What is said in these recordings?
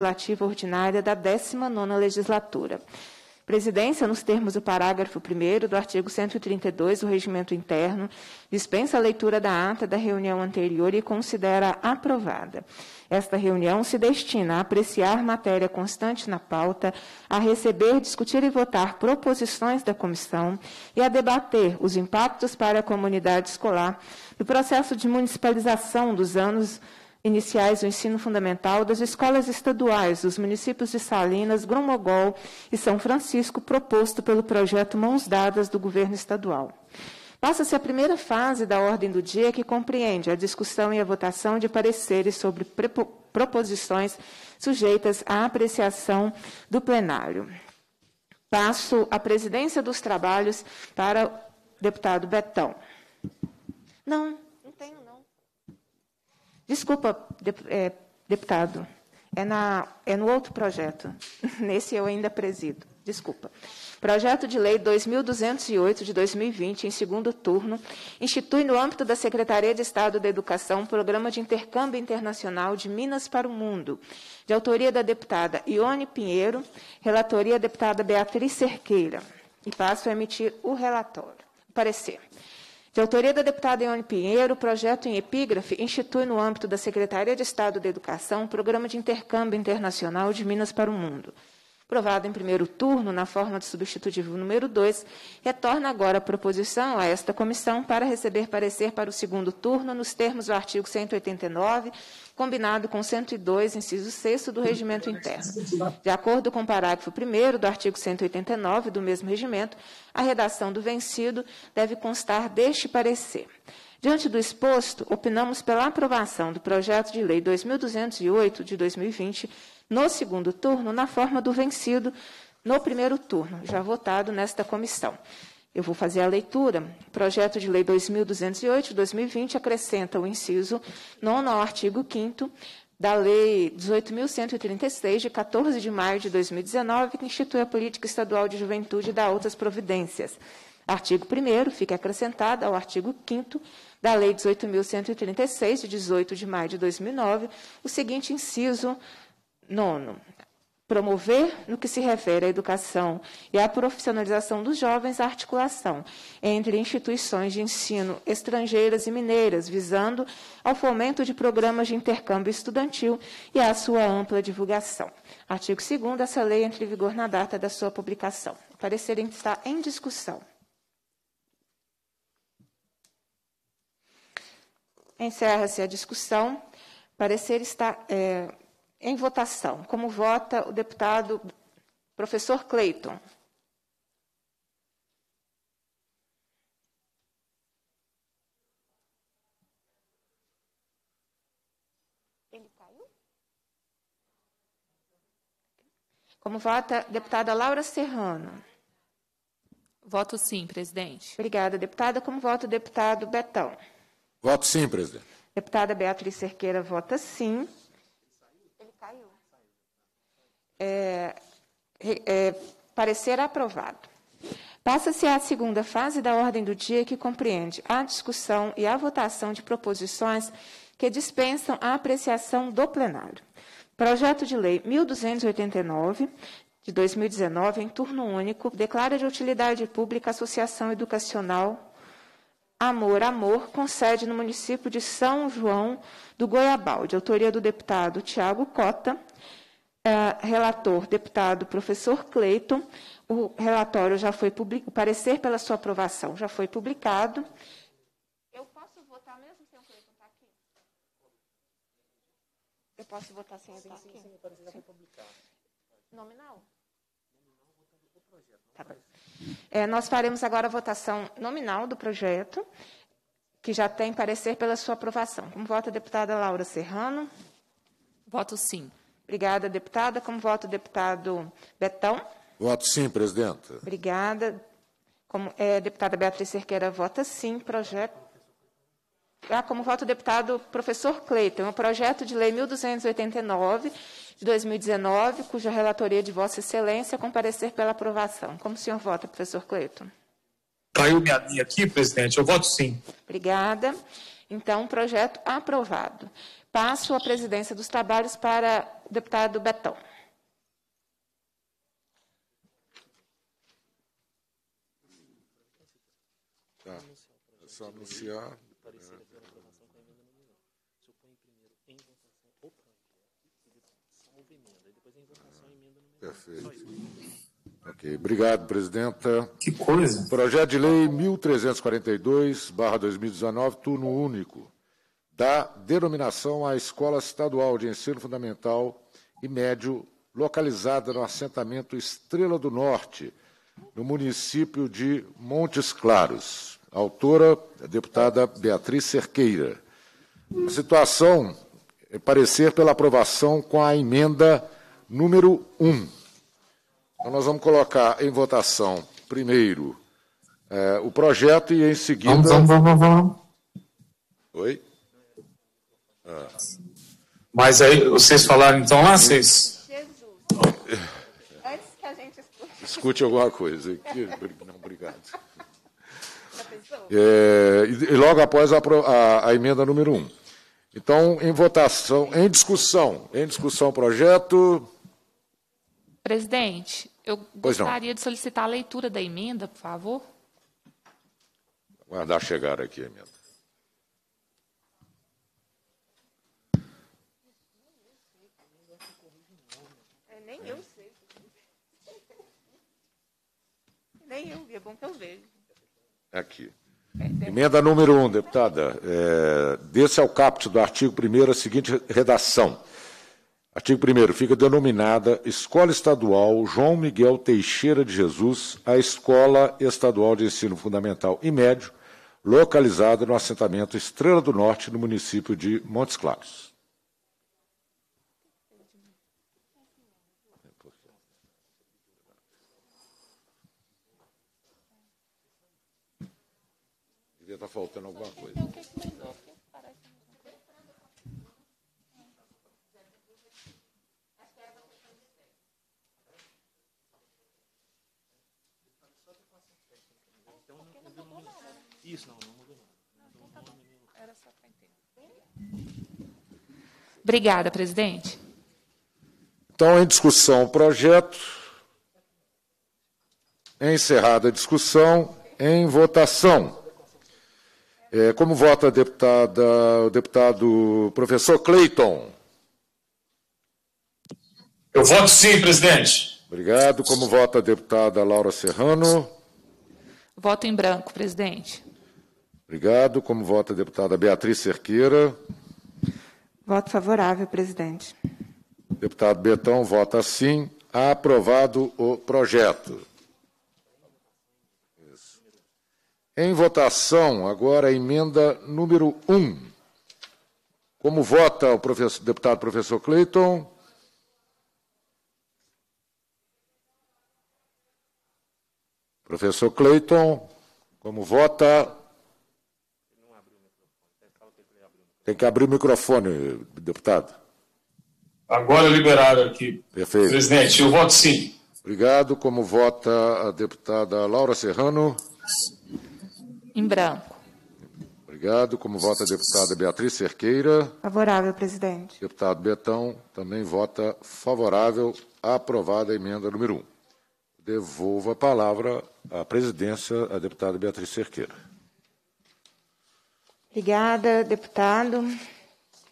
Legislativa Ordinária da 19ª Legislatura. Presidência, nos termos do parágrafo 1 do artigo 132 do Regimento Interno, dispensa a leitura da ata da reunião anterior e considera aprovada. Esta reunião se destina a apreciar matéria constante na pauta, a receber, discutir e votar proposições da comissão e a debater os impactos para a comunidade escolar do processo de municipalização dos anos iniciais do ensino fundamental das escolas estaduais dos municípios de Salinas, Grumogol e São Francisco, proposto pelo projeto Mãos Dadas do governo estadual. Passa-se a primeira fase da ordem do dia, que compreende a discussão e a votação de pareceres sobre proposições sujeitas à apreciação do plenário. Passo a presidência dos trabalhos para o deputado Betão. Não, Desculpa, é, deputado, é, na, é no outro projeto. Nesse eu ainda presido. Desculpa. Projeto de Lei 2208 de 2020, em segundo turno, institui no âmbito da Secretaria de Estado da Educação um programa de intercâmbio internacional de Minas para o Mundo, de autoria da deputada Ione Pinheiro, relatoria da deputada Beatriz Cerqueira. E passo a emitir o relatório. Parecer. De autoria da deputada Ione Pinheiro, o projeto em epígrafe institui no âmbito da Secretaria de Estado da Educação um programa de intercâmbio internacional de Minas para o Mundo. Aprovado em primeiro turno, na forma de substitutivo número 2, retorna agora a proposição a esta comissão para receber parecer para o segundo turno nos termos do artigo 189 combinado com 102, inciso 6 do Regimento Interno. De acordo com o parágrafo 1 do artigo 189 do mesmo regimento, a redação do vencido deve constar deste parecer. Diante do exposto, opinamos pela aprovação do projeto de lei 2208 de 2020 no segundo turno, na forma do vencido no primeiro turno, já votado nesta comissão. Eu vou fazer a leitura. O projeto de lei 2208 de 2020 acrescenta o inciso 9 ao artigo 5 da Lei 18.136, de 14 de maio de 2019, que institui a Política Estadual de Juventude e dá outras providências. Artigo 1 fica acrescentado ao artigo 5 da Lei 18.136, de 18 de maio de 2009, o seguinte inciso 9 promover, no que se refere à educação e à profissionalização dos jovens, a articulação entre instituições de ensino estrangeiras e mineiras, visando ao fomento de programas de intercâmbio estudantil e à sua ampla divulgação. Artigo 2 essa lei entra em vigor na data da sua publicação. O parecer está em discussão. Encerra-se a discussão. O parecer está... É, em votação. Como vota o deputado professor Cleiton? Ele caiu? Como vota a deputada Laura Serrano? Voto sim, presidente. Obrigada, deputada. Como vota o deputado Betão? Voto sim, presidente. Deputada Beatriz Cerqueira vota sim. É, é, parecer aprovado. Passa-se à segunda fase da ordem do dia, que compreende a discussão e a votação de proposições que dispensam a apreciação do plenário. Projeto de Lei 1289, de 2019, em turno único, declara de utilidade pública a Associação Educacional Amor Amor, com sede no município de São João do Goiabal, de autoria do deputado Tiago Cota, é, relator, deputado professor Cleiton. O relatório já foi publicado, o parecer pela sua aprovação já foi publicado. Eu posso votar mesmo sem o Cleiton estar aqui? Eu posso votar sem ele estar aqui? Sim, o parecer já foi publicado. Nominal? Tá. É, nós faremos agora a votação nominal do projeto, que já tem parecer pela sua aprovação. Como vota a deputada Laura Serrano? Voto sim. Obrigada, deputada. Como voto o deputado Betão? Voto sim, presidente. Obrigada. Como é, deputada Beatriz Cerqueira vota sim. Projeto. Ah, como voto o deputado professor Cleiton, o projeto de lei 1289 de 2019, cuja relatoria de Vossa Excelência comparecer pela aprovação. Como o senhor vota, professor Cleiton? Caiu minha linha aqui, presidente. Eu voto sim. Obrigada. Então, projeto aprovado. Passo a presidência dos trabalhos para Deputado Betão. Tá. É só anunciar. Perfeito. Ok, obrigado, presidenta. Que coisa. Projeto de Lei 1342-2019, turno único, dá denominação à Escola Estadual de Ensino Fundamental e Médio, localizada no assentamento Estrela do Norte, no município de Montes Claros. Autora, a deputada Beatriz Cerqueira. A situação é parecer pela aprovação com a emenda número 1. Então, nós vamos colocar em votação, primeiro, é, o projeto e, em seguida... Vamos, vamos, vamos, vamos. Oi? Mas aí, vocês falaram então lá, vocês... Jesus. Antes que a gente escute. Escute alguma coisa. aqui. Não, obrigado. É, e, logo após a, a- a emenda número 1. Então, em votação, em discussão, em discussão o projeto. Presidente, eu Pois não. gostaria de solicitar a leitura da emenda, por favor. Aguardar chegar aqui a emenda. É, nem eu sei. Nem eu, é bom que eu vejo. Aqui. Emenda número 1, deputada. É, desse ao caput do artigo 1 a seguinte redação. Artigo 1 fica denominada Escola Estadual João Miguel Teixeira de Jesus, a Escola Estadual de Ensino Fundamental e Médio, localizada no assentamento Estrela do Norte, no município de Montes Claros. Estar faltando alguma coisa. Obrigada, presidente. Então, em discussão o projeto. Encerrada a discussão, em votação. É, como vota a deputada, o deputado professor Cleiton? Eu voto sim, presidente. Obrigado. Como vota a deputada Laura Serrano? Voto em branco, presidente. Obrigado. Como vota a deputada Beatriz Cerqueira? Voto favorável, presidente. Deputado Betão vota sim. Aprovado o projeto. Isso. Em votação, agora a emenda número 1. Como vota o professor- deputado professor Cleiton? Professor Cleiton, como vota? Tem que abrir o microfone, deputado. Agora liberaram aqui. Perfeito. Presidente, eu voto sim. Obrigado. Como vota a deputada Laura Serrano? Em branco. Obrigado. Como vota a deputada Beatriz Cerqueira? Favorável, presidente. Deputado Betão também vota favorável à aprovada emenda número 1. Devolvo a palavra à presidência à deputada Beatriz Cerqueira. Obrigada, deputado.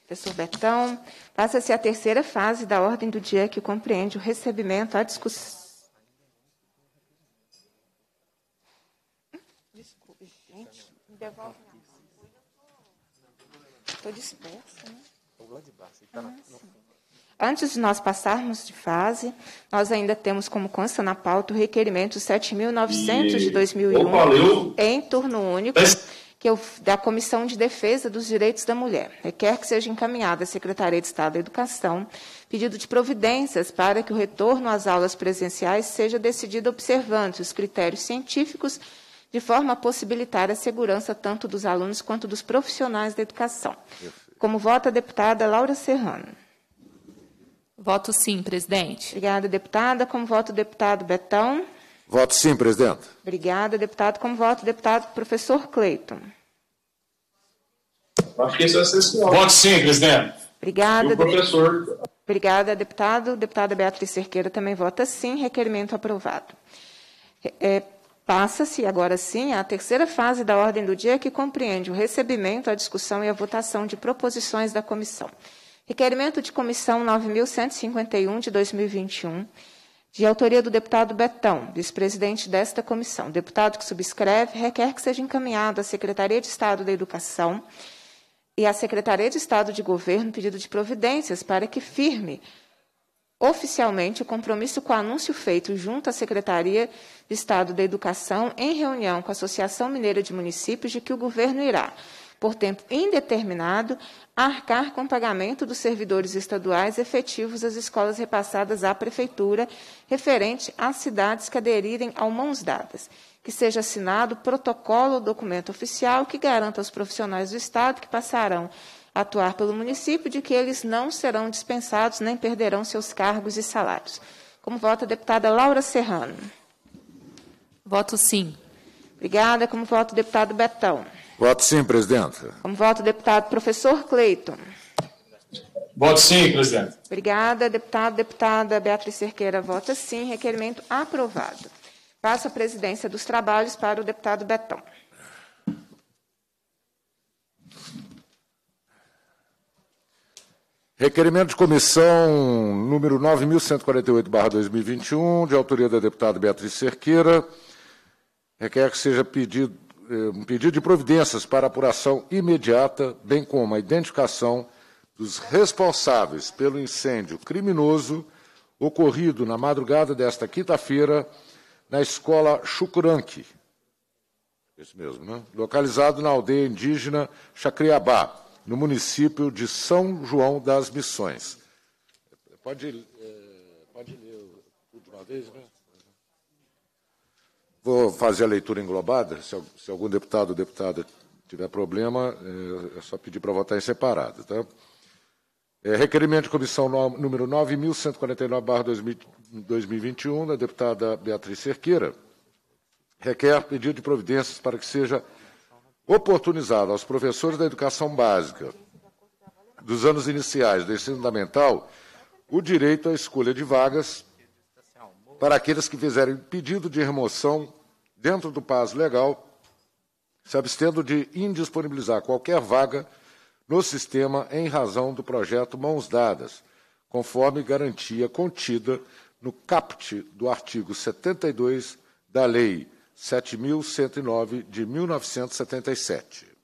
Professor Betão. Passa-se a terceira fase da ordem do dia que compreende o recebimento, a discussão. Devolve. Estou dispersa, né? Ah, sim. Antes de nós passarmos de fase, nós ainda temos como consta na pauta o requerimento 7.900 de 2001, Opa, leu? em turno único, que eu, da Comissão de Defesa dos Direitos da Mulher. Requer que seja encaminhada à Secretaria de Estado da Educação pedido de providências para que o retorno às aulas presenciais seja decidido observando os critérios científicos, de forma a possibilitar a segurança tanto dos alunos quanto dos profissionais da educação. Como vota a deputada Laura Serrano. Voto sim, presidente. Obrigada, deputada. Como voto o deputado Betão. Voto sim, presidente. Obrigada, deputado. Como voto o deputado professor Cleiton. Acho que esse vai ser esse Voto sim, presidente. E Obrigada, o professor. Obrigada, deputado. Deputada Beatriz Cerqueira também vota sim. Requerimento aprovado. É, Passa-se, agora sim, à terceira fase da ordem do dia, que compreende o recebimento, a discussão e a votação de proposições da comissão. Requerimento de comissão 9.151 de 2021, de autoria do deputado Betão, vice-presidente desta comissão. Deputado que subscreve requer que seja encaminhado à Secretaria de Estado da Educação e à Secretaria de Estado de Governo pedido de providências para que firme oficialmente o compromisso com o anúncio feito junto à Secretaria de Estado da Educação, em reunião com a Associação Mineira de Municípios, de que o governo irá, por tempo indeterminado, arcar com o pagamento dos servidores estaduais efetivos às escolas repassadas à Prefeitura, referente às cidades que aderirem ao Mãos Dadas. Que seja assinado protocolo ou documento oficial que garanta aos profissionais do Estado que passarão atuar pelo município, de que eles não serão dispensados nem perderão seus cargos e salários. Como vota a deputada Laura Serrano. Voto sim. Obrigada. Como voto o deputado Betão. Voto sim, presidente. Como voto o deputado professor Cleiton. Voto sim, presidente. Obrigada. Deputado, deputada Beatriz Cerqueira vota sim. Requerimento aprovado. Passo a presidência dos trabalhos para o deputado Betão. Requerimento de comissão número 9.148-2021, de autoria da deputada Beatriz Cerqueira, requer que seja pedido, eh, um pedido de providências para apuração imediata, bem como a identificação dos responsáveis pelo incêndio criminoso ocorrido na madrugada desta quinta-feira na escola Chucuranque, esse mesmo, né? localizado na aldeia indígena Chacriabá, no município de São João das Missões. Pode, é, pode ler tudo de vez, né? Vou fazer a leitura englobada. Se, se algum deputado ou deputada tiver problema, é, é só pedir para votar em separado. Tá? É, requerimento de comissão no, número 9.149-2021, da deputada Beatriz Cerqueira, requer pedido de providências para que seja oportunizado aos professores da educação básica dos anos iniciais do ensino fundamental o direito à escolha de vagas para aqueles que fizerem pedido de remoção dentro do prazo legal, se abstendo de indisponibilizar qualquer vaga no sistema em razão do projeto Mãos Dadas, conforme garantia contida no caput do artigo 72 da Lei 7.109 de 1977.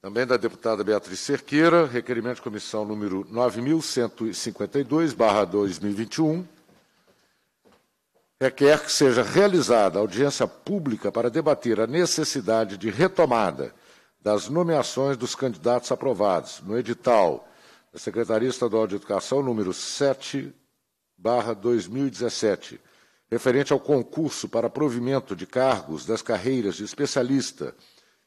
Também da deputada Beatriz Cerqueira, requerimento de comissão número 9.152-2021, requer que seja realizada audiência pública para debater a necessidade de retomada das nomeações dos candidatos aprovados no edital da Secretaria Estadual de Educação número 7, 2017, referente ao concurso para provimento de cargos das carreiras de especialista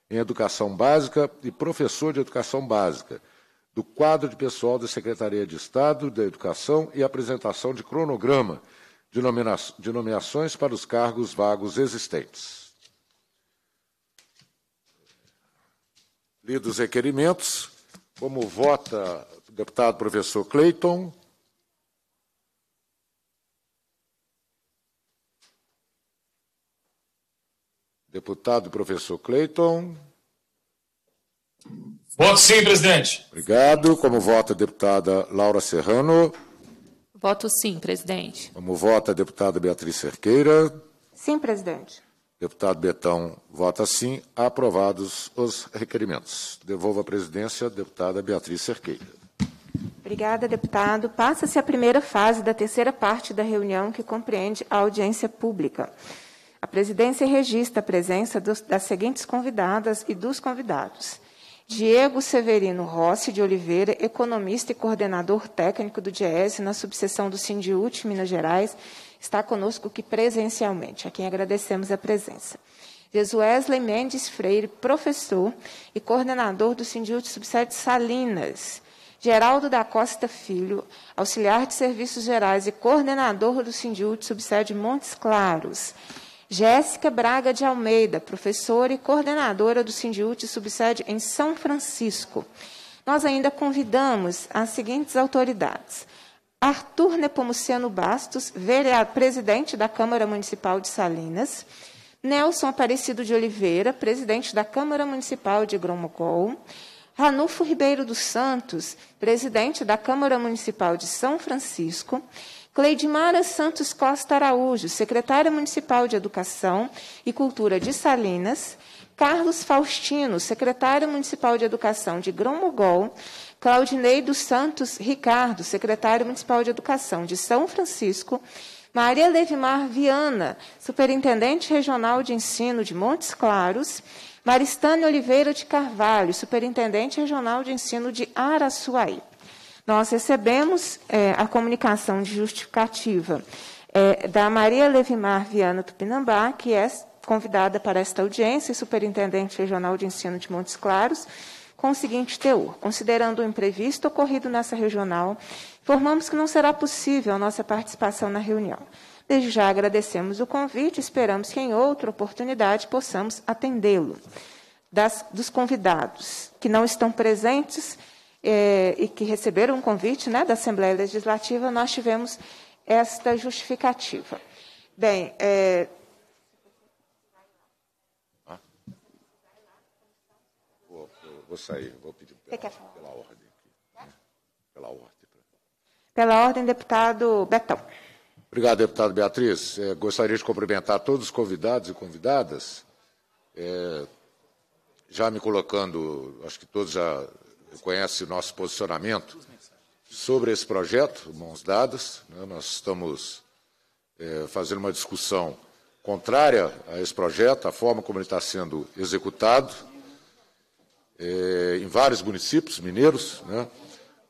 em educação básica e professor de educação básica, do quadro de pessoal da Secretaria de Estado da Educação e apresentação de cronograma de, de nomeações para os cargos vagos existentes. Lidos os requerimentos, como vota o deputado professor Cleiton, Deputado professor Cleiton. Voto sim, presidente. Obrigado. Como vota a deputada Laura Serrano? Voto sim, presidente. Como vota a deputada Beatriz Cerqueira? Sim, presidente. Deputado Betão vota sim. Aprovados os requerimentos. Devolvo a presidência à deputada Beatriz Cerqueira. Obrigada, deputado. Passa-se a primeira fase da terceira parte da reunião, que compreende a audiência pública. A presidência registra a presença dos, das seguintes convidadas e dos convidados. Diego Severino Rossi de Oliveira, economista e coordenador técnico do DIES na subseção do Sindiúte, Minas Gerais, está conosco aqui presencialmente, a quem agradecemos a presença. Jesuesley Mendes Freire, professor e coordenador do Sindiúte Subsede Salinas. Geraldo da Costa Filho, auxiliar de serviços gerais e coordenador do Sindiúte Subsede Montes Claros. Jéssica Braga de Almeida, professora e coordenadora do Sindiúte Subsede em São Francisco. nós ainda convidamos as seguintes autoridades. Arthur Nepomuceno Bastos, vereador, presidente da Câmara Municipal de Salinas, Nelson Aparecido de Oliveira, presidente da Câmara Municipal de Gromogol, Ranulfo Ribeiro dos Santos, presidente da Câmara Municipal de São Francisco, Cleidmara Santos Costa Araújo, secretária municipal de Educação e Cultura de Salinas, Carlos Faustino, secretário municipal de Educação de Grão-Mogol, Claudinei dos Santos Ricardo, secretário municipal de Educação de São Francisco, Maria Levimar Viana, superintendente regional de ensino de Montes Claros, Maristane Oliveira de Carvalho, superintendente regional de ensino de Araçuaí. Nós recebemos é, a comunicação de justificativa é, da Maria Levimar Viana Tupinambá, que é convidada para esta audiência, superintendente regional de ensino de Montes Claros, com o seguinte teor: considerando o imprevisto ocorrido nessa regional, informamos que não será possível a nossa participação na reunião. Desde já agradecemos o convite, esperamos que em outra oportunidade possamos atendê-lo. dos convidados que não estão presentes é, e que receberam um convite né, da Assembleia Legislativa, nós tivemos esta justificativa. Bem, é, vou, vou, sair, vou pedir pela, pela ordem aqui. Né? Pela ordem. Pela ordem, deputado Betão. Obrigado, deputado Beatriz. É, gostaria de cumprimentar todos os convidados e convidadas. É, já me colocando, acho que todos já conhece nosso posicionamento sobre esse projeto, mãos dadas. Né? Nós estamos é, fazendo uma discussão contrária a esse projeto, a forma como ele está sendo executado, é, em vários municípios mineiros. Né?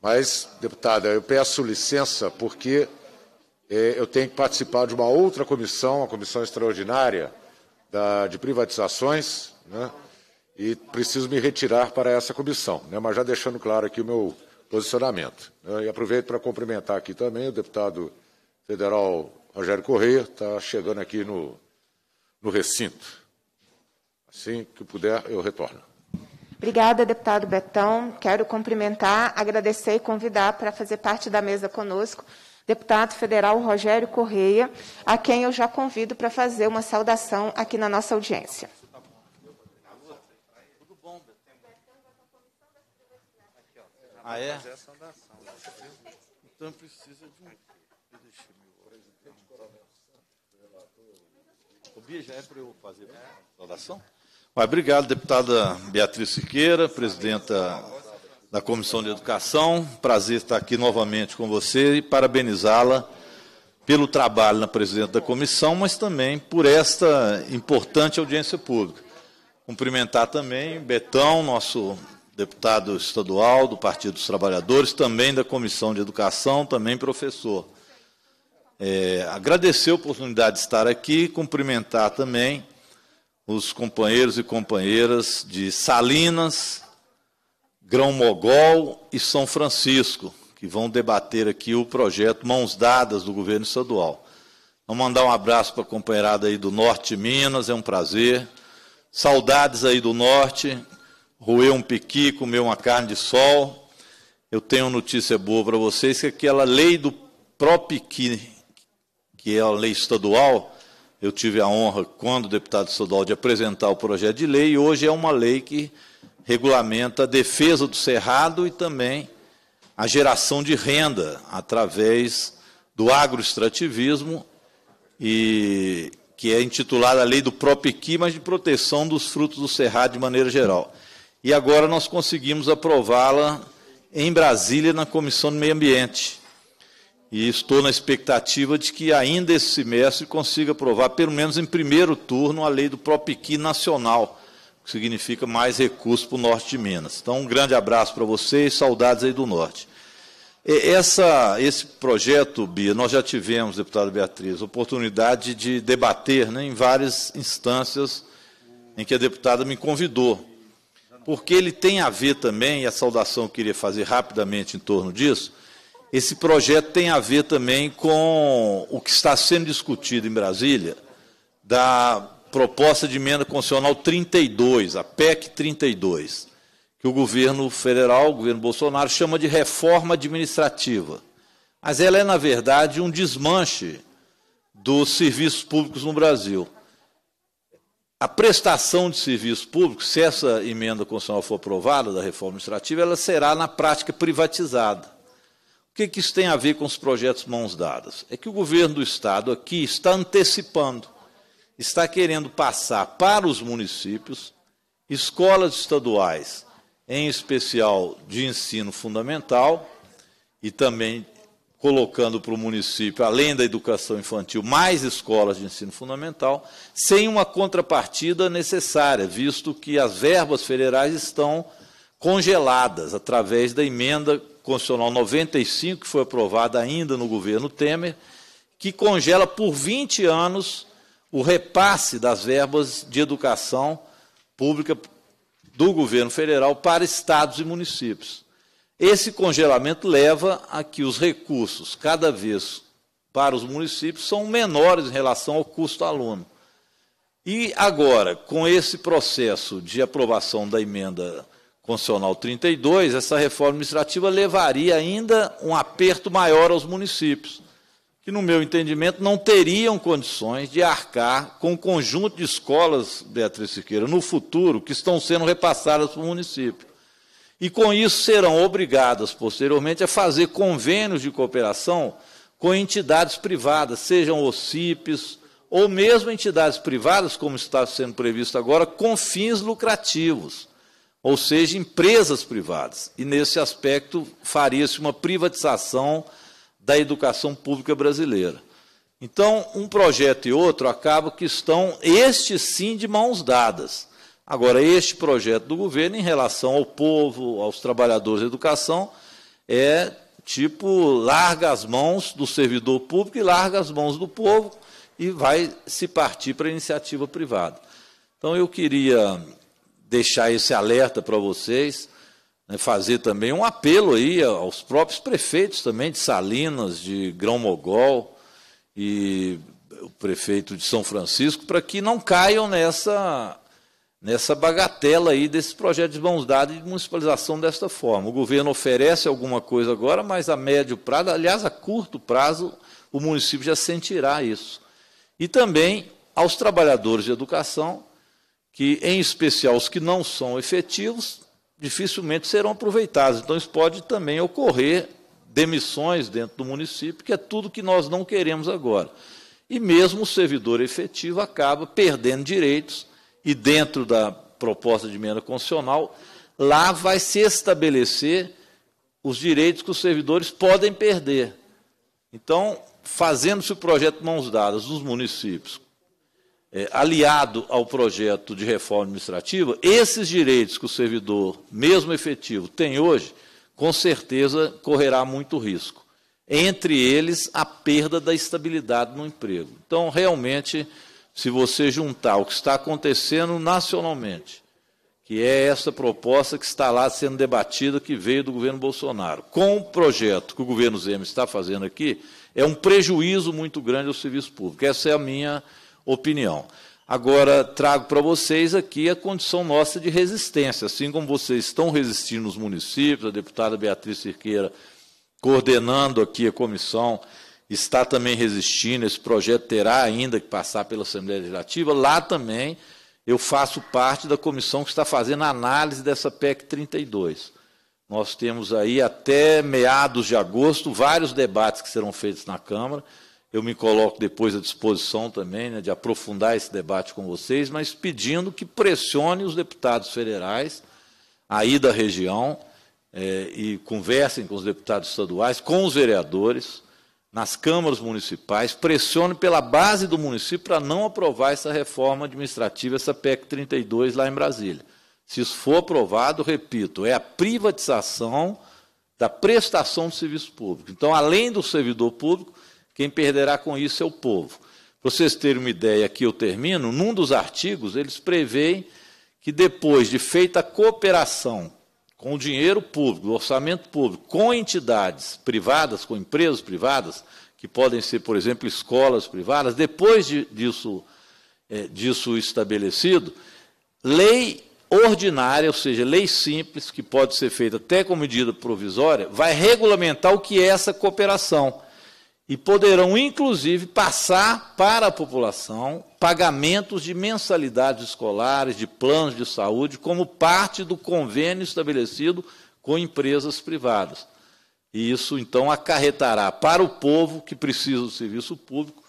Mas, deputada, eu peço licença porque é, eu tenho que participar de uma outra comissão, a comissão extraordinária da, de privatizações, né? E preciso me retirar para essa comissão, né, mas já deixando claro aqui o meu posicionamento. Né, e aproveito para cumprimentar aqui também o deputado federal Rogério Correia, está chegando aqui no, no recinto. Assim que puder, eu retorno. Obrigada, deputado Betão. Quero cumprimentar, agradecer e convidar para fazer parte da mesa conosco deputado federal Rogério Correia, a quem eu já convido para fazer uma saudação aqui na nossa audiência. Ah, é? Então precisa de um. Bia já é para eu fazer a saudação? Mas, obrigado, deputada Beatriz Siqueira, presidenta da Comissão de Educação. Prazer estar aqui novamente com você e parabenizá-la pelo trabalho na presidente da comissão, mas também por esta importante audiência pública. Cumprimentar também Betão, nosso deputado estadual do Partido dos Trabalhadores, também da Comissão de Educação, também professor. É, agradecer a oportunidade de estar aqui, cumprimentar também os companheiros e companheiras de Salinas, Grão Mogol e São Francisco, que vão debater aqui o projeto Mãos Dadas do governo estadual. Vou mandar um abraço para a companheirada aí do Norte de Minas, é um prazer. Saudades aí do Norte, roer um piqui, comer uma carne de sol. Eu tenho notícia boa para vocês, que aquela lei do Propiqui, que é a lei estadual, eu tive a honra, quando deputado estadual, de apresentar o projeto de lei, e hoje é uma lei que regulamenta a defesa do cerrado e também a geração de renda através do agroextrativismo, e, que é intitulada a Lei do Propiqui, mas de proteção dos frutos do cerrado de maneira geral e agora nós conseguimos aprová-la em Brasília, na Comissão do Meio Ambiente. E estou na expectativa de que ainda esse semestre consiga aprovar, pelo menos em primeiro turno, a lei do Propiqui nacional, que significa mais recursos para o norte de Minas. Então, um grande abraço para vocês, saudades aí do norte. Essa, esse projeto, Bia, nós já tivemos, deputada Beatriz, oportunidade de debater né, em várias instâncias em que a deputada me convidou porque ele tem a ver também, e a saudação eu queria fazer rapidamente em torno disso, esse projeto tem a ver também com o que está sendo discutido em Brasília, da proposta de emenda constitucional 32, a PEC 32, que o governo federal, o governo Bolsonaro, chama de reforma administrativa. Mas ela é, na verdade, um desmanche dos serviços públicos no Brasil. A prestação de serviços públicos, se essa emenda constitucional for aprovada, da reforma administrativa, ela será, na prática, privatizada. O que, que isso tem a ver com os projetos mãos dadas? É que o governo do Estado aqui está antecipando, está querendo passar para os municípios escolas estaduais em especial de ensino fundamental, e também colocando para o município, além da educação infantil, mais escolas de ensino fundamental, sem uma contrapartida necessária, visto que as verbas federais estão congeladas através da emenda constitucional 95, que foi aprovada ainda no governo Temer, que congela por 20 anos o repasse das verbas de educação pública do governo federal para estados e municípios. Esse congelamento leva a que os recursos, cada vez para os municípios, são menores em relação ao custo aluno. E agora, com esse processo de aprovação da emenda constitucional 32, essa reforma administrativa levaria ainda um aperto maior aos municípios que, no meu entendimento, não teriam condições de arcar com o conjunto de escolas, Beatriz Siqueira, no futuro, que estão sendo repassadas para o município. E, com isso, serão obrigadas, posteriormente, a fazer convênios de cooperação com entidades privadas, sejam OCIPs, ou mesmo entidades privadas, como está sendo previsto agora, com fins lucrativos, ou seja, empresas privadas. E, nesse aspecto, faria-se uma privatização da educação pública brasileira. Então, um projeto e outro acabam que estão, este sim, de mãos dadas. Agora, este projeto do governo, em relação ao povo, aos trabalhadores da educação, é tipo, larga as mãos do servidor público e larga as mãos do povo e vai se partir para a iniciativa privada. Então, eu queria deixar esse alerta para vocês né, fazer também um apelo aí aos próprios prefeitos também de Salinas, de Grão Mogol e o prefeito de São Francisco, para que não caiam nessa, nessa bagatela aí desse projeto de mãos dadas de municipalização desta forma. O governo oferece alguma coisa agora, mas a médio prazo, aliás, a curto prazo, o município já sentirá isso. E também aos trabalhadores de educação, que, em especial os que não são efetivos, dificilmente serão aproveitados. Então, isso pode também ocorrer demissões dentro do município, que é tudo que nós não queremos agora. E mesmo o servidor efetivo acaba perdendo direitos, e dentro da proposta de emenda constitucional, lá vai se estabelecer os direitos que os servidores podem perder. Então, fazendo-se o projeto Mãos Dadas dos municípios, é, aliado ao projeto de reforma administrativa, esses direitos que o servidor, mesmo efetivo, tem hoje, com certeza correrá muito risco. Entre eles, a perda da estabilidade no emprego. Então, realmente, se você juntar o que está acontecendo nacionalmente, que é essa proposta que está lá sendo debatida, que veio do governo Bolsonaro, com o projeto que o governo Zema está fazendo aqui, é um prejuízo muito grande ao serviço público. Essa é a minha opinião. Agora, trago para vocês aqui a condição nossa de resistência. Assim como vocês estão resistindo nos municípios, a deputada Beatriz Cirqueira, coordenando aqui a comissão, está também resistindo, esse projeto terá ainda que passar pela Assembleia Legislativa. Lá também eu faço parte da comissão que está fazendo a análise dessa PEC 32. Nós temos aí até meados de agosto vários debates que serão feitos na Câmara. Eu me coloco depois à disposição também né, de aprofundar esse debate com vocês, mas pedindo que pressione os deputados federais aí da região é, e conversem com os deputados estaduais, com os vereadores, nas câmaras municipais, pressione pela base do município para não aprovar essa reforma administrativa, essa PEC 32 lá em Brasília. Se isso for aprovado, repito, é a privatização da prestação de serviço público. Então, além do servidor público, quem perderá com isso é o povo. Para vocês terem uma ideia, aqui eu termino, num dos artigos, eles preveem que depois de feita a cooperação com o dinheiro público, orçamento público, com entidades privadas, com empresas privadas, que podem ser, por exemplo, escolas privadas, depois de, disso, é, disso estabelecido, lei ordinária, ou seja, lei simples, que pode ser feita até com medida provisória, vai regulamentar o que é essa cooperação. E poderão, inclusive, passar para a população pagamentos de mensalidades escolares, de planos de saúde, como parte do convênio estabelecido com empresas privadas. E isso, então, acarretará para o povo que precisa do serviço público,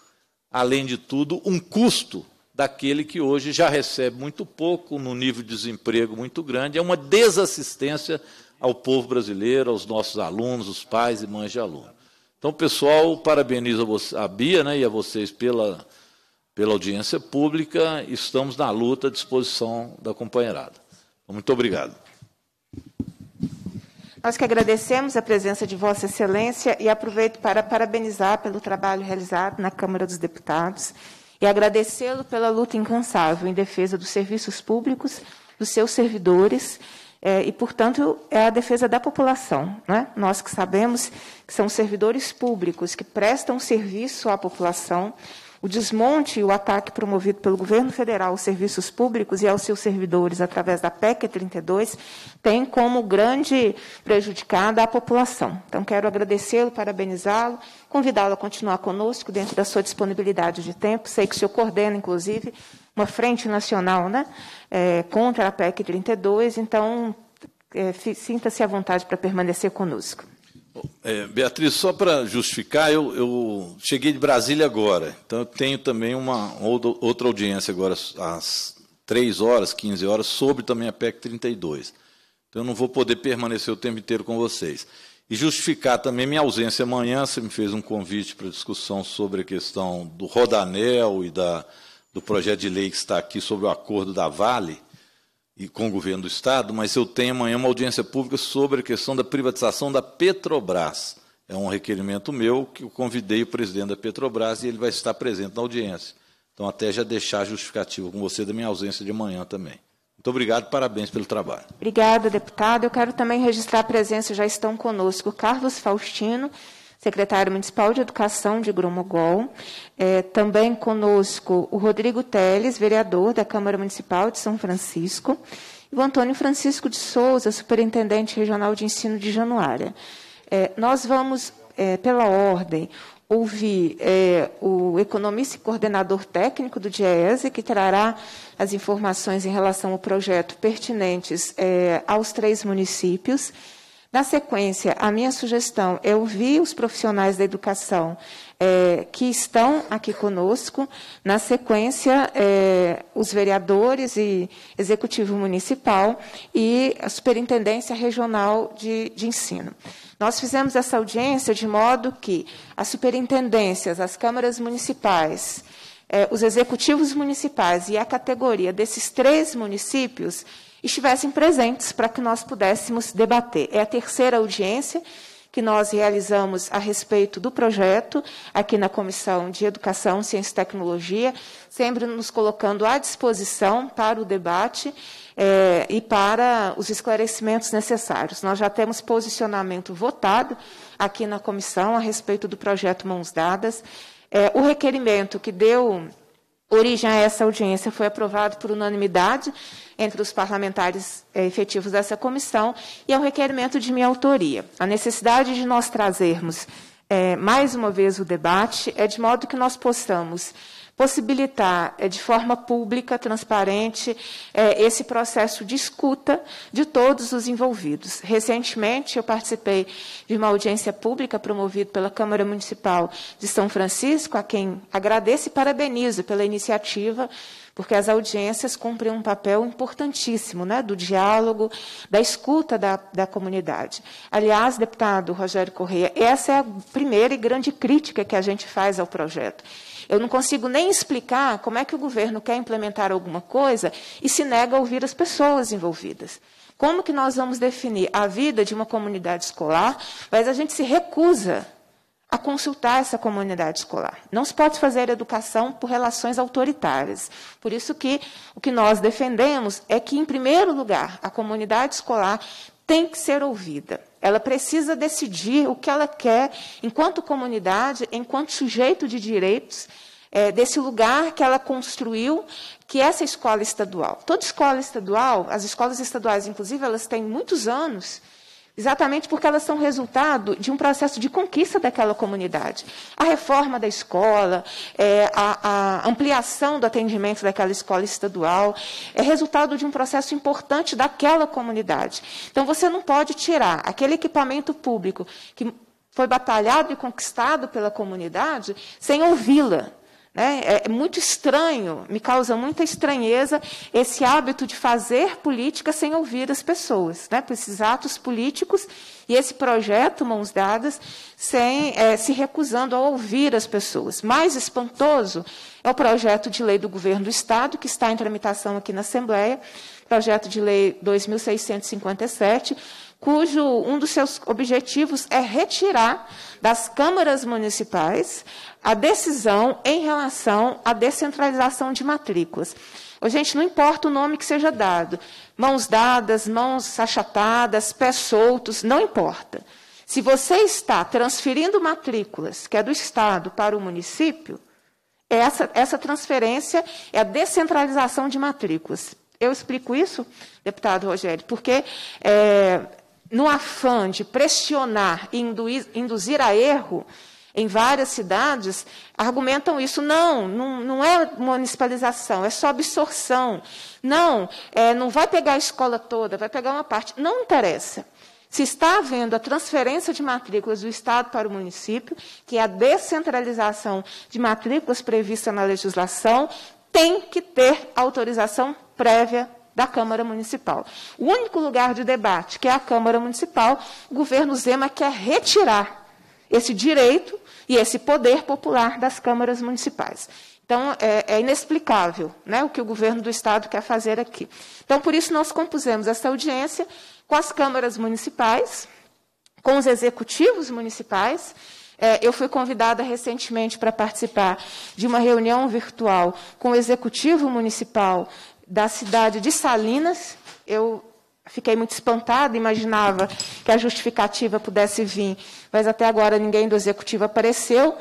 além de tudo, um custo daquele que hoje já recebe muito pouco, no nível de desemprego muito grande, é uma desassistência ao povo brasileiro, aos nossos alunos, os pais e mães de alunos. Então, pessoal, parabenizo a Bia né, e a vocês pela, pela audiência pública. Estamos na luta à disposição da companheirada. Muito obrigado. Nós que agradecemos a presença de Vossa Excelência e aproveito para parabenizar pelo trabalho realizado na Câmara dos Deputados e agradecê-lo pela luta incansável em defesa dos serviços públicos, dos seus servidores, é, e, portanto, é a defesa da população. Né? Nós que sabemos que são servidores públicos que prestam serviço à população, o desmonte e o ataque promovido pelo governo federal aos serviços públicos e aos seus servidores através da PEC 32 tem como grande prejudicada a população. Então, quero agradecê-lo, parabenizá-lo, convidá-lo a continuar conosco dentro da sua disponibilidade de tempo. Sei que o senhor coordena, inclusive, uma frente nacional né, é, contra a PEC 32, então é, sinta-se à vontade para permanecer conosco. É, Beatriz, só para justificar, eu, eu, cheguei de Brasília agora, então eu tenho também uma outra audiência agora às 3 horas, 15 horas, sobre também a PEC 32. Então eu não vou poder permanecer o tempo inteiro com vocês. E justificar também minha ausência amanhã, você me fez um convite para discussão sobre a questão do Rodanel e da, do projeto de lei que está aqui sobre o acordo da Vale e com o governo do Estado, mas eu tenho amanhã uma audiência pública sobre a questão da privatização da Petrobras. É um requerimento meu que eu convidei o presidente da Petrobras e ele vai estar presente na audiência. Então, até já deixar justificativo com você da minha ausência de amanhã também. Muito obrigado, parabéns pelo trabalho. Obrigada, deputado. Eu quero também registrar a presença, já estão conosco, Carlos Faustino, secretário municipal de Educação de Gromogol. É, também conosco o Rodrigo Teles, vereador da Câmara Municipal de São Francisco. E o Antônio Francisco de Souza, superintendente regional de ensino de Januária. É, nós vamos, é, pela ordem, ouvir é, o economista e coordenador técnico do DIEESE, que trará as informações em relação ao projeto pertinentes é, aos três municípios. Na sequência, a minha sugestão é ouvir os profissionais da educação é, que estão aqui conosco. Na sequência, é, os vereadores e executivo municipal e a superintendência regional de, de ensino. Nós fizemos essa audiência de modo que as superintendências, as câmaras municipais, é, os executivos municipais e a categoria desses três municípios estivessem presentes para que nós pudéssemos debater. É a terceira audiência que nós realizamos a respeito do projeto, aqui na Comissão de Educação, Ciência e Tecnologia, sempre nos colocando à disposição para o debate é, e para os esclarecimentos necessários. Nós já temos posicionamento votado aqui na comissão a respeito do projeto Mãos Dadas. É, o requerimento que deu origem a essa audiência foi aprovado por unanimidade entre os parlamentares é, efetivos dessa comissão e é um requerimento de minha autoria. A necessidade de nós trazermos é, mais uma vez o debate é de modo que nós possamos possibilitar é, de forma pública, transparente, é, esse processo de escuta de todos os envolvidos. Recentemente, eu participei de uma audiência pública promovida pela Câmara Municipal de São Francisco, a quem agradeço e parabenizo pela iniciativa porque as audiências cumprem um papel importantíssimo né, do diálogo, da escuta da, da comunidade. Aliás, deputado Rogério Correia, essa é a primeira e grande crítica que a gente faz ao projeto. Eu não consigo nem explicar como é que o governo quer implementar alguma coisa e se nega a ouvir as pessoas envolvidas. Como que nós vamos definir a vida de uma comunidade escolar, mas a gente se recusa a consultar essa comunidade escolar. Não se pode fazer educação por relações autoritárias. Por isso que o que nós defendemos é que, em primeiro lugar, a comunidade escolar tem que ser ouvida. Ela precisa decidir o que ela quer enquanto comunidade, enquanto sujeito de direitos, é, desse lugar que ela construiu, que é essa escola estadual. Toda escola estadual, as escolas estaduais, inclusive, elas têm muitos anos exatamente porque elas são resultado de um processo de conquista daquela comunidade. A reforma da escola, é, a, a, ampliação do atendimento daquela escola estadual, é resultado de um processo importante daquela comunidade. Então, você não pode tirar aquele equipamento público que foi batalhado e conquistado pela comunidade sem ouvi-la. Né? É, é muito estranho, me causa muita estranheza esse hábito de fazer política sem ouvir as pessoas, né? esses atos políticos e esse projeto, mãos dadas, sem é, se recusando a ouvir as pessoas. Mais espantoso é o projeto de lei do governo do Estado, que está em tramitação aqui na Assembleia, projeto de lei 2657, cujo um dos seus objetivos é retirar das câmaras municipais a decisão em relação à descentralização de matrículas. Gente, não importa o nome que seja dado, mãos dadas, mãos achatadas, pés soltos, não importa. Se você está transferindo matrículas, que é do Estado, para o município, essa, essa transferência é a descentralização de matrículas. Eu explico isso, deputado Rogério, porque é, no afã de pressionar e induzir a erro, em várias cidades, argumentam isso. Não, não, não é municipalização, é só absorção. Não, é, não vai pegar a escola toda, vai pegar uma parte. Não interessa. Se está havendo a transferência de matrículas do Estado para o município, que é a descentralização de matrículas prevista na legislação, tem que ter autorização prévia da Câmara Municipal. O único lugar de debate, que é a Câmara Municipal, o governo Zema quer retirar esse direito e esse poder popular das câmaras municipais. Então, é, é, inexplicável né, o que o governo do Estado quer fazer aqui. Então, por isso, nós compusemos essa audiência com as câmaras municipais, com os executivos municipais. É, eu fui convidada recentemente para participar de uma reunião virtual com o executivo municipal da cidade de Salinas. Eu Fiquei muito espantada, imaginava que a justificativa pudesse vir, mas até agora ninguém do executivo apareceu,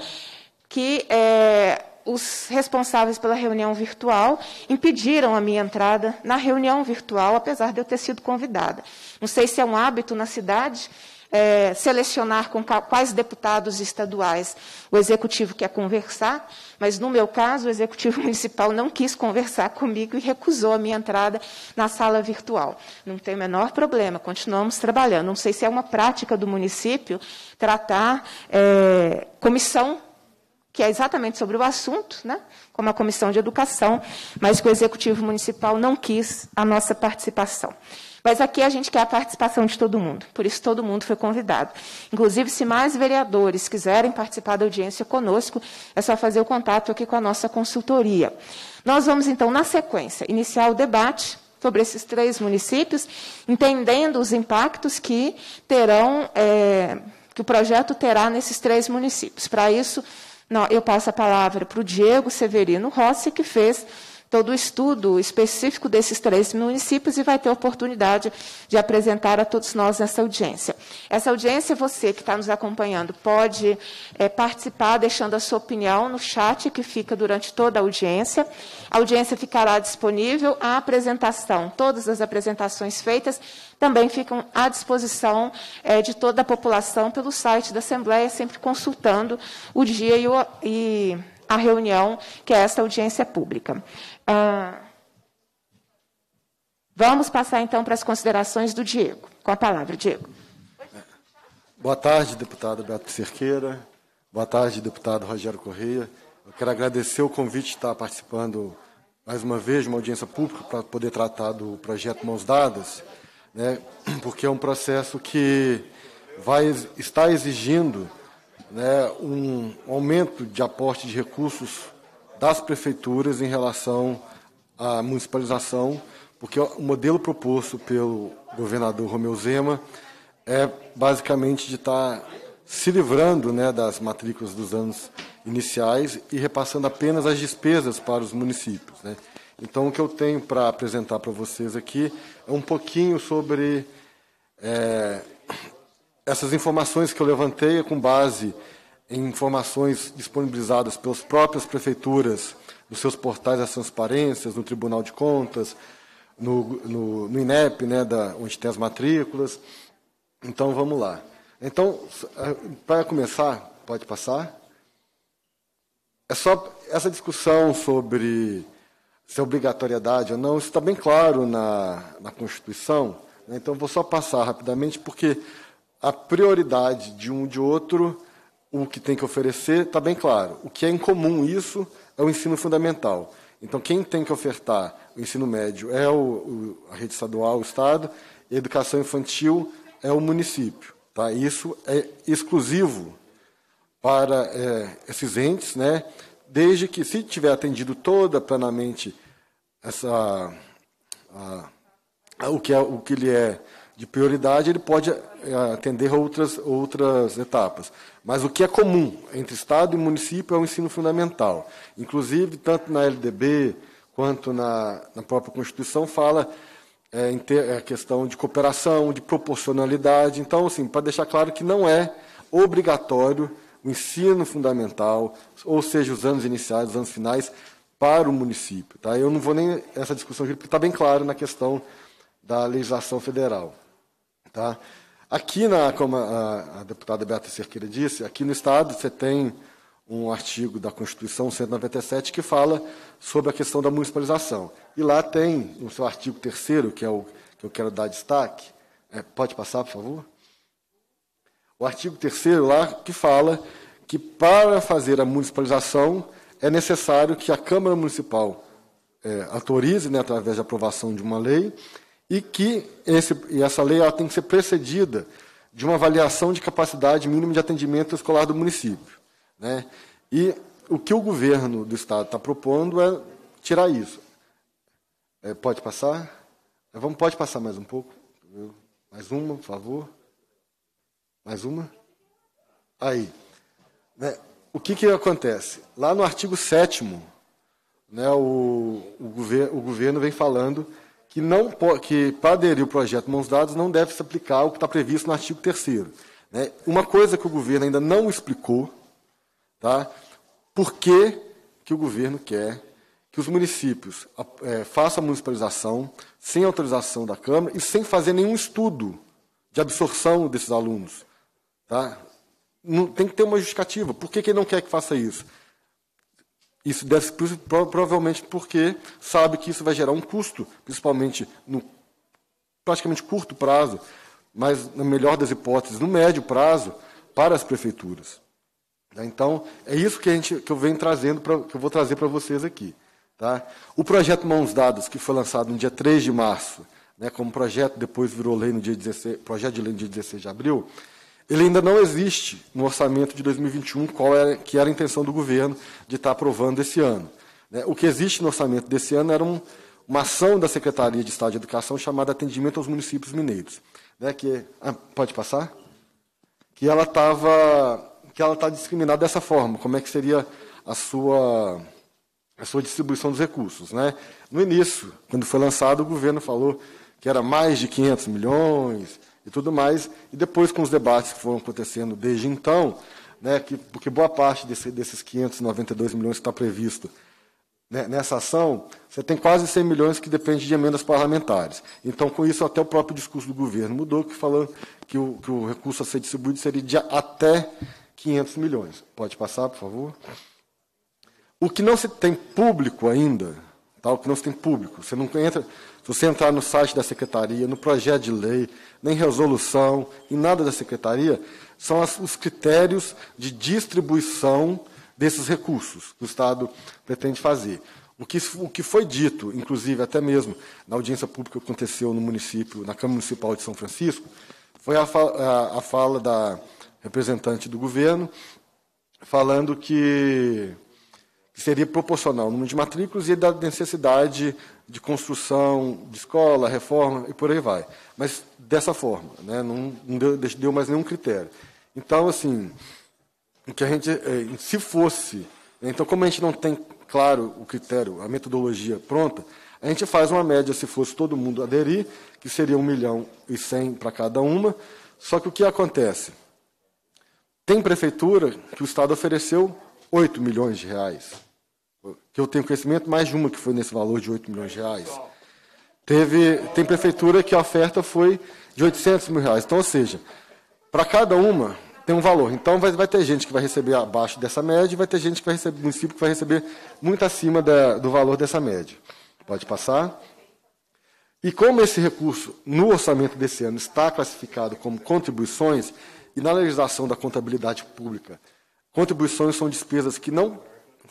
que é, os responsáveis pela reunião virtual impediram a minha entrada na reunião virtual, apesar de eu ter sido convidada. Não sei se é um hábito na cidade, é, selecionar com quais deputados estaduais o executivo quer conversar, mas no meu caso, o executivo municipal não quis conversar comigo e recusou a minha entrada na sala virtual. Não tem o menor problema, continuamos trabalhando. Não sei se é uma prática do município tratar é, comissão que é exatamente sobre o assunto, né, como a Comissão de Educação, mas que o Executivo Municipal não quis a nossa participação. Mas aqui a gente quer a participação de todo mundo, por isso todo mundo foi convidado. Inclusive, se mais vereadores quiserem participar da audiência conosco, é só fazer o contato aqui com a nossa consultoria. Nós vamos, então, na sequência, iniciar o debate sobre esses três municípios, entendendo os impactos que terão, é, que o projeto terá nesses três municípios. Para isso, não, eu passo a palavra para o Diego Severino Rossi, que fez todo o estudo específico desses três municípios e vai ter oportunidade de apresentar a todos nós nessa audiência. Essa audiência, você que está nos acompanhando, pode é, participar deixando a sua opinião no chat que fica durante toda a audiência. A audiência ficará disponível, a apresentação, todas as apresentações feitas também ficam à disposição é, de toda a população pelo site da Assembleia, sempre consultando o dia e, o, e a reunião, que é esta audiência pública. Ah, vamos passar então para as considerações do Diego. Com a palavra, Diego. Boa tarde, deputada Beatriz Cerqueira. Boa tarde, deputado Rogério Correia. Eu quero agradecer o convite de estar participando mais uma vez de uma audiência pública para poder tratar do projeto Mãos Dadas, né, porque é um processo que vai estar exigindo né, um aumento de aporte de recursos das prefeituras em relação à municipalização, porque o modelo proposto pelo governador Romeu Zema é basicamente de estar se livrando né, das matrículas dos anos iniciais e repassando apenas as despesas para os municípios. Né. Então, o que eu tenho para apresentar para vocês aqui é um pouquinho sobre é, essas informações que eu levantei com base informações disponibilizadas pelas próprias prefeituras, nos seus portais das transparências, no Tribunal de Contas, no, no, no INEP, né, da, onde tem as matrículas. Então, vamos lá. Então, para começar, pode passar? É só essa discussão sobre se é obrigatoriedade ou não, isso está bem claro na, na Constituição. Né? Então, vou só passar rapidamente, porque a prioridade de um de outro, o que tem que oferecer, está bem claro. O que é incomum isso é o ensino fundamental. Então, quem tem que ofertar o ensino médio é o, o, a rede estadual, o Estado, e a educação infantil é o município. Tá? Isso é exclusivo para é, esses entes, né? desde que, se tiver atendido toda plenamente essa, a, a, o, que é, o que lhe é de prioridade, ele pode é, atender outras, outras etapas. Mas o que é comum entre Estado e município é o ensino fundamental. Inclusive, tanto na LDB quanto na, na própria Constituição, fala é, em ter a é, questão de cooperação, de proporcionalidade. Então, assim, para deixar claro que não é obrigatório o ensino fundamental, ou seja, os anos iniciais, os anos finais, para o município. Tá? Eu não vou nem essa discussão aqui, porque está bem claro na questão da legislação federal. Tá? Aqui, na, como a, a deputada Beatriz Cerqueira disse, aqui no Estado você tem um artigo da Constituição 197 que fala sobre a questão da municipalização. E lá tem, no seu artigo terceiro, que é o que eu quero dar destaque, é, pode passar, por favor? o artigo 3 lá, que fala que para fazer a municipalização é necessário que a Câmara Municipal é, autorize, né, através da aprovação de uma lei, e que esse, e essa lei ela tem que ser precedida de uma avaliação de capacidade mínima de atendimento escolar do município. Né? E o que o governo do Estado está propondo é tirar isso. É, pode passar? Vamos, pode passar mais um pouco? Mais uma, por favor. Mais uma? Aí. Né, o que, que acontece? Lá no artigo 7 né, o, o, governo, o governo vem falando que, não, que para aderir o projeto Mãos Dadas não deve se aplicar o que está previsto no artigo 3 né? Uma coisa que o governo ainda não explicou, tá? por que, que o governo quer que os municípios é, façam a municipalização sem autorização da Câmara e sem fazer nenhum estudo de absorção desses alunos. Tá? Não, tem que ter uma justificativa. Por que, que ele não quer que faça isso? Isso deve provavelmente porque sabe que isso vai gerar um custo, principalmente no praticamente curto prazo, mas na melhor das hipóteses, no médio prazo, para as prefeituras. Tá? Então, é isso que, a gente, que eu venho trazendo, pra, que eu vou trazer para vocês aqui. Tá? O projeto Mãos Dadas, que foi lançado no dia 3 de março, né, como projeto, depois virou lei no dia 16, projeto de lei no dia 16 de abril, ele ainda não existe no orçamento de 2021, qual era, que era a intenção do governo de estar aprovando esse ano. Né? O que existe no orçamento desse ano era um, uma ação da Secretaria de Estado de Educação chamada Atendimento aos Municípios Mineiros. Né? Que, ah, pode passar? Que ela estava que ela está discriminada dessa forma. Como é que seria a sua a sua distribuição dos recursos, né? No início, quando foi lançado, o governo falou que era mais de 500 milhões, e tudo mais. E depois, com os debates que foram acontecendo desde então, né, que, porque boa parte desse, desses 592 milhões que está previsto né, nessa ação, você tem quase 100 milhões que depende de emendas parlamentares. Então, com isso, até o próprio discurso do governo mudou, que falando que o, que o recurso a ser distribuído seria de até 500 milhões. Pode passar, por favor? O que não se tem público ainda, tá? o que não se tem público, você não entra, se você entrar no site da secretaria, no projeto de lei, nem resolução, em nada da secretaria, são as, os critérios de distribuição desses recursos que o Estado pretende fazer. O que, o que foi dito, inclusive até mesmo na audiência pública que aconteceu no município, na Câmara Municipal de São Francisco, foi a, a, a fala da representante do governo falando que que seria proporcional ao número de matrículas e da necessidade de construção de escola, reforma e por aí vai. Mas dessa forma, né? não, não deu, deu, mais nenhum critério. Então, assim, que a gente, eh, se fosse, então como a gente não tem claro o critério, a metodologia pronta, a gente faz uma média, se fosse todo mundo aderir, que seria um milhão e cem para cada uma. Só que o que acontece? Tem prefeitura que o Estado ofereceu 8 milhões de reais. Que eu tenho conhecimento, mais de uma que foi nesse valor de 8 milhões de reais. Teve, tem prefeitura que a oferta foi de 800 mil reais. Então, ou seja, para cada uma tem um valor. Então, vai, vai, ter gente que vai receber abaixo dessa média e vai ter gente que vai receber, município que vai receber muito acima da, do valor dessa média. Pode passar. E como esse recurso, no orçamento desse ano, está classificado como contribuições, e na legislação da contabilidade pública, contribuições são despesas que não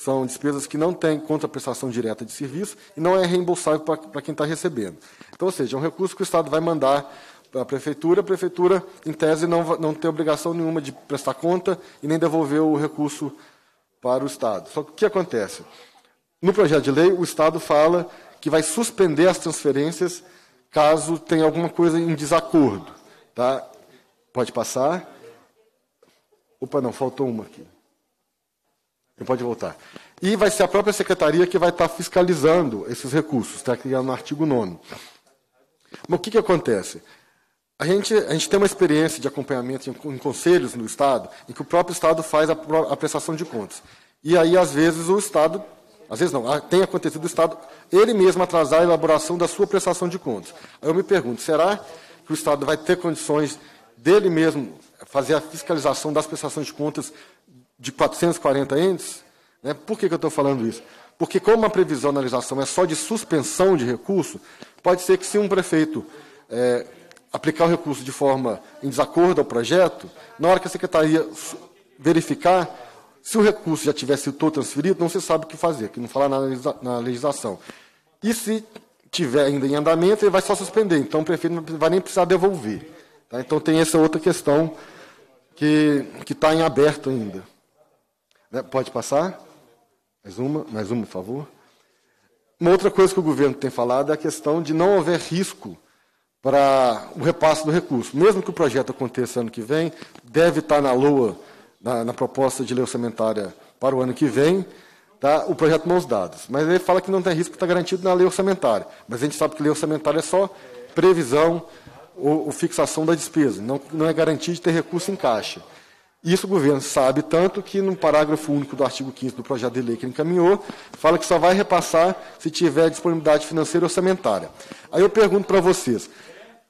são despesas que não têm contraprestação direta de serviço e não é reembolsável para quem está recebendo. Então, ou seja, é um recurso que o Estado vai mandar para a Prefeitura, a Prefeitura, em tese, não, não tem obrigação nenhuma de prestar conta e nem devolver o recurso para o Estado. Só que o que acontece? No projeto de lei, o Estado fala que vai suspender as transferências caso tenha alguma coisa em desacordo. Tá? Pode passar. Opa, não, faltou uma aqui. Pode voltar. E vai ser a própria secretaria que vai estar fiscalizando esses recursos, está aqui no artigo 9. Mas o que, que acontece? A gente, a gente tem uma experiência de acompanhamento em, em conselhos no Estado, em que o próprio Estado faz a, a, prestação de contas. E aí, às vezes, o Estado, às vezes não, tem acontecido o Estado, ele mesmo atrasar a elaboração da sua prestação de contas. Aí eu me pergunto, será que o Estado vai ter condições dele mesmo fazer a fiscalização das prestações de contas de 440 entes. Né? Por que, que eu estou falando isso? Porque, como a previsão na legislação é só de suspensão de recurso, pode ser que, se um prefeito é, aplicar o recurso de forma em desacordo ao projeto, na hora que a secretaria verificar, se o recurso já tivesse sido todo transferido, não se sabe o que fazer, que não fala na legislação. E se tiver ainda em andamento, ele vai só suspender. Então, o prefeito não vai nem precisar devolver. Tá? Então, tem essa outra questão que está em aberto ainda. Né? Pode passar? Mais uma, mais uma, por favor. Uma outra coisa que o governo tem falado é a questão de não haver risco para o repasse do recurso. Mesmo que o projeto aconteça ano que vem, deve estar na LOA, na, na proposta de lei orçamentária para o ano que vem, tá, o projeto mãos dadas. Mas ele fala que não tem risco, está garantido na lei orçamentária. Mas a gente sabe que lei orçamentária é só previsão ou, ou fixação da despesa, não, não é garantia de ter recurso em caixa. Isso o governo sabe tanto que no parágrafo único do artigo 15 do projeto de lei que ele encaminhou, fala que só vai repassar se tiver disponibilidade financeira orçamentária. Aí eu pergunto para vocês,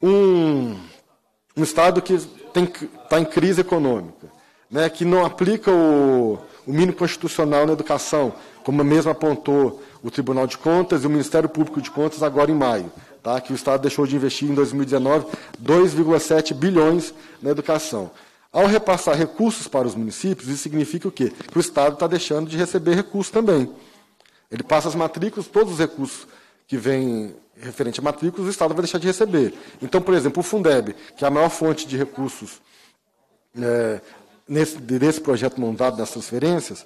um, um Estado que está em crise econômica, né, que não aplica o, o mínimo constitucional na educação, como mesmo apontou o Tribunal de Contas e o Ministério Público de Contas agora em maio, tá, que o Estado deixou de investir em 2019 2,7 bilhões na educação. Ao repassar recursos para os municípios, isso significa o quê? Que o Estado está deixando de receber recursos também. Ele passa as matrículas, todos os recursos que vêm referente a matrículas, o Estado vai deixar de receber. Então, por exemplo, o Fundeb, que é a maior fonte de recursos é, nesse, desse projeto montado das transferências,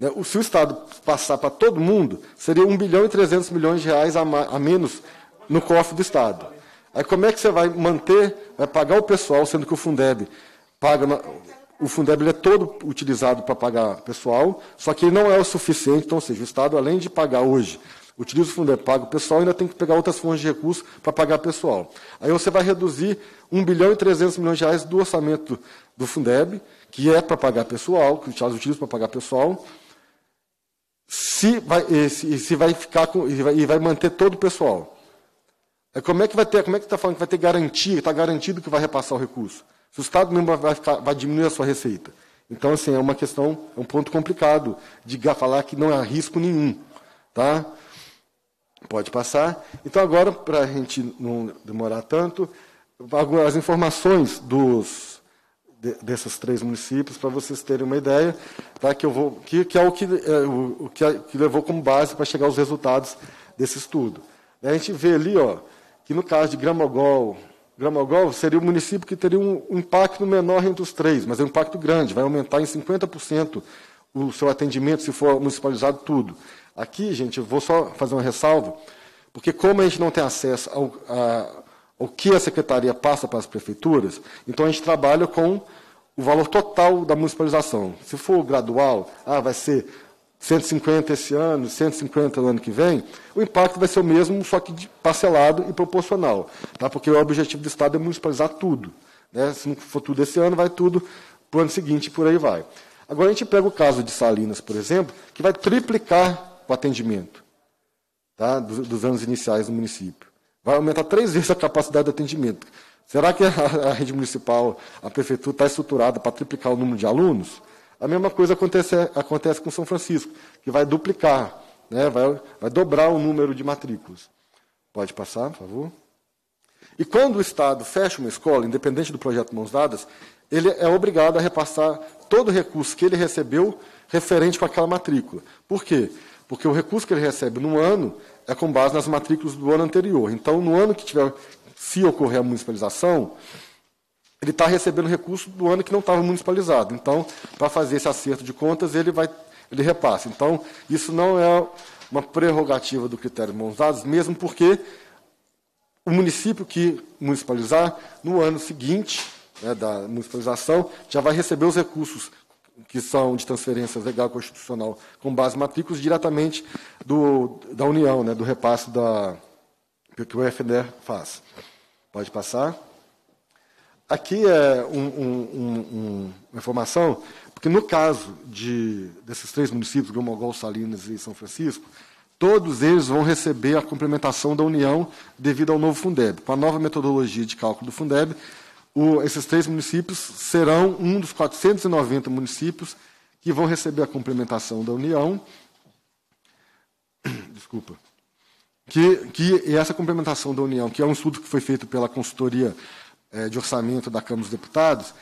né, se o Estado passar para todo mundo, seria 1 bilhão e 300 milhões de reais a, a menos no cofre do Estado. Aí como é que você vai manter, vai pagar o pessoal, sendo que o Fundeb paga. O Fundeb é todo utilizado para pagar pessoal, só que ele não é o suficiente, então, ou seja, o Estado, além de pagar hoje, utiliza o Fundeb, paga o pessoal, ainda tem que pegar outras fontes de recursos para pagar pessoal. Aí você vai reduzir 1 bilhão e 300 milhões de reais do orçamento do Fundeb, que é para pagar pessoal, que o Estado utiliza para pagar pessoal, se vai, se, se vai ficar com, e vai, e vai manter todo o pessoal. É como é que vai ter, como é que está falando que vai ter garantia, está garantido que vai repassar o recurso? Se o Estado mesmo vai, ficar, vai diminuir a sua receita. Então, assim, é uma questão, é um ponto complicado de falar que não há risco nenhum. Tá? Pode passar. Então, agora, para a gente não demorar tanto, as informações dos, de, desses três municípios, para vocês terem uma ideia, tá? que, eu vou, que, que é o, que, é, o, que, que levou como base para chegar aos resultados desse estudo. A gente vê ali ó, que, no caso de Gramogol, Gramogol seria o município que teria um impacto menor entre os três, mas é um impacto grande, vai aumentar em 50% o seu atendimento se for municipalizado tudo. Aqui, gente, eu vou só fazer uma ressalva, porque como a gente não tem acesso ao, a, ao que a secretaria passa para as prefeituras, então a gente trabalha com o valor total da municipalização. Se for gradual, ah, vai ser 150 esse ano, 150 no ano que vem, o impacto vai ser o mesmo, só que parcelado e proporcional. Tá? Porque o objetivo do Estado é municipalizar tudo. Né? Se não for tudo esse ano, vai tudo para o ano seguinte e por aí vai. Agora a gente pega o caso de Salinas, por exemplo, que vai triplicar o atendimento tá, dos, dos anos iniciais do município. Vai aumentar três vezes a capacidade de atendimento. Será que a, a rede municipal, a prefeitura, está estruturada para triplicar o número de alunos? A mesma coisa acontece, acontece com São Francisco, que vai duplicar, né, vai, vai dobrar o número de matrículas. Pode passar, por favor? E quando o Estado fecha uma escola, independente do projeto Mãos Dadas, ele é obrigado a repassar todo o recurso que ele recebeu referente com aquela matrícula. Por quê? Porque o recurso que ele recebe no ano é com base nas matrículas do ano anterior. Então, no ano que tiver, se ocorrer a municipalização, ele está recebendo recurso do ano que não estava municipalizado. Então, para fazer esse acerto de contas, ele vai, ele repassa. Então, isso não é uma prerrogativa do critério de mãos dadas, mesmo porque o município que municipalizar, no ano seguinte né, da municipalização, já vai receber os recursos que são de transferência legal constitucional com base matrículas diretamente do, da União, né, do repasse da, que o FNR faz. Pode passar. Aqui é um, um, um, uma informação, porque no caso de, desses três municípios, Grumogol, Salinas e São Francisco, todos eles vão receber a complementação da União devido ao novo Fundeb. Com a nova metodologia de cálculo do Fundeb, o, esses três municípios serão um dos 490 municípios que vão receber a complementação da União. Desculpa. Que, que essa complementação da União, que é um estudo que foi feito pela consultoria é, de orçamento da Câmara dos Deputados,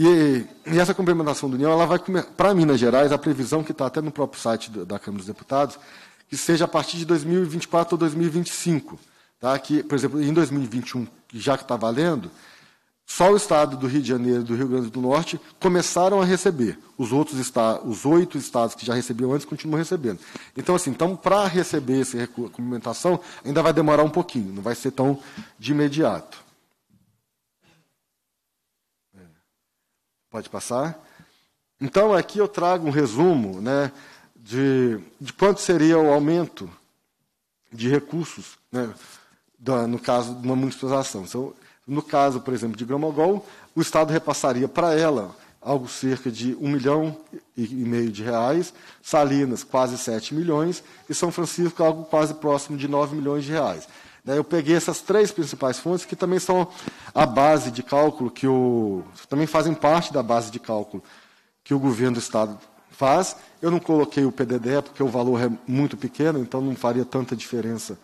e, e essa complementação da União, ela vai para Minas Gerais, a previsão que está até no próprio site da Câmara dos Deputados, que seja a partir de 2024 ou 2025. Tá? Que, por exemplo, em 2021, já que está valendo, só o estado do Rio de Janeiro e do Rio Grande do Norte começaram a receber. Os outros os oito estados que já recebiam antes continuam recebendo. Então, assim, então, para receber essa complementação, ainda vai demorar um pouquinho, não vai ser tão de imediato. Pode passar? Então, aqui eu trago um resumo né, de, de quanto seria o aumento de recursos, né, da, no caso de uma municipalização. Então, no caso, por exemplo, de Gromogol, o Estado repassaria para ela algo cerca de um milhão e meio de reais, Salinas quase 7 milhões e São Francisco algo quase próximo de 9 milhões de reais. Eu peguei essas três principais fontes que também são a base de cálculo que o também fazem parte da base de cálculo que o governo do estado faz. Eu não coloquei o PDD porque o valor é muito pequeno, então não faria tanta diferença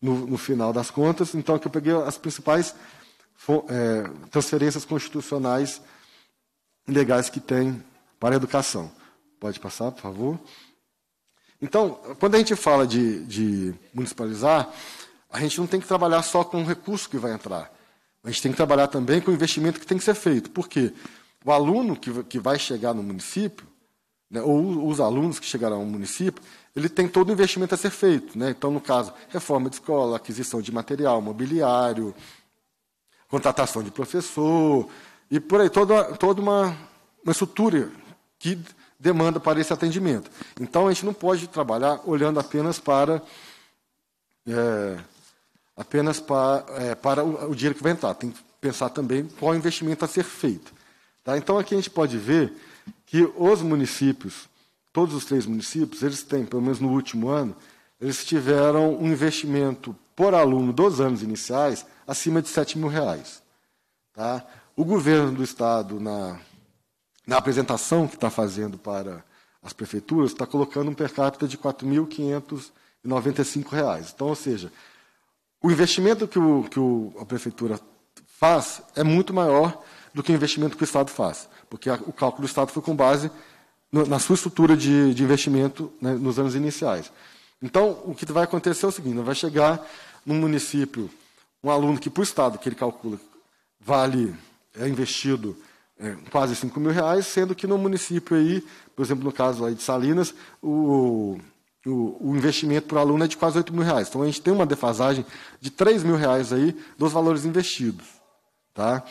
no, no final das contas. Então aqui eu peguei as principais é, transferências constitucionais legais que tem para a educação. Pode passar, por favor. Então, quando a gente fala de, de municipalizar, a gente não tem que trabalhar só com o recurso que vai entrar. A gente tem que trabalhar também com o investimento que tem que ser feito. Por quê? O aluno que, vai chegar no município, né, ou os alunos que chegarão ao município, ele tem todo o investimento a ser feito. Né? Então, no caso, reforma de escola, aquisição de material, mobiliário, contratação de professor, e por aí toda, toda uma, uma estrutura que demanda para esse atendimento. Então, a gente não pode trabalhar olhando apenas para é, apenas para, é, para o, o, dinheiro que vai entrar. Tem que pensar também qual investimento a ser feito. Tá? Então, aqui a gente pode ver que os municípios, todos os três municípios, eles têm, pelo menos no último ano, eles tiveram um investimento por aluno dos anos iniciais acima de 7 mil reais. Tá? O governo do Estado, na, na apresentação que está fazendo para as prefeituras, está colocando um per capita de R$ 4.595. Então, ou seja, o investimento que, o, que o, a prefeitura faz é muito maior do que o investimento que o Estado faz, porque a, o cálculo do Estado foi com base no, na sua estrutura de, de investimento né, nos anos iniciais. Então, o que vai acontecer é o seguinte: vai chegar num município um aluno que, para o Estado, que ele calcula, vale, é investido é, quase 5 mil reais, sendo que no município aí, por exemplo, no caso aí de Salinas, o, o, o investimento por aluno é de quase 8 mil reais. Então a gente tem uma defasagem de 3 mil reais aí dos valores investidos. Tá?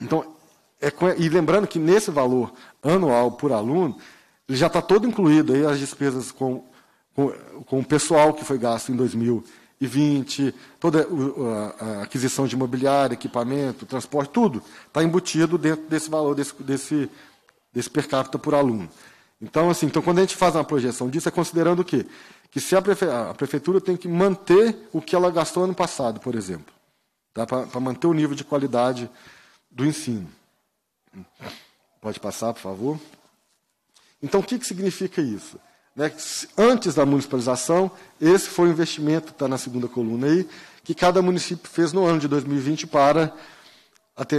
Então, é, e lembrando que nesse valor anual por aluno, ele já está todo incluído aí as despesas com, com, com o pessoal que foi gasto em 2000 2020, toda a aquisição de imobiliário, equipamento, transporte, tudo está embutido dentro desse valor, desse, desse, desse per capita por aluno. Então, assim, então, quando a gente faz uma projeção disso, é considerando o quê? Que se a, prefe... a prefeitura tem que manter o que ela gastou ano passado, por exemplo, tá? para manter o nível de qualidade do ensino. Pode passar, por favor. Então, o que, que significa isso? Né, antes da municipalização, esse foi o investimento, está na segunda coluna aí, que cada município fez no ano de 2020 para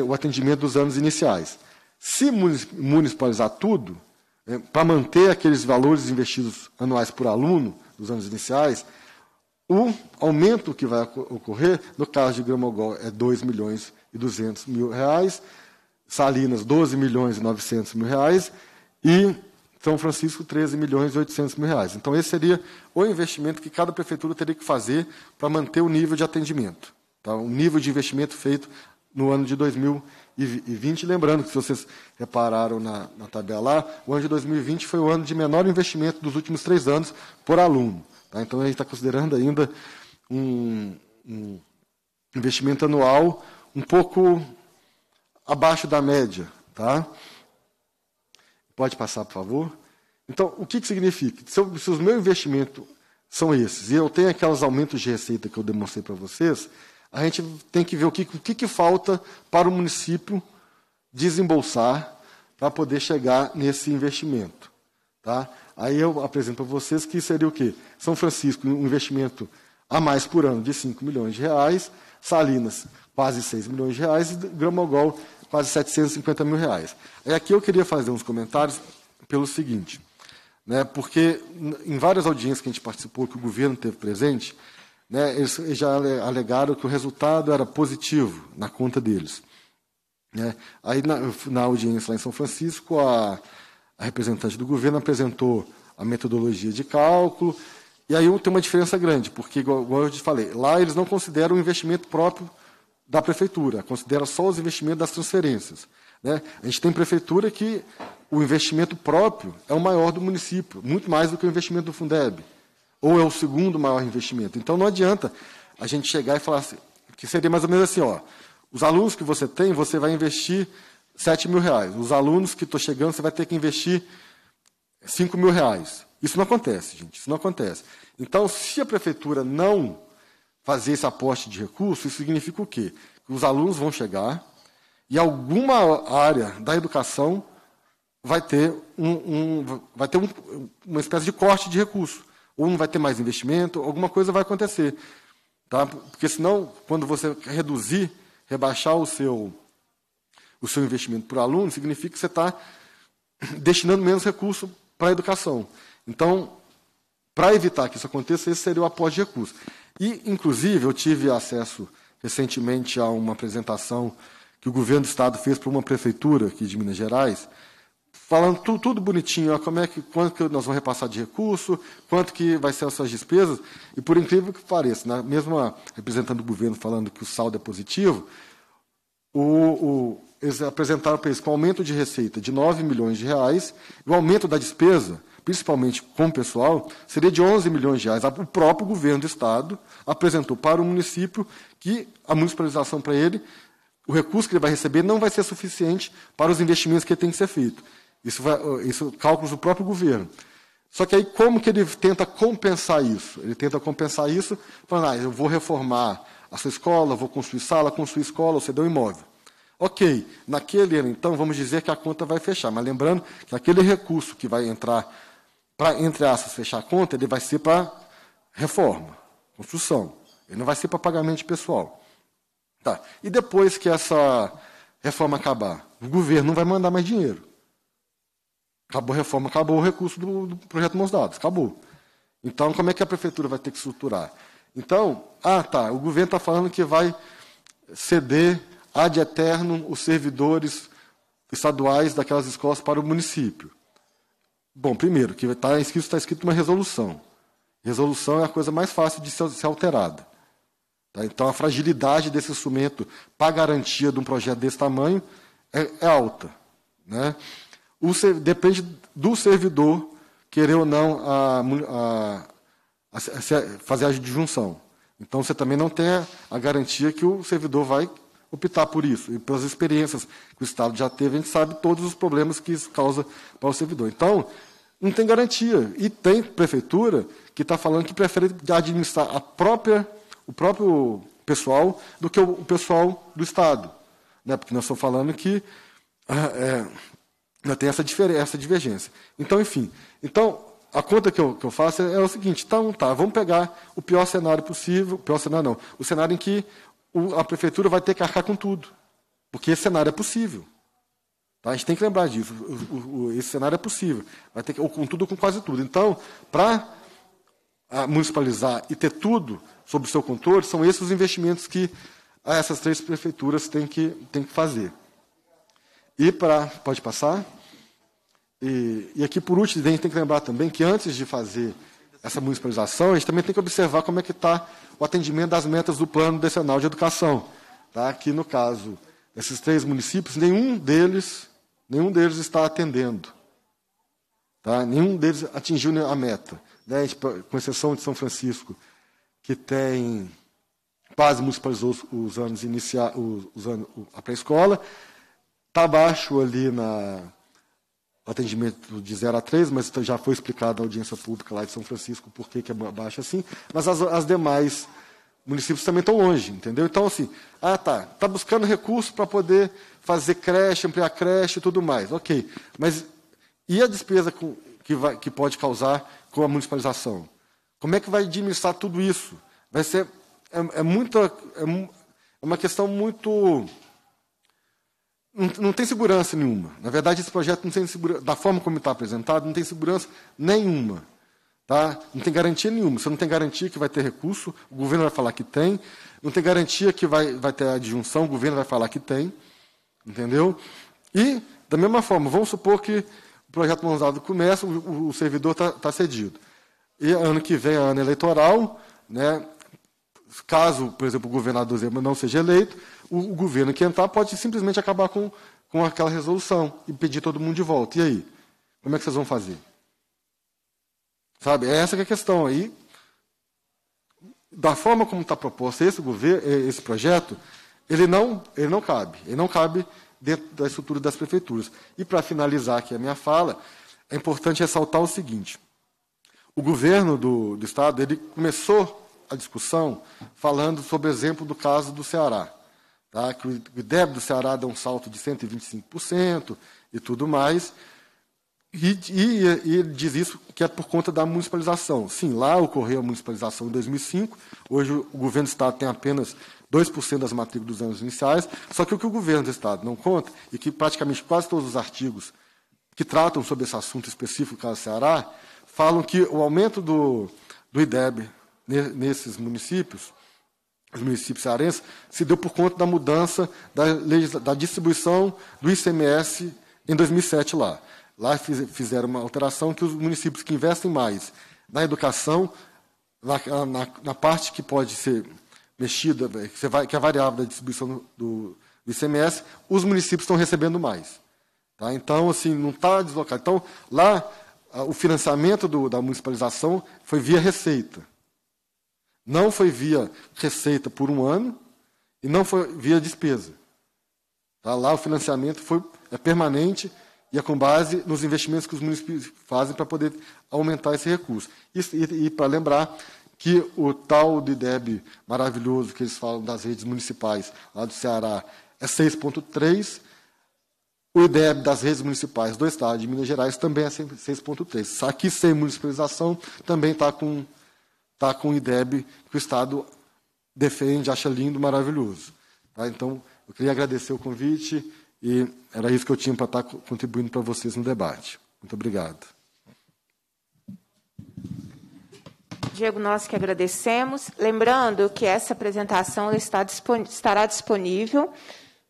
o atendimento dos anos iniciais. Se municipalizar tudo, né, para manter aqueles valores investidos anuais por aluno dos anos iniciais, o aumento que vai ocorrer, no caso de Gramogol, é 2 milhões e 200 mil reais, Salinas, 12 milhões e 900 mil reais, e são Francisco, 13 milhões e 800 mil reais. Então, esse seria o investimento que cada prefeitura teria que fazer para manter o nível de atendimento. Tá? O nível de investimento feito no ano de 2020. Lembrando que, se vocês repararam na, na tabela lá, o ano de 2020 foi o ano de menor investimento dos últimos três anos por aluno. Tá? Então, a gente está considerando ainda um, um investimento anual um pouco abaixo da média. Tá? Pode passar, por favor? Então, o que, que significa? Se, se os meus investimentos são esses, e eu tenho aqueles aumentos de receita que eu demonstrei para vocês, a gente tem que ver o que, o que, que falta para o município desembolsar para poder chegar nesse investimento. Tá? Aí eu apresento para vocês que seria o quê? São Francisco, um investimento a mais por ano de 5 milhões de reais, Salinas, quase 6 milhões de reais, e Gramogol, quase 750 mil reais. Aí aqui eu queria fazer uns comentários pelo seguinte, né, porque em várias audiências que a gente participou, que o governo teve presente, né, eles já alegaram que o resultado era positivo na conta deles. Né. Aí, na, na, audiência lá em São Francisco, a, a representante do governo apresentou a metodologia de cálculo, e aí tem uma diferença grande, porque, igual, igual eu te falei, lá eles não consideram o investimento próprio da prefeitura, considera só os investimentos das transferências. Né? A gente tem prefeitura que o investimento próprio é o maior do município, muito mais do que o investimento do Fundeb, ou é o segundo maior investimento. Então não adianta a gente chegar e falar assim, que seria mais ou menos assim, ó, os alunos que você tem, você vai investir 7 mil reais. Os alunos que estão chegando, você vai ter que investir 5 mil reais. Isso não acontece, gente, isso não acontece. Então, se a prefeitura não fazer esse aporte de recursos, isso significa o quê? Que os alunos vão chegar e alguma área da educação vai ter, um, um vai ter um, uma espécie de corte de recurso. Ou não vai ter mais investimento, alguma coisa vai acontecer. Tá? Porque senão, quando você reduzir, rebaixar o seu, o seu investimento por aluno, significa que você está destinando menos recurso para a educação. Então, para evitar que isso aconteça, esse seria o aporte de recursos. E, inclusive, eu tive acesso recentemente a uma apresentação que o governo do estado fez para uma prefeitura aqui de Minas Gerais, falando tudo, tudo bonitinho, ó, como é que, quanto que nós vamos repassar de recurso, quanto que vai ser as suas despesas, e por incrível que pareça, né, mesmo a representante do governo falando que o saldo é positivo, o, o, eles apresentaram para eles com aumento de receita de 9 milhões de reais, e o aumento da despesa principalmente com o pessoal, seria de 11 milhões de reais. O próprio governo do Estado apresentou para o município que a municipalização para ele, o recurso que ele vai receber não vai ser suficiente para os investimentos que tem que ser feito. Isso, vai, isso cálculos do próprio governo. Só que aí como que ele tenta compensar isso? Ele tenta compensar isso falando, ah, eu vou reformar a sua escola, vou construir sala, construir escola, você deu imóvel. Ok, naquele ano, então, vamos dizer que a conta vai fechar. Mas lembrando que aquele recurso que vai entrar para, entre aspas, fechar a conta, ele vai ser para reforma, construção. Ele não vai ser para pagamento pessoal. Tá. E depois que essa reforma acabar, o governo não vai mandar mais dinheiro. Acabou a reforma, acabou o recurso do, do projeto Mãos Dadas, acabou. Então, como é que a prefeitura vai ter que estruturar? Então, ah, tá, o governo está falando que vai ceder ad eterno os servidores estaduais daquelas escolas para o município. Bom, primeiro, que está escrito, está escrito uma resolução. Resolução é a coisa mais fácil de ser, ser alterada. Tá? Então, a fragilidade desse instrumento para garantia de um projeto desse tamanho é, é alta. Né? O, depende do servidor querer ou não a, a, a, fazer a disjunção. Então, você também não tem a garantia que o servidor vai optar por isso. E pelas experiências que o Estado já teve, a gente sabe todos os problemas que isso causa para o servidor. Então, não tem garantia. E tem prefeitura que está falando que prefere administrar a própria, o próprio pessoal do que o, pessoal do Estado. Né? Porque nós estamos falando que é, tem essa, essa divergência. Então, enfim. Então, a conta que eu, que eu faço é, é, o seguinte, então tá, vamos pegar o pior cenário possível, pior cenário não, o cenário em que o, a prefeitura vai ter que arcar com tudo. Porque esse cenário é possível. Tá? A gente tem que lembrar disso. O, o, esse cenário é possível. Vai ter que, ou com tudo ou com quase tudo. Então, para municipalizar e ter tudo sob o seu controle, são esses os investimentos que essas três prefeituras têm que, têm que fazer. E para. Pode passar? E, e, aqui, por último, a gente tem que lembrar também que antes de fazer essa municipalização, a gente também tem que observar como é que está o atendimento das metas do Plano Decenal de Educação. Tá? Que, no caso desses três municípios, nenhum deles, nenhum deles está atendendo. Tá? Nenhum deles atingiu a meta. Né? Com exceção de São Francisco, que tem quase municipalizou os anos iniciais, os anos, a pré-escola, está abaixo ali na atendimento de 0 a 3, mas já foi explicado na audiência pública lá de São Francisco por que, é baixo assim, mas as, as demais municípios também estão longe, entendeu? Então, assim, ah, tá, está buscando recurso para poder fazer creche, ampliar creche e tudo mais, ok, mas e a despesa com, que, vai, que pode causar com a municipalização? Como é que vai administrar tudo isso? Vai ser, é, é, muita, é, é uma questão muito não, não, tem segurança nenhuma. Na verdade, esse projeto não tem segurança, da forma como está apresentado, não tem segurança nenhuma. Tá? Não tem garantia nenhuma. Você não tem garantia que vai ter recurso, o governo vai falar que tem. Não tem garantia que vai, vai ter adjunção, o governo vai falar que tem. Entendeu? E, da mesma forma, vamos supor que o projeto mãozado começa, o, o servidor está tá cedido. E ano que vem é ano eleitoral, né? caso, por exemplo, o governador Zema não seja eleito, o, o, governo que entrar pode simplesmente acabar com, com aquela resolução e pedir todo mundo de volta. E aí? Como é que vocês vão fazer? Sabe? É essa é a questão aí. Da forma como está proposto esse, governo, eh, esse projeto, ele não, ele não cabe. Ele não cabe dentro da estrutura das prefeituras. E para finalizar aqui a minha fala, é importante ressaltar o seguinte: o governo do, do Estado ele começou a discussão falando sobre o exemplo do caso do Ceará. Tá? Que o IDEB do Ceará deu um salto de 125% e tudo mais. E, e, e, diz isso que é por conta da municipalização. Sim, lá ocorreu a municipalização em 2005. Hoje o governo do Estado tem apenas 2% das matrículas dos anos iniciais. Só que o que o governo do Estado não conta, e que praticamente quase todos os artigos que tratam sobre esse assunto específico, caso Ceará, falam que o aumento do, do IDEB nesses municípios, os municípios cearenses, se deu por conta da mudança da, da distribuição do ICMS em 2007 lá. Lá fizeram uma alteração que os municípios que investem mais na educação, na, na, na parte que pode ser mexida, que, vai, que é variável da distribuição do, do ICMS, os municípios estão recebendo mais. Tá? Então, assim, não está deslocado. Então, lá, o financiamento do, da municipalização foi via receita. Não foi via receita por um ano e não foi via despesa. Tá? Lá o financiamento foi, é permanente e é com base nos investimentos que os municípios fazem para poder aumentar esse recurso. E, e, e para lembrar que o tal de IDEB maravilhoso que eles falam das redes municipais lá do Ceará é 6,3%. O IDEB das redes municipais do Estado de Minas Gerais também é 6,3%. Aqui, sem municipalização, também está com está com o IDEB que o Estado defende, acha lindo, maravilhoso. Tá? Então, eu queria agradecer o convite e era isso que eu tinha para estar tá contribuindo para vocês no debate. Muito obrigado. Diego, nós que agradecemos. Lembrando que essa apresentação está, estará disponível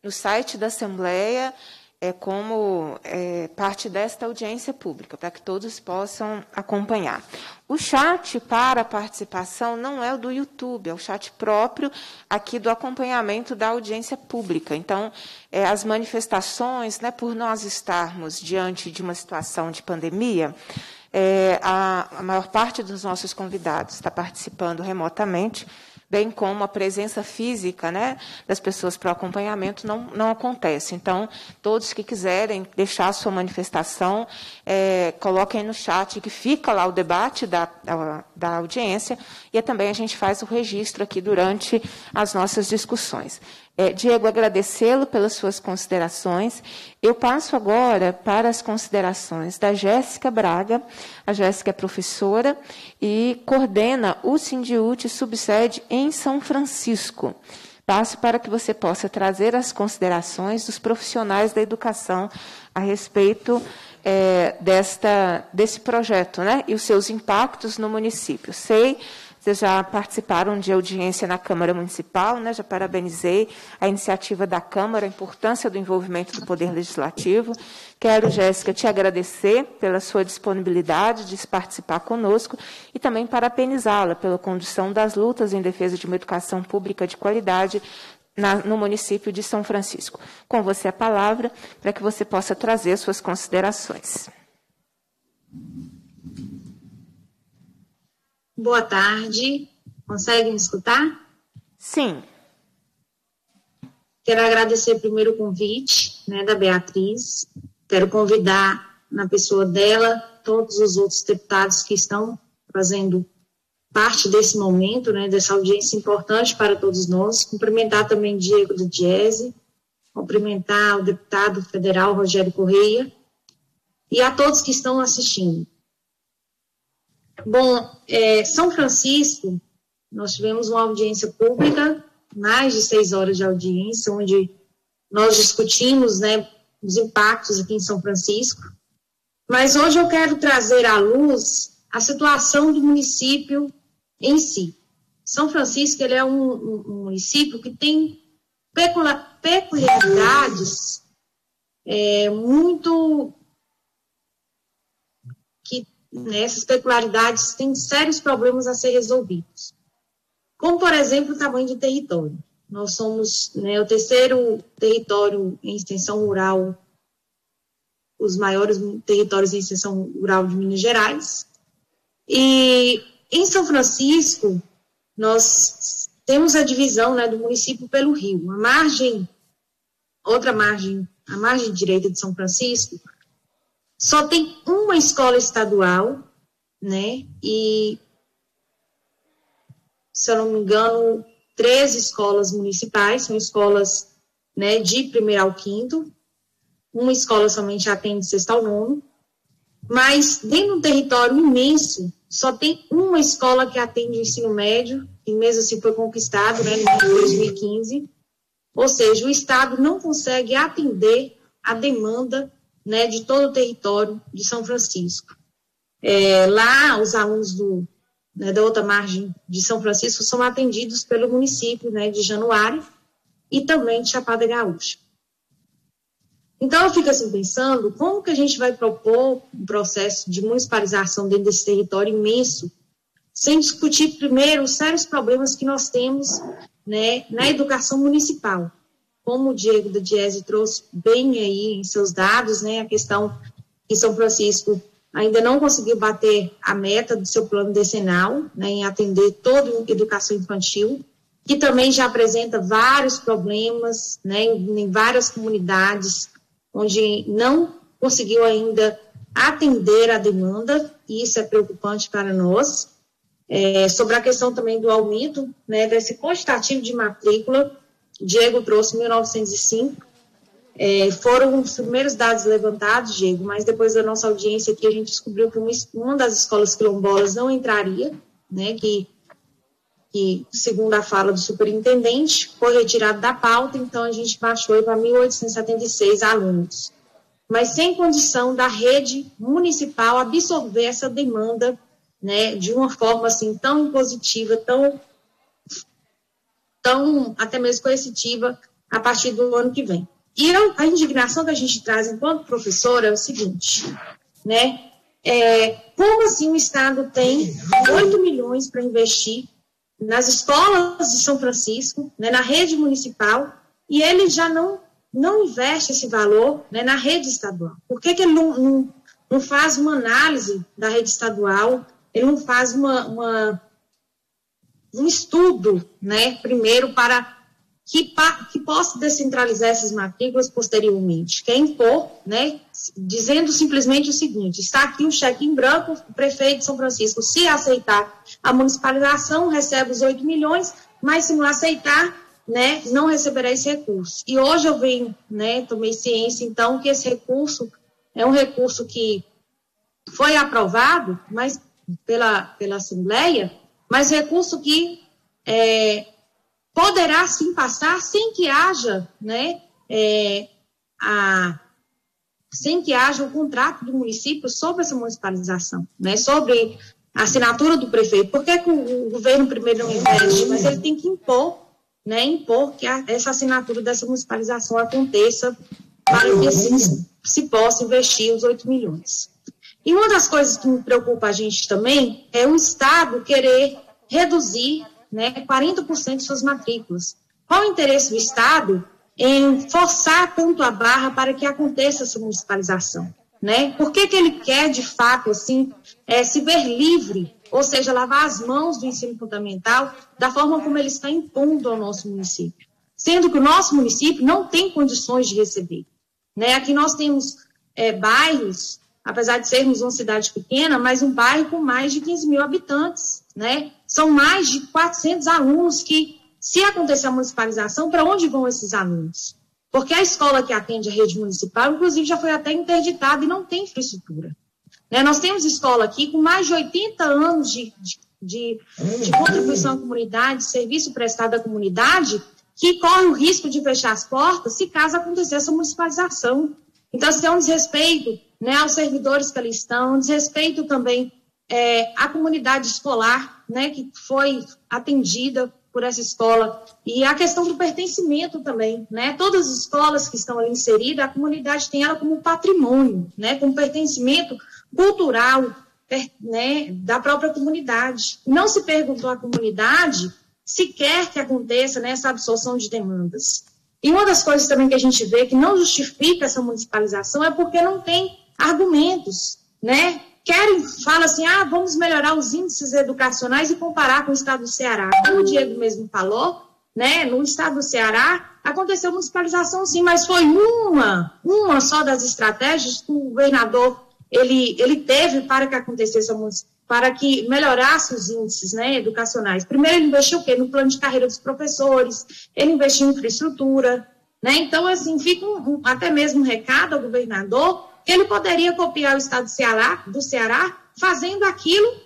no site da Assembleia é, como é, parte desta audiência pública, para que todos possam acompanhar. O chat para participação não é o do YouTube, é o chat próprio aqui do acompanhamento da audiência pública. Então, é, as manifestações, né, por nós estarmos diante de uma situação de pandemia, é, a, a maior parte dos nossos convidados está participando remotamente, bem como a presença física né, das pessoas para o acompanhamento não, não acontece. Então, todos que quiserem deixar a sua manifestação, é, coloquem no chat que fica lá o debate da, da, da audiência e também a gente faz o registro aqui durante as nossas discussões. É, Diego, agradecê-lo pelas suas considerações. Eu passo agora para as considerações da Jéssica Braga. A Jéssica é professora e coordena o Sindiute Subsede em São Francisco. Passo para que você possa trazer as considerações dos profissionais da educação a respeito é, desta, desse projeto né, e os seus impactos no município. Sei vocês já participaram de audiência na Câmara Municipal, né? já parabenizei a iniciativa da Câmara, a importância do envolvimento do Poder Legislativo. Quero, Jéssica, te agradecer pela sua disponibilidade de participar conosco e também parabenizá-la pela condução das lutas em defesa de uma educação pública de qualidade na, no município de São Francisco. Com você a palavra, para que você possa trazer suas considerações. Boa tarde. Consegue me escutar? Sim. Quero agradecer primeiro o convite né, da Beatriz. Quero convidar, na pessoa dela, todos os outros deputados que estão fazendo parte desse momento, né, dessa audiência importante para todos nós. Cumprimentar também Diego do Diese, cumprimentar o deputado federal Rogério Correia e a todos que estão assistindo. Bom, é, São Francisco, nós tivemos uma audiência pública, mais de seis horas de audiência, onde nós discutimos né, os impactos aqui em São Francisco. Mas hoje eu quero trazer à luz a situação do município em si. São Francisco ele é um, um, município que tem peculiaridades é, muito né, essas peculiaridades têm sérios problemas a ser resolvidos. Como, por exemplo, o tamanho do território. Nós somos né, o terceiro território em extensão rural, os maiores territórios em extensão rural de Minas Gerais. E em São Francisco, nós temos a divisão né, do município pelo rio. A margem, outra margem, a margem direita de São Francisco, só tem uma escola estadual, né? E, se eu não me engano, três escolas municipais, são escolas né, de primeiro ao quinto. Uma escola somente atende sexto ao nono. Mas, dentro de um território imenso, só tem uma escola que atende o ensino médio, e mesmo assim foi conquistado né, em 2015. Ou seja, o Estado não consegue atender a demanda né, de todo o território de São Francisco. É, lá, os alunos do, né, da outra margem de São Francisco são atendidos pelo município né, de Januário e também de Chapada Gaúcha. Então, eu fico assim pensando, como que a gente vai propor um processo de municipalização dentro desse território imenso, sem discutir primeiro os sérios problemas que nós temos né, na educação municipal como o Diego da Diese trouxe bem aí em seus dados, né, a questão que São Francisco ainda não conseguiu bater a meta do seu plano decenal, né, em atender toda a educação infantil, que também já apresenta vários problemas, né, em, várias comunidades, onde não conseguiu ainda atender a demanda, e isso é preocupante para nós. É, sobre a questão também do aumento, né, desse quantitativo de matrícula, Diego trouxe 1905. É, foram os primeiros dados levantados, Diego, mas depois da nossa audiência aqui, a gente descobriu que uma, uma das escolas quilombolas não entraria, né, que, que, segundo a fala do superintendente, foi retirado da pauta, então a gente baixou para 1.876 alunos. Mas sem condição da rede municipal absorver essa demanda né, de uma forma assim tão impositiva, tão tão até mesmo coercitiva a partir do ano que vem. E eu, a indignação que a gente traz enquanto professora é o seguinte, né? É, como assim o Estado tem 8 milhões para investir nas escolas de São Francisco, né, na rede municipal, e ele já não, não investe esse valor né, na rede estadual? Por que, que ele não, não, não faz uma análise da rede estadual, ele não faz uma, uma um estudo, né, primeiro para que, que possa descentralizar essas matrículas posteriormente, que é impor, né, dizendo simplesmente o seguinte, está aqui o cheque em branco, o prefeito de São Francisco, se aceitar a municipalização, recebe os 8 milhões, mas se não aceitar, né, não receberá esse recurso. E hoje eu venho, né, tomei ciência, então, que esse recurso é um recurso que foi aprovado, mas pela, pela Assembleia, mas recurso que é, poderá sim passar sem que haja, né, é, a, sem que haja o contrato do município sobre essa municipalização, né, sobre a assinatura do prefeito. Por que, que o governo primeiro não investe? Mas ele tem que impor, né, impor que a, essa assinatura dessa municipalização aconteça para que assim se possa investir os 8 milhões. E uma das coisas que me preocupa a gente também é o Estado querer reduzir né, 40% de suas matrículas. Qual o interesse do Estado em forçar tanto a barra para que aconteça essa municipalização? Né? Por que, que ele quer, de fato, assim, é, se ver livre, ou seja, lavar as mãos do ensino fundamental da forma como ele está impondo ao nosso município? Sendo que o nosso município não tem condições de receber. Né? Aqui nós temos é, bairros apesar de sermos uma cidade pequena, mas um bairro com mais de 15 mil habitantes, né? São mais de 400 alunos que, se acontecer a municipalização, para onde vão esses alunos? Porque a escola que atende a rede municipal, inclusive, já foi até interditada e não tem infraestrutura. Né? Nós temos escola aqui com mais de 80 anos de, de, de, contribuição à comunidade, serviço prestado à comunidade, que corre o risco de fechar as portas se caso acontecer essa municipalização. Então, isso é um desrespeito né, aos servidores que ali estão, desrespeito também é, à comunidade escolar, né, que foi atendida por essa escola, e a questão do pertencimento também, né, todas as escolas que estão ali inseridas, a comunidade tem ela como patrimônio, né, como pertencimento cultural, né, da própria comunidade. Não se perguntou à comunidade se quer que aconteça né, absorção de demandas. E uma das coisas também que a gente vê que não justifica essa municipalização é porque não tem argumentos, né? Querem, fala assim, ah, vamos melhorar os índices educacionais e comparar com o estado do Ceará. Como o Diego mesmo falou, né? No estado do Ceará aconteceu municipalização sim, mas foi uma, uma só das estratégias que o governador ele, ele teve para que acontecesse a para que melhorasse os índices né, educacionais. Primeiro, ele investiu o quê? No plano de carreira dos professores, ele investiu em infraestrutura, né? Então, assim, fica um, um, até mesmo um recado ao governador ele poderia copiar o estado do Ceará, do Ceará fazendo aquilo,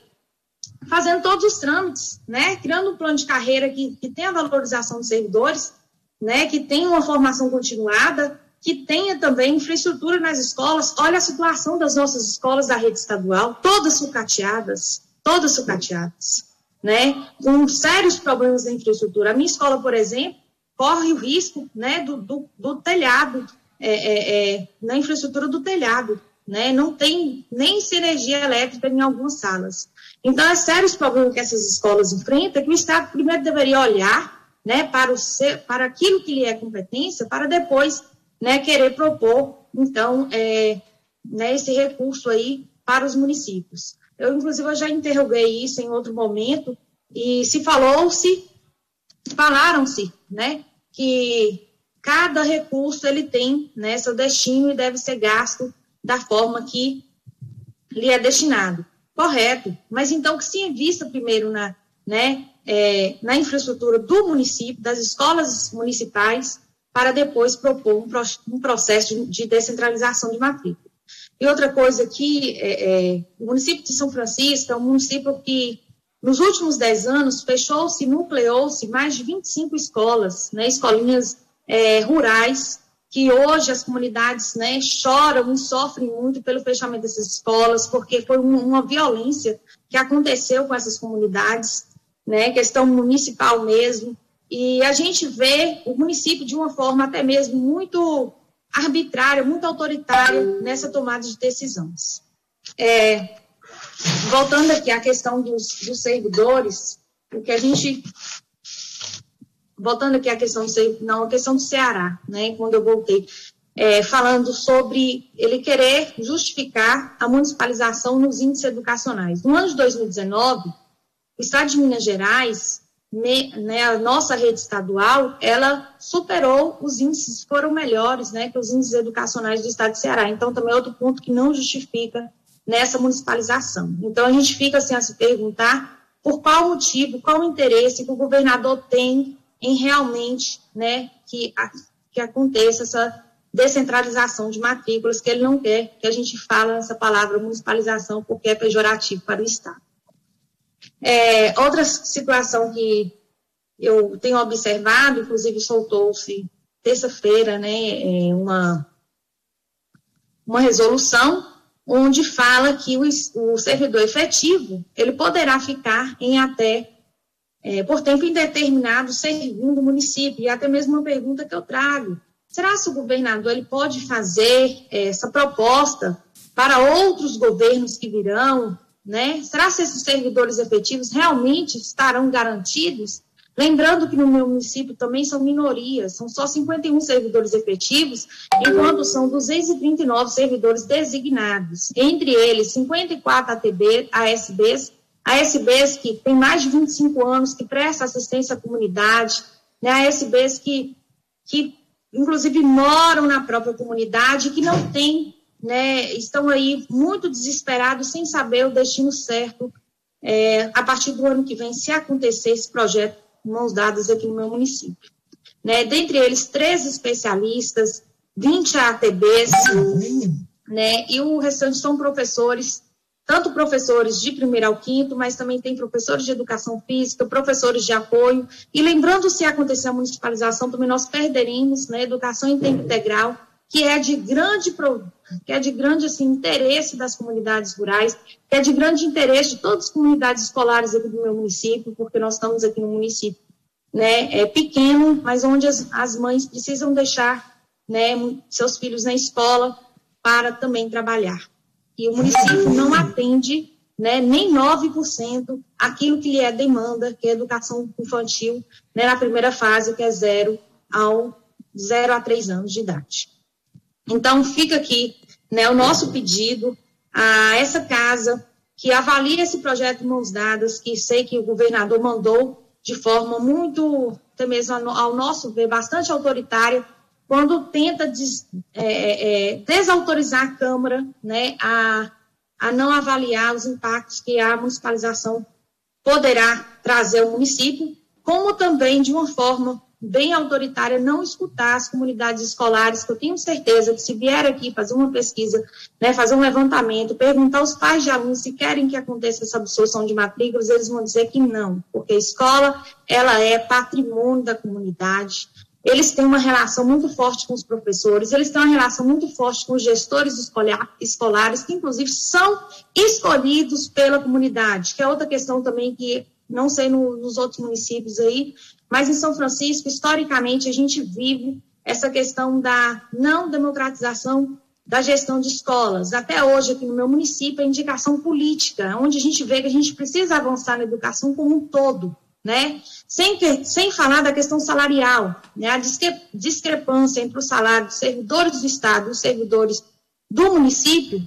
fazendo todos os trâmites, né? Criando um plano de carreira que, que tenha valorização dos servidores, né? Que tenha uma formação continuada, que tenha também infraestrutura nas escolas. Olha a situação das nossas escolas da rede estadual, todas sucateadas, todas sucateadas, né? Com sérios problemas na infraestrutura. A minha escola, por exemplo, corre o risco, né, do, do, do telhado é, é, é, na infraestrutura do telhado, né? Não tem nem energia elétrica em algumas salas. Então, é sério os problemas que essas escolas enfrentam, que o Estado primeiro deveria olhar, né, para, o, para aquilo que lhe é competência, para depois, né, querer propor, então, é, né, esse recurso aí para os municípios. Eu, inclusive, eu já interroguei isso em outro momento, e se falou-se, falaram-se, né, que cada recurso ele tem né, seu destino e deve ser gasto da forma que lhe é destinado. Correto, mas então que se invista primeiro na, né, é, na infraestrutura do município, das escolas municipais, para depois propor um, um processo de descentralização de matrícula. E outra coisa que é, é, o município de São Francisco é um município que, nos últimos 10 anos, fechou-se, nucleou-se mais de 25 escolas, né, escolinhas é, rurais, que hoje as comunidades né, choram e sofrem muito pelo fechamento dessas escolas, porque foi uma, uma violência que aconteceu com essas comunidades, né, questão municipal mesmo, e a gente vê o município de uma forma até mesmo muito arbitrária, muito autoritária nessa tomada de decisões. É, voltando aqui à questão dos, dos servidores, o que a gente voltando aqui à questão do, não, a questão do Ceará, né, quando eu voltei, é, falando sobre ele querer justificar a municipalização nos índices educacionais. No ano de 2019, o Estado de Minas Gerais né, a nossa rede estadual, ela superou os índices, foram melhores, né, que os índices educacionais do estado de Ceará. Então, também é outro ponto que não justifica nessa municipalização. Então, a gente fica assim a se perguntar por qual motivo, qual interesse que o governador tem em realmente, né, que, que aconteça essa descentralização de matrículas, que ele não quer que a gente fale essa palavra municipalização, porque é pejorativo para o Estado. É, outra situação que eu tenho observado, inclusive soltou-se terça-feira, né, é uma, uma resolução onde fala que o, o, servidor efetivo ele poderá ficar em até é, por tempo indeterminado servindo o município e até mesmo uma pergunta que eu trago será que o governador ele pode fazer é, essa proposta para outros governos que virão né? Será que esses servidores efetivos realmente estarão garantidos? Lembrando que no meu município também são minorias, são só 51 servidores efetivos, enquanto são 239 servidores designados. Entre eles, 54 ATB, ASBs, ASBs que têm mais de 25 anos, que prestam assistência à comunidade, né? ASBs que, que inclusive moram na própria comunidade, que não têm né, estão aí muito desesperados, sem saber o destino certo é, a partir do ano que vem, se acontecer esse projeto mãos dadas aqui no meu município. Né, dentre eles, três especialistas, 20 ATBs, né, e o restante são professores, tanto professores de primeiro ao quinto, mas também tem professores de educação física, professores de apoio, e lembrando se acontecer a municipalização, também nós perderemos né, educação em tempo integral, que é de grande, que é de grande assim, interesse das comunidades rurais, que é de grande interesse de todas as comunidades escolares aqui do meu município, porque nós estamos aqui no município né, é pequeno, mas onde as, as mães precisam deixar né, seus filhos na escola para também trabalhar. E o município não atende né, nem 9% aquilo que lhe é demanda, que é educação infantil, né, na primeira fase, que é zero ao 0 a 3 anos de idade. Então, fica aqui né, o nosso pedido a essa casa que avalie esse projeto de mãos dadas, que sei que o governador mandou de forma muito, até mesmo ao nosso ver, bastante autoritária, quando tenta des, é, é, é, desautorizar a Câmara né, a, a não avaliar os impactos que a municipalização poderá trazer ao município, como também de uma forma bem autoritária não escutar as comunidades escolares, que eu tenho certeza que se vier aqui fazer uma pesquisa, né, fazer um levantamento, perguntar aos pais de alunos se querem que aconteça essa absorção de matrículas, eles vão dizer que não, porque a escola, ela é patrimônio da comunidade, eles têm uma relação muito forte com os professores, eles têm uma relação muito forte com os gestores escolares, que inclusive são escolhidos pela comunidade, que é outra questão também que não sei no, nos outros municípios aí, mas em São Francisco, historicamente, a gente vive essa questão da não democratização da gestão de escolas. Até hoje, aqui no meu município, é indicação política, onde a gente vê que a gente precisa avançar na educação como um todo, né? Sem, que, sem falar da questão salarial, né? A discrepância entre o salário dos servidores do Estado e os servidores do município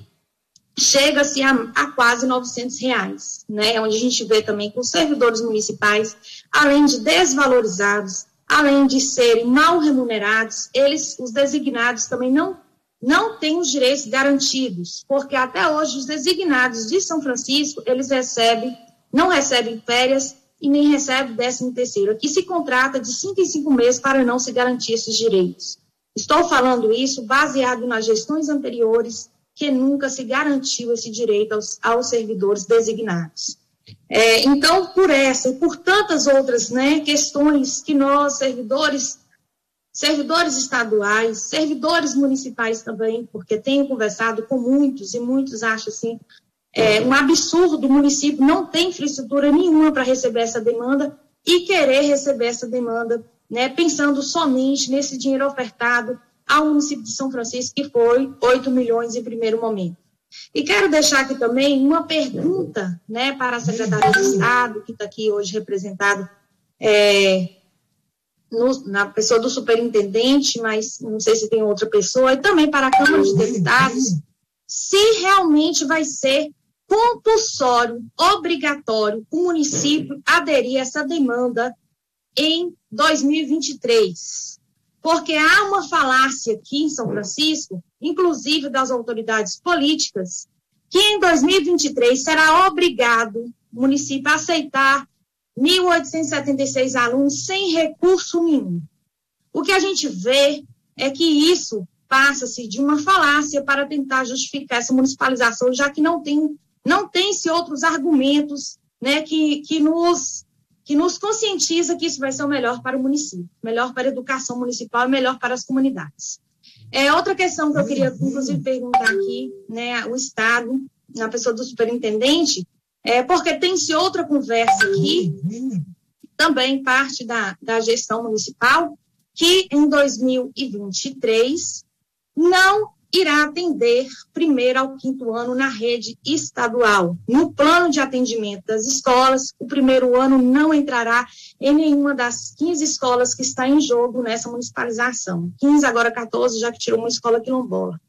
chega-se a, a, quase 900 reais, né? Onde a gente vê também que os servidores municipais, além de desvalorizados, além de serem mal remunerados, eles, os designados também não não têm os direitos garantidos, porque até hoje os designados de São Francisco, eles recebem, não recebem férias e nem recebem décimo terceiro. Aqui se contrata de cinco em cinco meses para não se garantir esses direitos. Estou falando isso baseado nas gestões anteriores, que nunca se garantiu esse direito aos, aos servidores designados. É, então, por essa e por tantas outras né, questões que nós, servidores, servidores estaduais, servidores municipais também, porque tenho conversado com muitos e muitos acham assim, é, um absurdo o município não tem infraestrutura nenhuma para receber essa demanda e querer receber essa demanda, né, pensando somente nesse dinheiro ofertado ao município de São Francisco, que foi 8 milhões em primeiro momento. E quero deixar aqui também uma pergunta né, para a secretária de Estado, que está aqui hoje representado é, na pessoa do superintendente, mas não sei se tem outra pessoa, e também para a Câmara de Deputados, se realmente vai ser compulsório, obrigatório, o município aderir a essa demanda em 2023. Porque há uma falácia aqui em São Francisco, inclusive das autoridades políticas, que em 2023 será obrigado o município a aceitar 1.876 alunos sem recurso nenhum. O que a gente vê é que isso passa-se de uma falácia para tentar justificar essa municipalização, já que não tem não tem-se outros argumentos né, que, que, nos, que nos conscientiza que isso vai ser o melhor para o município, melhor para a educação municipal melhor para as comunidades. É outra questão que eu queria, inclusive, perguntar aqui, né, o Estado, na pessoa do superintendente, é porque tem-se outra conversa aqui, também parte da, da gestão municipal, que em 2023 não irá atender primeiro ao quinto ano na rede estadual. No plano de atendimento das escolas, o primeiro ano não entrará em nenhuma das 15 escolas que está em jogo nessa municipalização. 15, agora 14, já que tirou uma escola quilombola.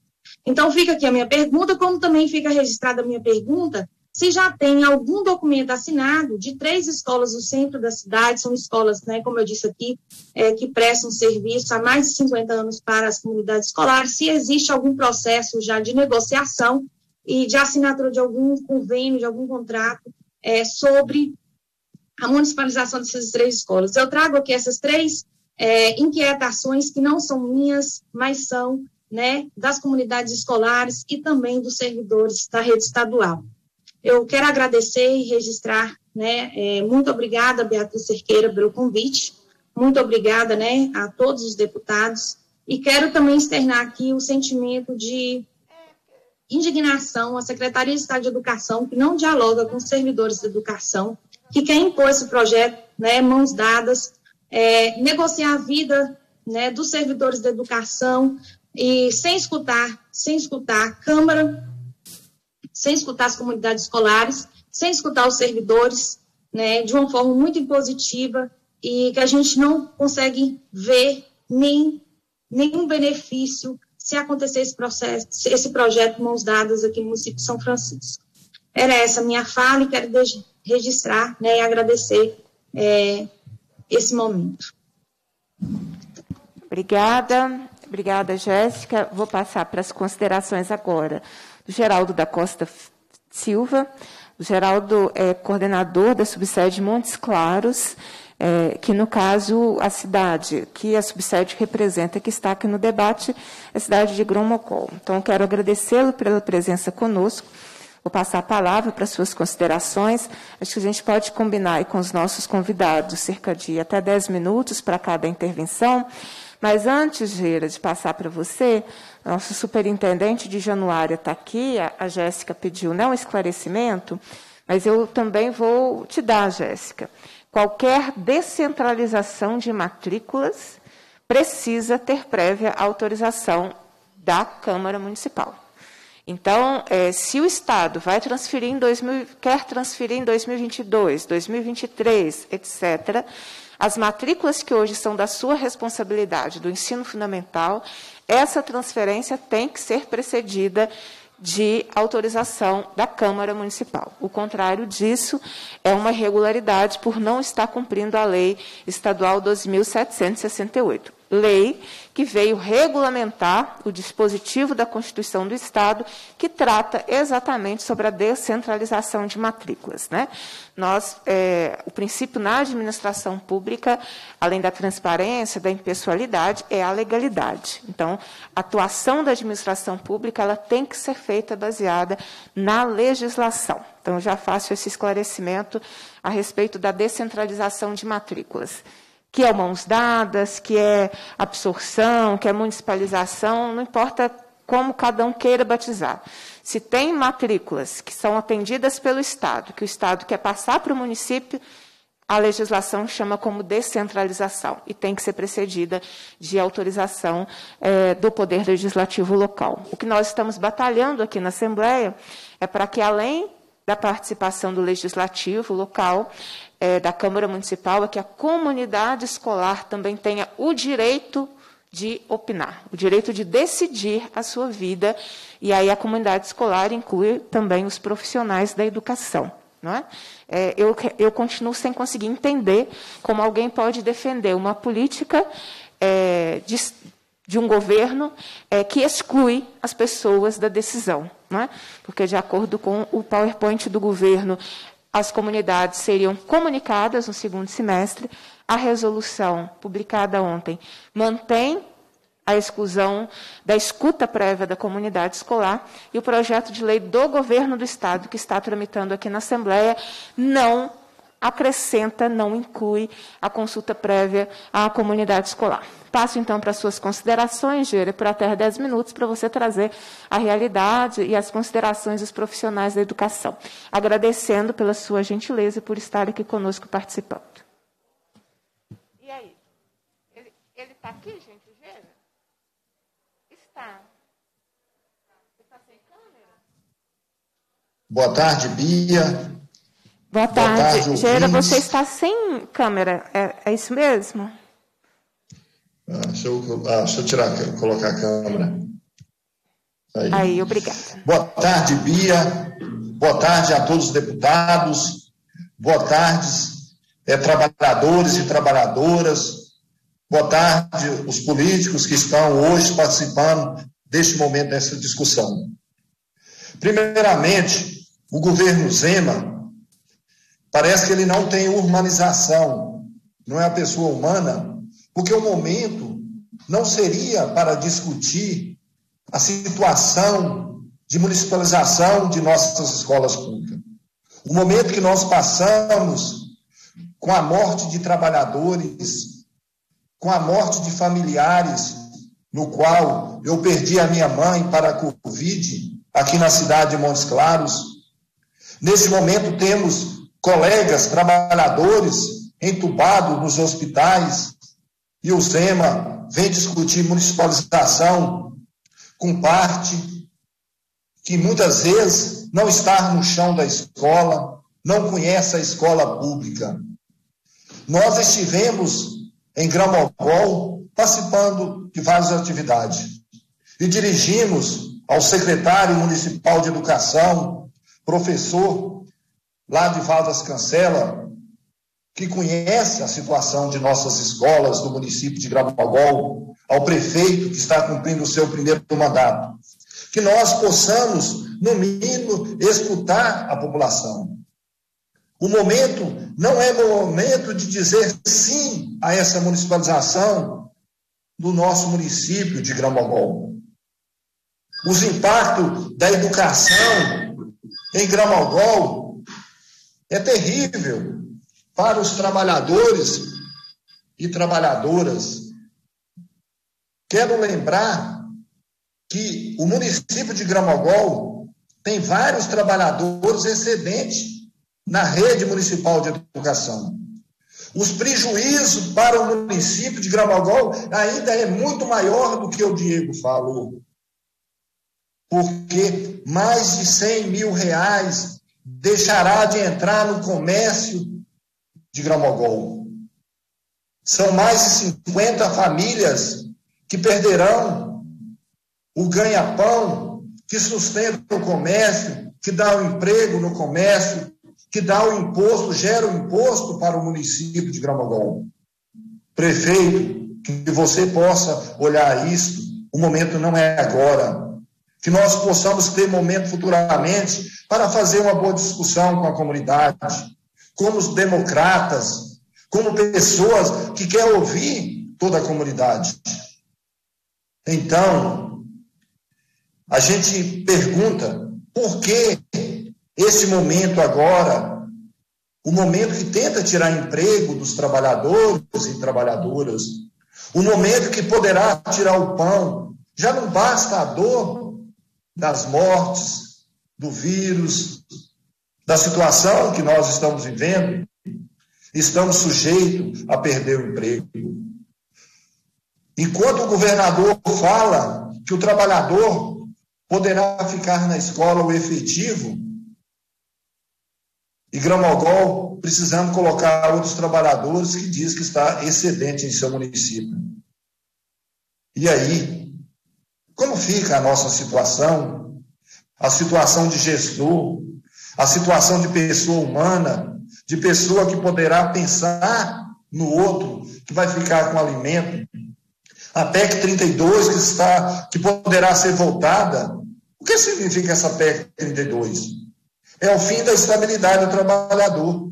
Então, fica aqui a minha pergunta, como também fica registrada a minha pergunta, se já tem algum documento assinado de três escolas no centro da cidade, são escolas, né, como eu disse aqui, é, que prestam serviço há mais de 50 anos para as comunidades escolares, se existe algum processo já de negociação e de assinatura de algum convênio, de algum contrato é, sobre a municipalização dessas três escolas. Eu trago aqui essas três é, inquietações que não são minhas, mas são né, das comunidades escolares e também dos servidores da rede estadual. Eu quero agradecer e registrar, né? É, muito obrigada, Beatriz Cerqueira, pelo convite. Muito obrigada, né, a todos os deputados. E quero também externar aqui o sentimento de indignação à Secretaria de Estado de Educação, que não dialoga com os servidores da educação, que quer impor esse projeto, né, mãos dadas, é, negociar a vida né, dos servidores da educação e sem escutar, sem escutar a Câmara, sem escutar as comunidades escolares, sem escutar os servidores, né, de uma forma muito impositiva e que a gente não consegue ver nem nenhum benefício se acontecer esse processo, esse projeto mãos dadas aqui no município de São Francisco. Era essa a minha fala e quero registrar né, e agradecer é, esse momento. Obrigada, obrigada, Jéssica. Vou passar para as considerações agora Geraldo da Costa Silva. O Geraldo é coordenador da subsede Montes Claros, é, que, no caso, a cidade que a subsede representa, que está aqui no debate, é a cidade de Gromocol. Então, quero agradecê-lo pela presença conosco. Vou passar a palavra para suas considerações. Acho que a gente pode combinar com os nossos convidados cerca de até 10 minutos para cada intervenção. Mas antes, Geira, de passar para você, nosso superintendente de Januária está aqui, a, Jéssica pediu né, um esclarecimento, mas eu também vou te dar, Jéssica. Qualquer descentralização de matrículas precisa ter prévia autorização da Câmara Municipal. Então, é, se o Estado vai transferir em 2000, quer transferir em 2022, 2023, etc., as matrículas que hoje são da sua responsabilidade do ensino fundamental, essa transferência tem que ser precedida de autorização da Câmara Municipal. O contrário disso é uma irregularidade por não estar cumprindo a Lei Estadual 2.768 lei que veio regulamentar o dispositivo da Constituição do Estado que trata exatamente sobre a descentralização de matrículas. Né? Nós, é, o princípio na administração pública, além da transparência, da impessoalidade, é a legalidade. Então, a atuação da administração pública ela tem que ser feita baseada na legislação. Então, já faço esse esclarecimento a respeito da descentralização de matrículas que é mãos dadas, que é absorção, que é municipalização, não importa como cada um queira batizar. Se tem matrículas que são atendidas pelo Estado, que o Estado quer passar para o município, a legislação chama como descentralização e tem que ser precedida de autorização é, do Poder Legislativo local. O que nós estamos batalhando aqui na Assembleia é para que, além da participação do Legislativo local, é, da Câmara Municipal é que a comunidade escolar também tenha o direito de opinar, o direito de decidir a sua vida, e aí a comunidade escolar inclui também os profissionais da educação. Não é? É, eu, eu continuo sem conseguir entender como alguém pode defender uma política é, de, de, um governo é, que exclui as pessoas da decisão. É? Porque, de acordo com o PowerPoint do governo, as comunidades seriam comunicadas no segundo semestre. A resolução publicada ontem mantém a exclusão da escuta prévia da comunidade escolar e o projeto de lei do governo do Estado, que está tramitando aqui na Assembleia, não acrescenta, não inclui a consulta prévia à comunidade escolar. Passo então para as suas considerações, Gera, por até 10 minutos, para você trazer a realidade e as considerações dos profissionais da educação. Agradecendo pela sua gentileza e por estar aqui conosco participando. E aí? Ele está aqui, gente? Boa tarde, Bia. Boa tarde. Boa tarde você está sem câmera, é, é isso mesmo? Ah, deixa, eu, ah, deixa, eu, tirar, colocar a câmera. Aí. Aí, obrigada. Boa tarde, Bia. Boa tarde a todos os deputados. Boa tarde, é, trabalhadores e trabalhadoras. Boa tarde, os políticos que estão hoje participando deste momento dessa discussão. Primeiramente, o governo Zema parece que ele não tem humanização, não é a pessoa humana, porque o momento não seria para discutir a situação de municipalização de nossas escolas públicas. O momento que nós passamos com a morte de trabalhadores, com a morte de familiares, no qual eu perdi a minha mãe para a Covid, aqui na cidade de Montes Claros, Nesse momento, temos colegas trabalhadores entubados nos hospitais e o SEMA vem discutir municipalização com parte que muitas vezes não está no chão da escola, não conhece a escola pública. Nós estivemos em Gramogol participando de várias atividades e dirigimos ao secretário municipal de educação, professor lá de Valdas Cancela, que conhece a situação de nossas escolas do município de Gramogol, ao prefeito que está cumprindo o seu primeiro mandato. Que nós possamos, no mínimo, escutar a população. O momento não é momento de dizer sim a essa municipalização do nosso município de Gramogol. Os impactos da educação em Gramogol é terrível para os trabalhadores e trabalhadoras. Quero lembrar que o município de Gramogol tem vários trabalhadores excedentes na rede municipal de educação. Os prejuízos para o município de Gramogol ainda é muito maior do que o Diego falou porque mais de 100 mil reais deixará de entrar no comércio de Gramogol. São mais de 50 famílias que perderão o ganha-pão que sustenta o comércio, que dá o emprego no comércio, que dá o imposto, gera o imposto para o município de Gramogol. Prefeito, que você possa olhar isso, o momento não é agora que nós possamos ter momento futuramente para fazer uma boa discussão com a comunidade, como democratas, como pessoas que querem ouvir toda a comunidade. Então, a gente pergunta por que esse momento agora, o momento que tenta tirar emprego dos trabalhadores e trabalhadoras, o momento que poderá tirar o pão, já não basta a dor das mortes, do vírus, da situação que nós estamos vivendo, estamos sujeitos a perder o emprego. Enquanto o governador fala que o trabalhador poderá ficar na escola o efetivo, e Gramogol precisando colocar outros trabalhadores que diz que está excedente em seu município. E aí, como fica a nossa situação? A situação de gestor, a situação de pessoa humana, de pessoa que poderá pensar no outro, que vai ficar com alimento. A PEC 32 que está que poderá ser votada. O que significa essa PEC 32? É o fim da estabilidade do trabalhador.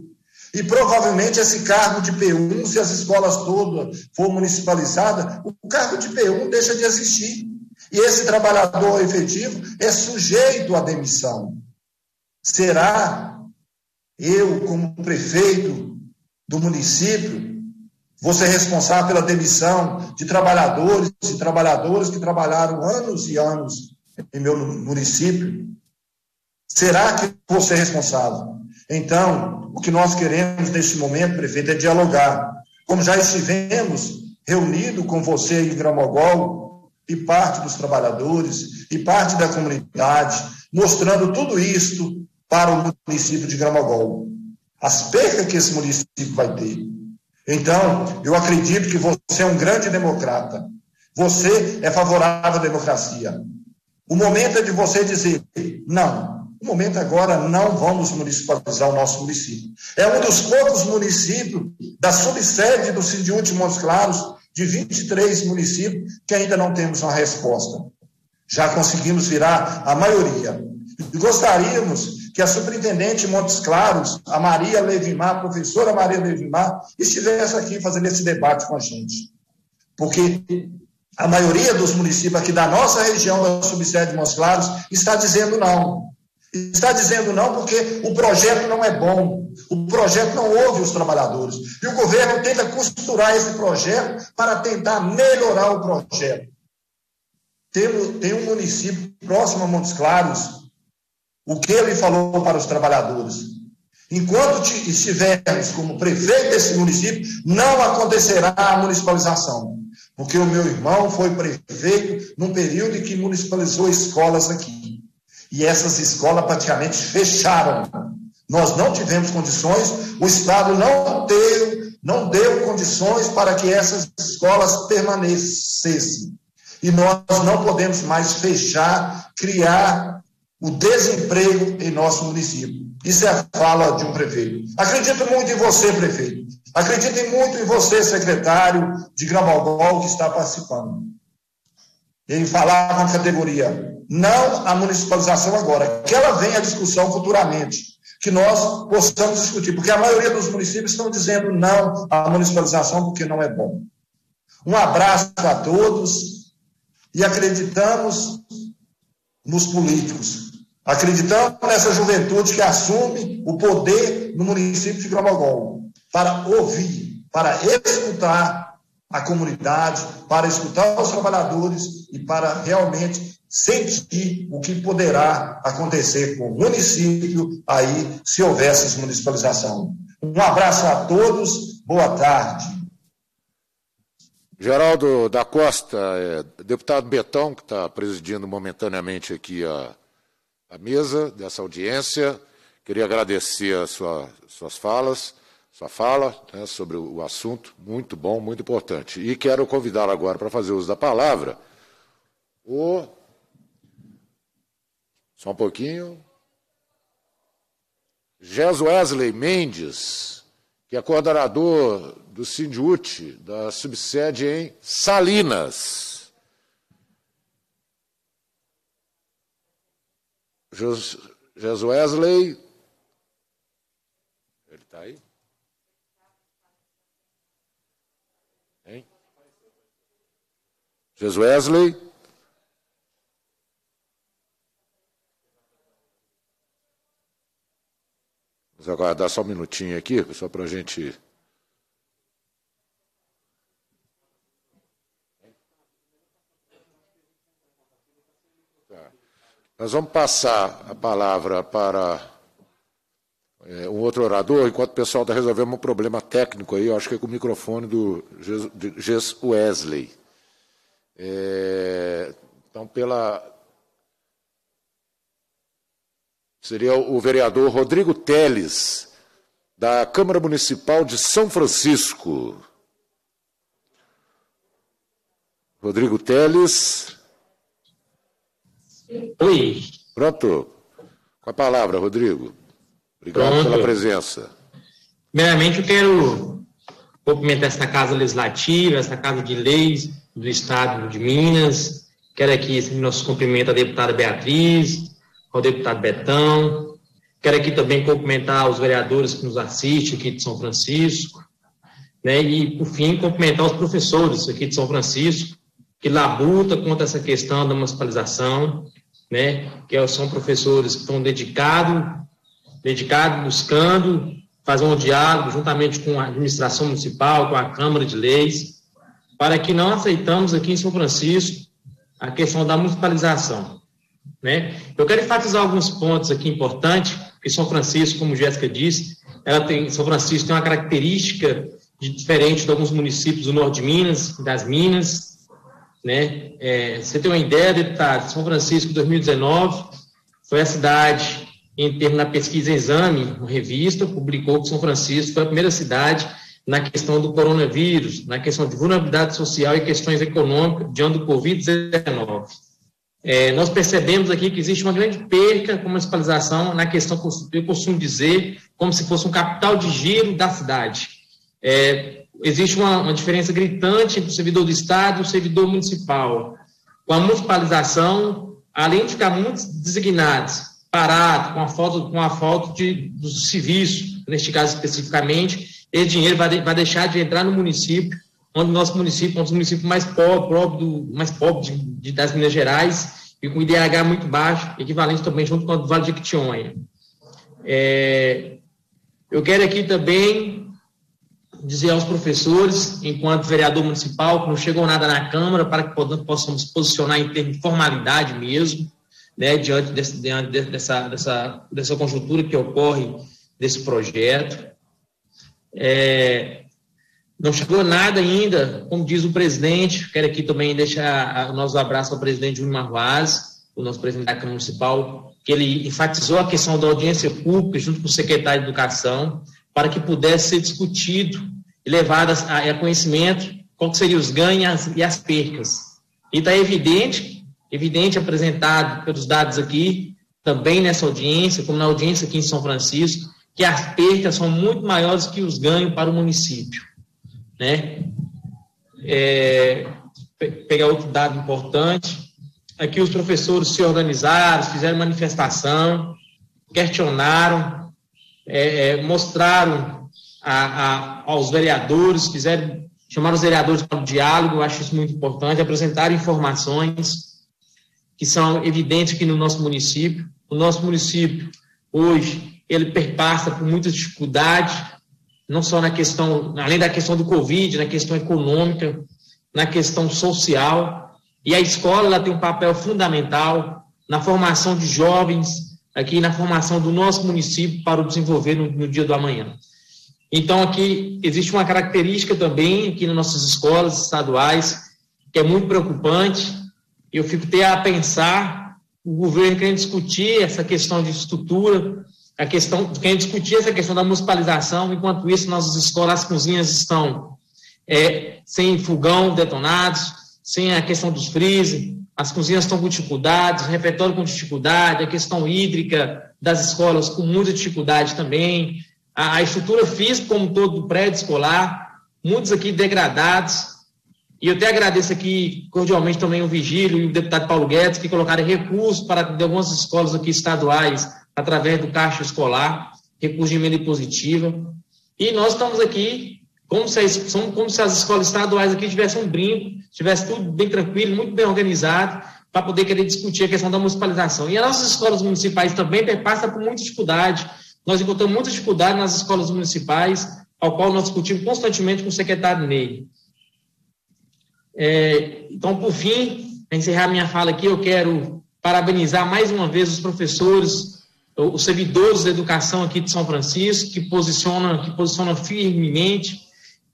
E provavelmente esse cargo de P1, se as escolas todas for municipalizadas, o cargo de P1 deixa de existir. E esse trabalhador efetivo é sujeito à demissão. Será eu, como prefeito do município, vou ser responsável pela demissão de trabalhadores e trabalhadoras que trabalharam anos e anos em meu município? Será que vou ser responsável? Então, o que nós queremos neste momento, prefeito, é dialogar. Como já estivemos reunido com você em Gramogol e parte dos trabalhadores e parte da comunidade, mostrando tudo isto para o município de Gramogol. As percas que esse município vai ter. Então, eu acredito que você é um grande democrata. Você é favorável à democracia. O momento é de você dizer: não, no momento agora, não vamos municipalizar o nosso município. É um dos poucos municípios da subsede do Sindiúte Montes Claros, de 23 municípios, que ainda não temos uma resposta. Já conseguimos virar a maioria. E gostaríamos que a superintendente Montes Claros, a Maria Levimar, a professora Maria Levimar, estivesse aqui fazendo esse debate com a gente. Porque a maioria dos municípios aqui da nossa região, da subsede de Montes Claros, está dizendo não. Está dizendo não porque o projeto não é bom, o projeto não ouve os trabalhadores. E o governo tenta costurar esse projeto para tentar melhorar o projeto. Tem, tem um município próximo a Montes Claros, o que ele falou para os trabalhadores? Enquanto estivermos como prefeito desse município, não acontecerá a municipalização. Porque o meu irmão foi prefeito num período em que municipalizou escolas aqui e essas escolas praticamente fecharam. Nós não tivemos condições, o Estado não deu, não deu condições para que essas escolas permanecessem. E nós não podemos mais fechar, criar o desemprego em nosso município. Isso é a fala de um prefeito. Acredito muito em você, prefeito. Acredito muito em você, secretário de Gramalgol, que está participando. Ele falar com a categoria não a municipalização agora, que ela venha à discussão futuramente, que nós possamos discutir, porque a maioria dos municípios estão dizendo não à municipalização porque não é bom. Um abraço a todos e acreditamos nos políticos. Acreditamos nessa juventude que assume o poder no município de Gromogol para ouvir, para escutar a comunidade, para escutar os trabalhadores e para realmente sentir o que poderá acontecer com o município aí se houvesse municipalização. Um abraço a todos, boa tarde. Geraldo da Costa, é, deputado Betão, que está presidindo momentaneamente aqui a, a mesa dessa audiência, queria agradecer as sua, suas falas, sua fala né, sobre o assunto, muito bom, muito importante. E quero convidá-lo agora para fazer uso da palavra o só um pouquinho. Ges Wesley Mendes, que é coordenador do Sindiute, da subsede em Salinas. Ges Wesley. Ele está aí? Hein? Ges Wesley. Vamos aguardar só um minutinho aqui, só para a gente. Nós vamos passar a palavra para é, um outro orador, enquanto o pessoal está resolvendo um problema técnico aí, eu acho que é com o microfone do Ges Wesley. É, então, pela seria o vereador Rodrigo Teles, da Câmara Municipal de São Francisco. Rodrigo Teles. Oi. Pronto. Com a palavra, Rodrigo. Obrigado Pronto. pela presença. Primeiramente, eu quero cumprimentar esta Casa Legislativa, esta Casa de Leis do Estado de Minas. Quero aqui nosso cumprimento à deputada Beatriz, ao deputado Betão. Quero aqui também cumprimentar os vereadores que nos assistem aqui de São Francisco. Né? E, por fim, cumprimentar os professores aqui de São Francisco, que labutam contra essa questão da municipalização, né? que são professores que estão dedicados, dedicados, buscando fazer um diálogo juntamente com a administração municipal, com a Câmara de Leis, para que não aceitamos aqui em São Francisco a questão da municipalização. Né? Eu quero enfatizar alguns pontos aqui importantes, porque São Francisco, como Jéssica disse, ela tem, São Francisco tem uma característica de, diferente de alguns municípios do norte de Minas, das Minas, né? É, você tem uma ideia, deputado, São Francisco, 2019, foi a cidade, em termos da pesquisa Exame, uma revista, publicou que São Francisco foi a primeira cidade na questão do coronavírus, na questão de vulnerabilidade social e questões econômicas diante do Covid-19. É, nós percebemos aqui que existe uma grande perca com a municipalização na questão, eu costumo dizer, como se fosse um capital de giro da cidade. É, existe uma, uma, diferença gritante entre o servidor do Estado e o servidor municipal. Com a municipalização, além de ficar muitos designados, parados, com a falta, com a falta de, do serviço, neste caso especificamente, esse dinheiro vai, vai deixar de entrar no município, onde o nosso município é um dos municípios mais pobres, pobre do, mais pobres de, de, das Minas Gerais, e com IDH muito baixo, equivalente também junto com o Vale de Quitionha. É, eu quero aqui também dizer aos professores, enquanto vereador municipal, que não chegou nada na Câmara, para que possamos posicionar em termos de formalidade mesmo, né, diante, desse, diante dessa, dessa, dessa conjuntura que ocorre desse projeto. É, não chegou nada ainda, como diz o presidente, quero aqui também deixar o nosso abraço ao presidente Júnior Marvaz, o nosso presidente da Câmara Municipal, que ele enfatizou a questão da audiência pública junto com o secretário de Educação, para que pudesse ser discutido levado a, a conhecimento qual seriam os ganhos e as percas. E está evidente, evidente apresentado pelos dados aqui, também nessa audiência, como na audiência aqui em São Francisco, que as percas são muito maiores que os ganhos para o município. Né? É, pegar outro dado importante, aqui os professores se organizaram, fizeram manifestação, questionaram, é, é, mostraram a, a, aos vereadores, quiseram chamar os vereadores para o diálogo, eu acho isso muito importante, apresentar informações que são evidentes aqui no nosso município. O nosso município, hoje, ele perpassa por muitas dificuldades, não só na questão, além da questão do Covid, na questão econômica, na questão social. E a escola ela tem um papel fundamental na formação de jovens, aqui na formação do nosso município para o desenvolver no, no dia do amanhã. Então, aqui existe uma característica também, aqui nas nossas escolas estaduais, que é muito preocupante. Eu fico até a pensar, o governo querendo discutir essa questão de estrutura, a questão, querendo discutir essa questão da municipalização, enquanto isso, nossas escolas, as cozinhas estão é, sem fogão detonados, sem a questão dos freezer, as cozinhas estão com dificuldades, o refeitório com dificuldade, a questão hídrica das escolas com muita dificuldade também, a, a estrutura física como todo do prédio escolar, muitos aqui degradados. E eu até agradeço aqui cordialmente também o Vigílio e o deputado Paulo Guedes, que colocaram recursos para algumas escolas aqui estaduais, através do Caixa Escolar, recurso de emenda positiva. E nós estamos aqui como se, as, como se as escolas estaduais aqui tivessem um brinco, tivesse tudo bem tranquilo, muito bem organizado, para poder querer discutir a questão da municipalização. E as nossas escolas municipais também passam por muita dificuldade. Nós encontramos muita dificuldade nas escolas municipais, ao qual nós discutimos constantemente com o secretário Ney. É, então, por fim, para encerrar minha fala aqui, eu quero parabenizar mais uma vez os professores, os servidores da educação aqui de São Francisco, que posicionam, que posicionam firmemente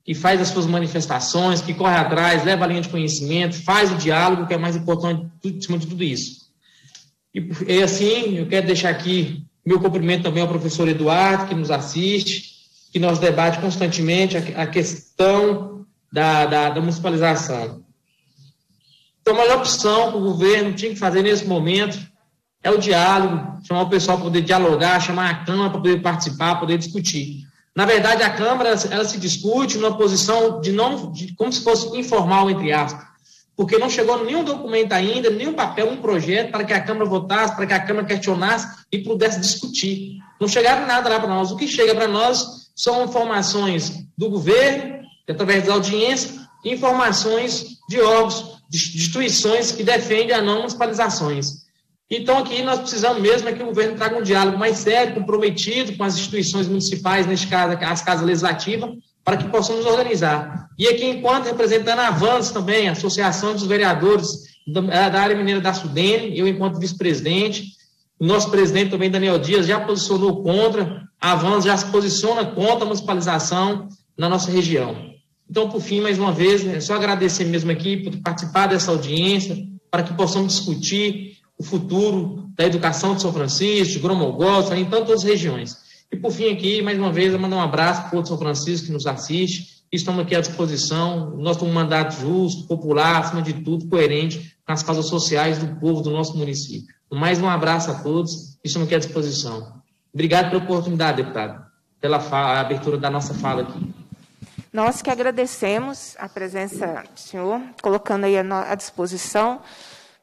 que faz as suas manifestações, que corre atrás, leva a linha de conhecimento, faz o diálogo, que é mais importante de cima de tudo isso. E assim, eu quero deixar aqui meu cumprimento também ao professor Eduardo, que nos assiste, que nós debate constantemente a, questão da, da, da, municipalização. Então, a melhor opção que o governo tinha que fazer nesse momento é o diálogo, chamar o pessoal para poder dialogar, chamar a Câmara para poder participar, poder discutir. Na verdade, a Câmara ela se discute numa posição de não, de, como se fosse informal, entre aspas, porque não chegou nenhum documento ainda, nenhum papel, um projeto para que a Câmara votasse, para que a Câmara questionasse e pudesse discutir. Não chegaram nada lá para nós. O que chega para nós são informações do governo, através da audiência, informações de órgãos, de instituições que defendem a não municipalizações. Então, aqui nós precisamos mesmo é que o governo traga um diálogo mais sério, comprometido com as instituições municipais, neste caso, as casas legislativas, para que possamos organizar. E aqui, enquanto representando a Avans também, a Associação dos Vereadores da área mineira da Sudene, eu, enquanto vice-presidente, o nosso presidente também, Daniel Dias, já posicionou contra, a Avans já se posiciona contra a municipalização na nossa região. Então, por fim, mais uma vez, é só agradecer mesmo aqui por participar dessa audiência, para que possamos discutir o futuro da educação de São Francisco, de Gromolgó, em tantas regiões. E por fim aqui, mais uma vez, eu mando um abraço para o São Francisco que nos assiste. Estamos aqui à disposição. Nós temos um mandato justo, popular, acima de tudo, coerente com as causas sociais do povo do nosso município. Mais um abraço a todos estamos aqui à disposição. Obrigado pela oportunidade, deputado, pela fala, abertura da nossa fala aqui. Nós que agradecemos a presença do senhor, colocando aí à disposição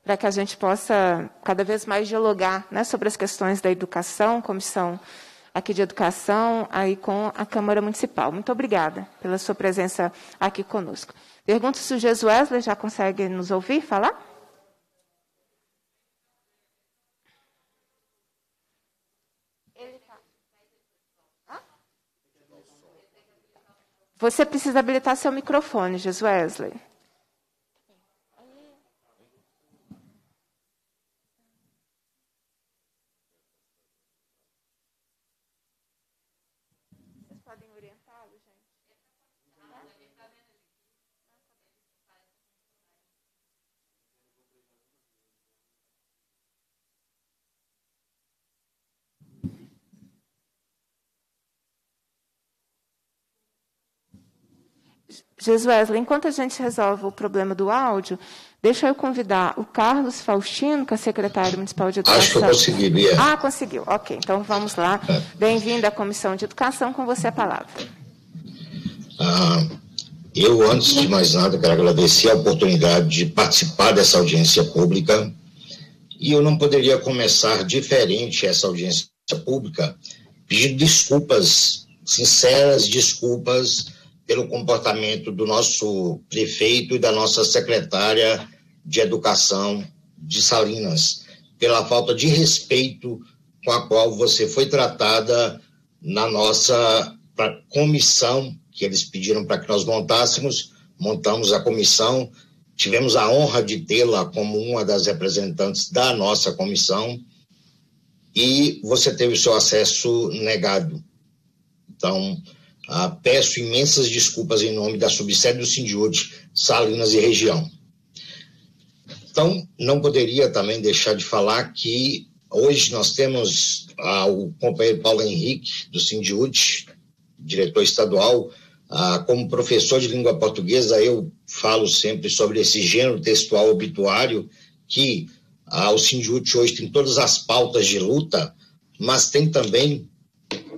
para que a gente possa cada vez mais dialogar né, sobre as questões da educação, comissão aqui de educação, aí com a Câmara Municipal. Muito obrigada pela sua presença aqui conosco. Pergunto se o Jesus Wesley já consegue nos ouvir falar? Tá. Você precisa habilitar seu microfone, Jesus Wesley. Jesus enquanto a gente resolve o problema do áudio, deixa eu convidar o Carlos Faustino, que é secretário municipal de Educação. Acho que eu consegui, Bia. Ah, conseguiu. Ok, então vamos lá. É. Bem-vindo à Comissão de Educação, com você a palavra. Ah, eu, antes de mais nada, quero agradecer a oportunidade de participar dessa audiência pública. E eu não poderia começar diferente essa audiência pública pedindo desculpas, sinceras desculpas pelo comportamento do nosso prefeito e da nossa secretária de Educação de Salinas, pela falta de respeito com a qual você foi tratada na nossa comissão que eles pediram para que nós montássemos. Montamos a comissão, tivemos a honra de tê-la como uma das representantes da nossa comissão e você teve o seu acesso negado. Então, ah, peço imensas desculpas em nome da subsede do Sindiúte, Salinas e região. Então, não poderia também deixar de falar que hoje nós temos ah, o companheiro Paulo Henrique, do Sindiúte, diretor estadual, ah, como professor de língua portuguesa, eu falo sempre sobre esse gênero textual obituário que ah, o Sindiúte hoje tem todas as pautas de luta, mas tem também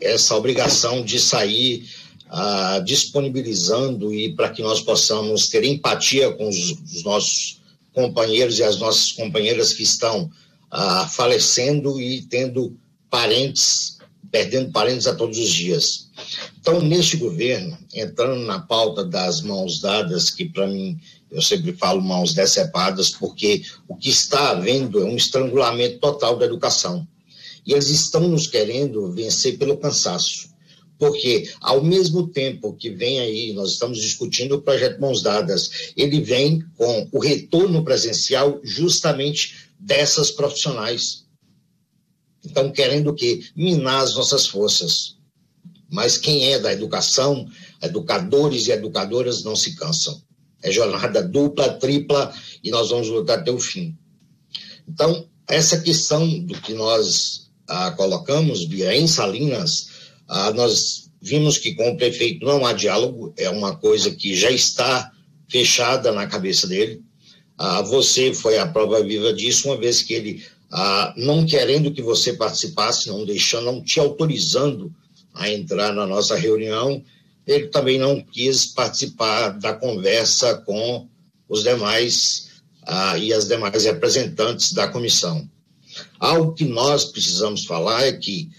essa obrigação de sair ah, disponibilizando e para que nós possamos ter empatia com os, os, nossos companheiros e as nossas companheiras que estão ah, falecendo e tendo parentes, perdendo parentes a todos os dias. Então, neste governo, entrando na pauta das mãos dadas, que para mim eu sempre falo mãos decepadas, porque o que está havendo é um estrangulamento total da educação. E eles estão nos querendo vencer pelo cansaço. Porque, ao mesmo tempo que vem aí, nós estamos discutindo o projeto Mãos Dadas, ele vem com o retorno presencial justamente dessas profissionais. Então, querendo o quê? Minar as nossas forças. Mas quem é da educação, educadores e educadoras não se cansam. É jornada dupla, tripla, e nós vamos lutar até o fim. Então, essa questão do que nós ah, colocamos, Bia, em Salinas, ah, nós vimos que com o prefeito não há diálogo, é uma coisa que já está fechada na cabeça dele. Ah, você foi a prova viva disso, uma vez que ele, ah, não querendo que você participasse, não deixando, não te autorizando a entrar na nossa reunião, ele também não quis participar da conversa com os demais ah, e as demais representantes da comissão. Algo que nós precisamos falar é que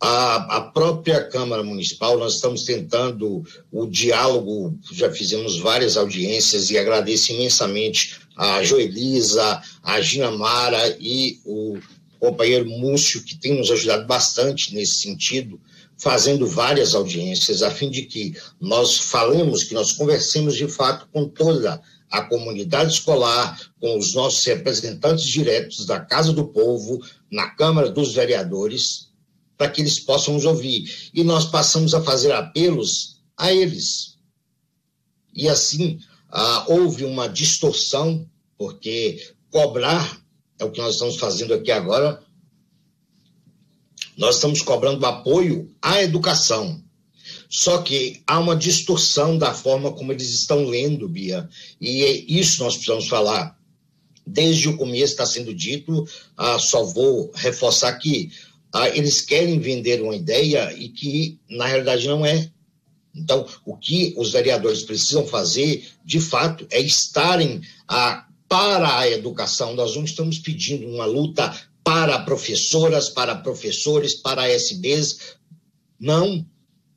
a, a, própria Câmara Municipal, nós estamos tentando o diálogo, já fizemos várias audiências e agradeço imensamente a Joelisa, a Ginamara e o companheiro Múcio, que tem nos ajudado bastante nesse sentido, fazendo várias audiências, a fim de que nós falemos, que nós conversemos de fato com toda a comunidade escolar, com os nossos representantes diretos da Casa do Povo, na Câmara dos Vereadores, para que eles possam nos ouvir. E nós passamos a fazer apelos a eles. E assim, ah, houve uma distorção, porque cobrar é o que nós estamos fazendo aqui agora. Nós estamos cobrando apoio à educação. Só que há uma distorção da forma como eles estão lendo, Bia, e é isso nós precisamos falar. Desde o começo está sendo dito, ah, só vou reforçar que ah, eles querem vender uma ideia e que, na realidade, não é. Então, o que os vereadores precisam fazer, de fato, é estarem ah, para a educação. Nós não estamos pedindo uma luta para professoras, para professores, para SBs. Não.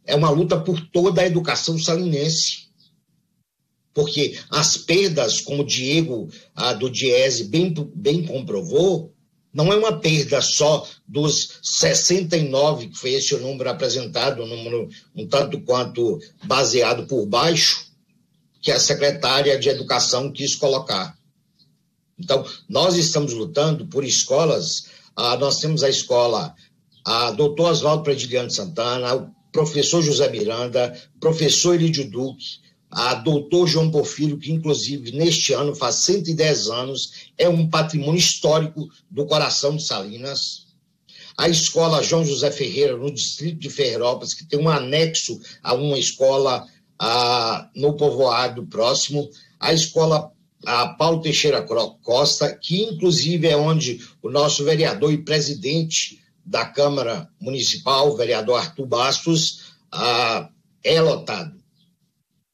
É uma luta por toda a educação salinense. Porque as perdas, como o Diego ah, do Diese bem, bem comprovou, não é uma perda só dos 69, que foi esse o número apresentado, um número um tanto quanto baseado por baixo, que a secretária de Educação quis colocar. Então, nós estamos lutando por escolas. Ah, nós temos a escola a doutor Oswaldo Prediliano Santana, o professor José Miranda, professor Elidio Duque, a doutor João Porfírio, que inclusive neste ano faz 110 anos, é um patrimônio histórico do coração de Salinas. A escola João José Ferreira, no distrito de Ferreirópolis, que tem um anexo a uma escola a, no povoado próximo. A escola a Paulo Teixeira Costa, que inclusive é onde o nosso vereador e presidente da Câmara Municipal, o vereador Arthur Bastos, a, é lotado.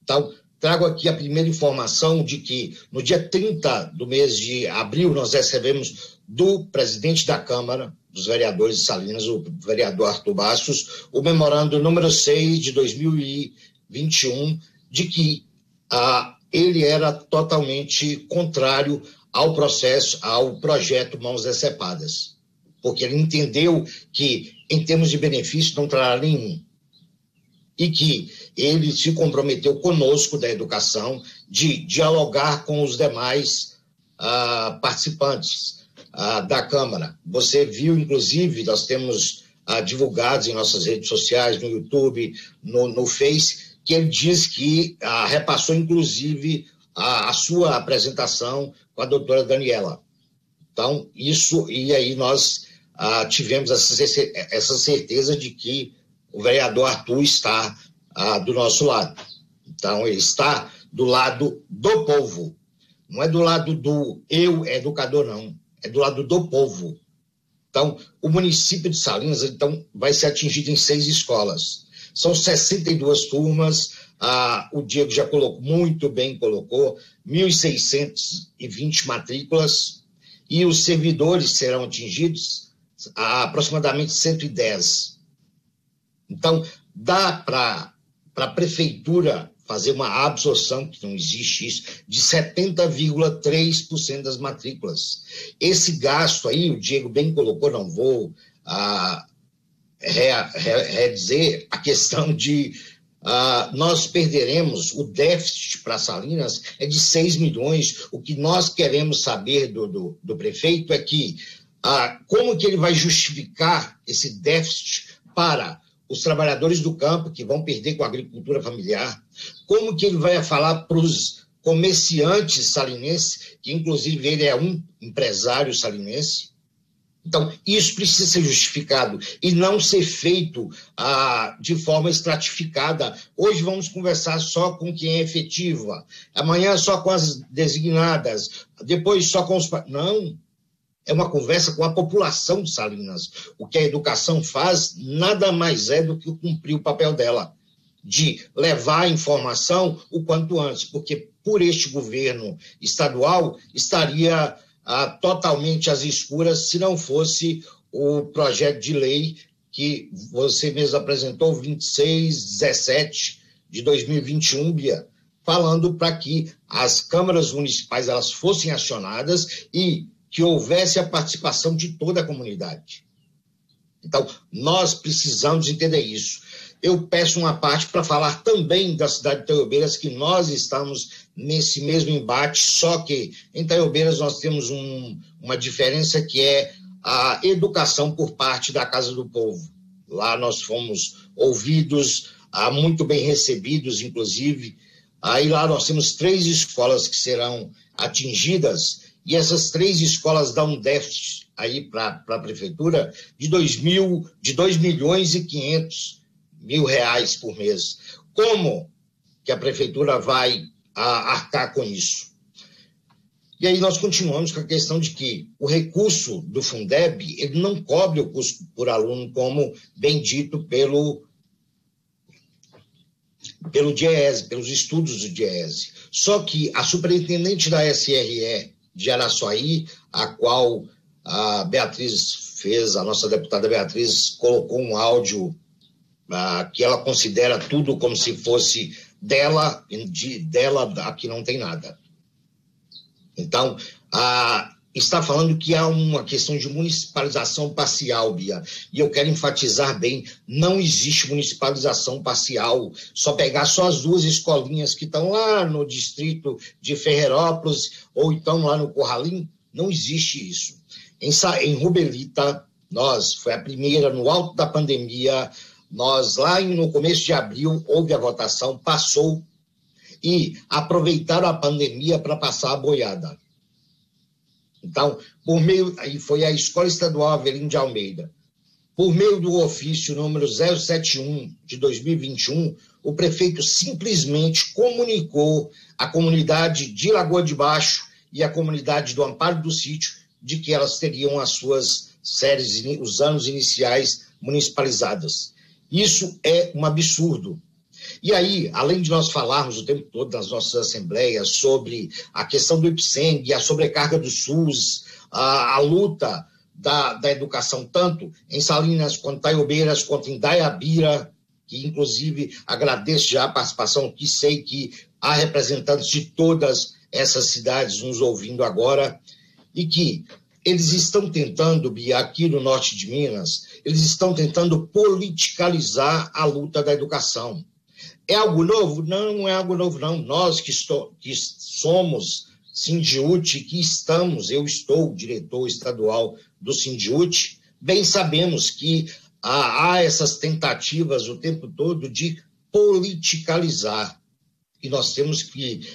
Então, trago aqui a primeira informação de que no dia 30 do mês de abril nós recebemos do presidente da Câmara dos Vereadores de Salinas, o vereador Arthur Bastos, o memorando número 6 de 2021, de que ah, ele era totalmente contrário ao processo, ao projeto Mãos Decepadas, porque ele entendeu que, em termos de benefício, não trará nenhum. E que ele se comprometeu conosco da educação de dialogar com os demais ah, participantes ah, da Câmara. Você viu, inclusive, nós temos ah, divulgados em nossas redes sociais, no YouTube, no, no Face, que ele diz que repassou, inclusive, a, a sua apresentação com a doutora Daniela. Então, isso, e aí nós tivemos essa, essa certeza de que o vereador Arthur está ah, do nosso lado. Então, ele está do lado do povo. Não é do lado do eu, educador, não. É do lado do povo. Então, o município de Salinas então, vai ser atingido em seis escolas. São 62 turmas. Ah, o Diego já colocou, muito bem colocou, 1.620 matrículas. E os servidores serão atingidos a aproximadamente 110. Então, dá para para a prefeitura fazer uma absorção, que não existe isso, de 70,3% das matrículas. Esse gasto aí, o Diego bem colocou, não vou ah, redizer a questão de ah, nós perderemos o déficit para Salinas é de 6 milhões. O que nós queremos saber do, do, do prefeito é que ah, como que ele vai justificar esse déficit para os trabalhadores do campo que vão perder com a agricultura familiar? Como que ele vai falar para os comerciantes salinenses, que inclusive ele é um empresário salinense? Então, isso precisa ser justificado e não ser feito ah, de forma estratificada. Hoje vamos conversar só com quem é efetiva, amanhã só com as designadas, depois só com os. Não. É uma conversa com a população de Salinas. O que a educação faz nada mais é do que cumprir o papel dela, de levar a informação o quanto antes, porque por este governo estadual estaria ah, totalmente às escuras se não fosse o projeto de lei que você mesmo apresentou, 2617 de 2021, Bia, falando para que as câmaras municipais elas fossem acionadas e que houvesse a participação de toda a comunidade. Então, nós precisamos entender isso. Eu peço uma parte para falar também da cidade de Taiobeiras, que nós estamos nesse mesmo embate, só que em Taiobeiras nós temos um, uma diferença que é a educação por parte da Casa do Povo. Lá nós fomos ouvidos, ah, muito bem recebidos, inclusive. Aí lá nós temos três escolas que serão atingidas, e essas três escolas dão um déficit aí para a prefeitura de 2 mil, de 2 milhões e 500 mil reais por mês. Como que a prefeitura vai a, arcar com isso? E aí nós continuamos com a questão de que o recurso do Fundeb ele não cobre o custo por aluno, como bem dito pelo pelo DIESE, pelos estudos do DIESE. Só que a superintendente da SRE de Araçuaí, a qual a Beatriz fez, a nossa deputada Beatriz colocou um áudio ah, que ela considera tudo como se fosse dela, de, dela aqui não tem nada. Então, ah, está falando que há uma questão de municipalização parcial, Bia. E eu quero enfatizar bem, não existe municipalização parcial. Só pegar só as duas escolinhas que estão lá no distrito de Ferreirópolis ou então lá no Corralim, não existe isso. Em, em Rubelita, nós, foi a primeira, no alto da pandemia, nós, lá no começo de abril, houve a votação, passou, e aproveitaram a pandemia para passar a boiada. Então, por meio, aí foi a Escola Estadual Avelino de Almeida. Por meio do ofício número 071 de 2021, o prefeito simplesmente comunicou à comunidade de Lagoa de Baixo e à comunidade do Amparo do Sítio de que elas teriam as suas séries, os anos iniciais municipalizadas. Isso é um absurdo. E aí, além de nós falarmos o tempo todo nas nossas assembleias sobre a questão do IPSENG, a sobrecarga do SUS, a, a luta da, da educação, tanto em Salinas quanto em Taiobeiras, quanto em Dayabira, que inclusive agradeço já a participação, que sei que há representantes de todas essas cidades nos ouvindo agora, e que eles estão tentando, Bia, aqui no norte de Minas, eles estão tentando politicalizar a luta da educação. É algo novo? Não, não é algo novo, não. Nós que, estou, que somos Sindiute, que estamos, eu estou diretor estadual do Sindiute, bem sabemos que há, há essas tentativas o tempo todo de politicalizar. E nós temos que,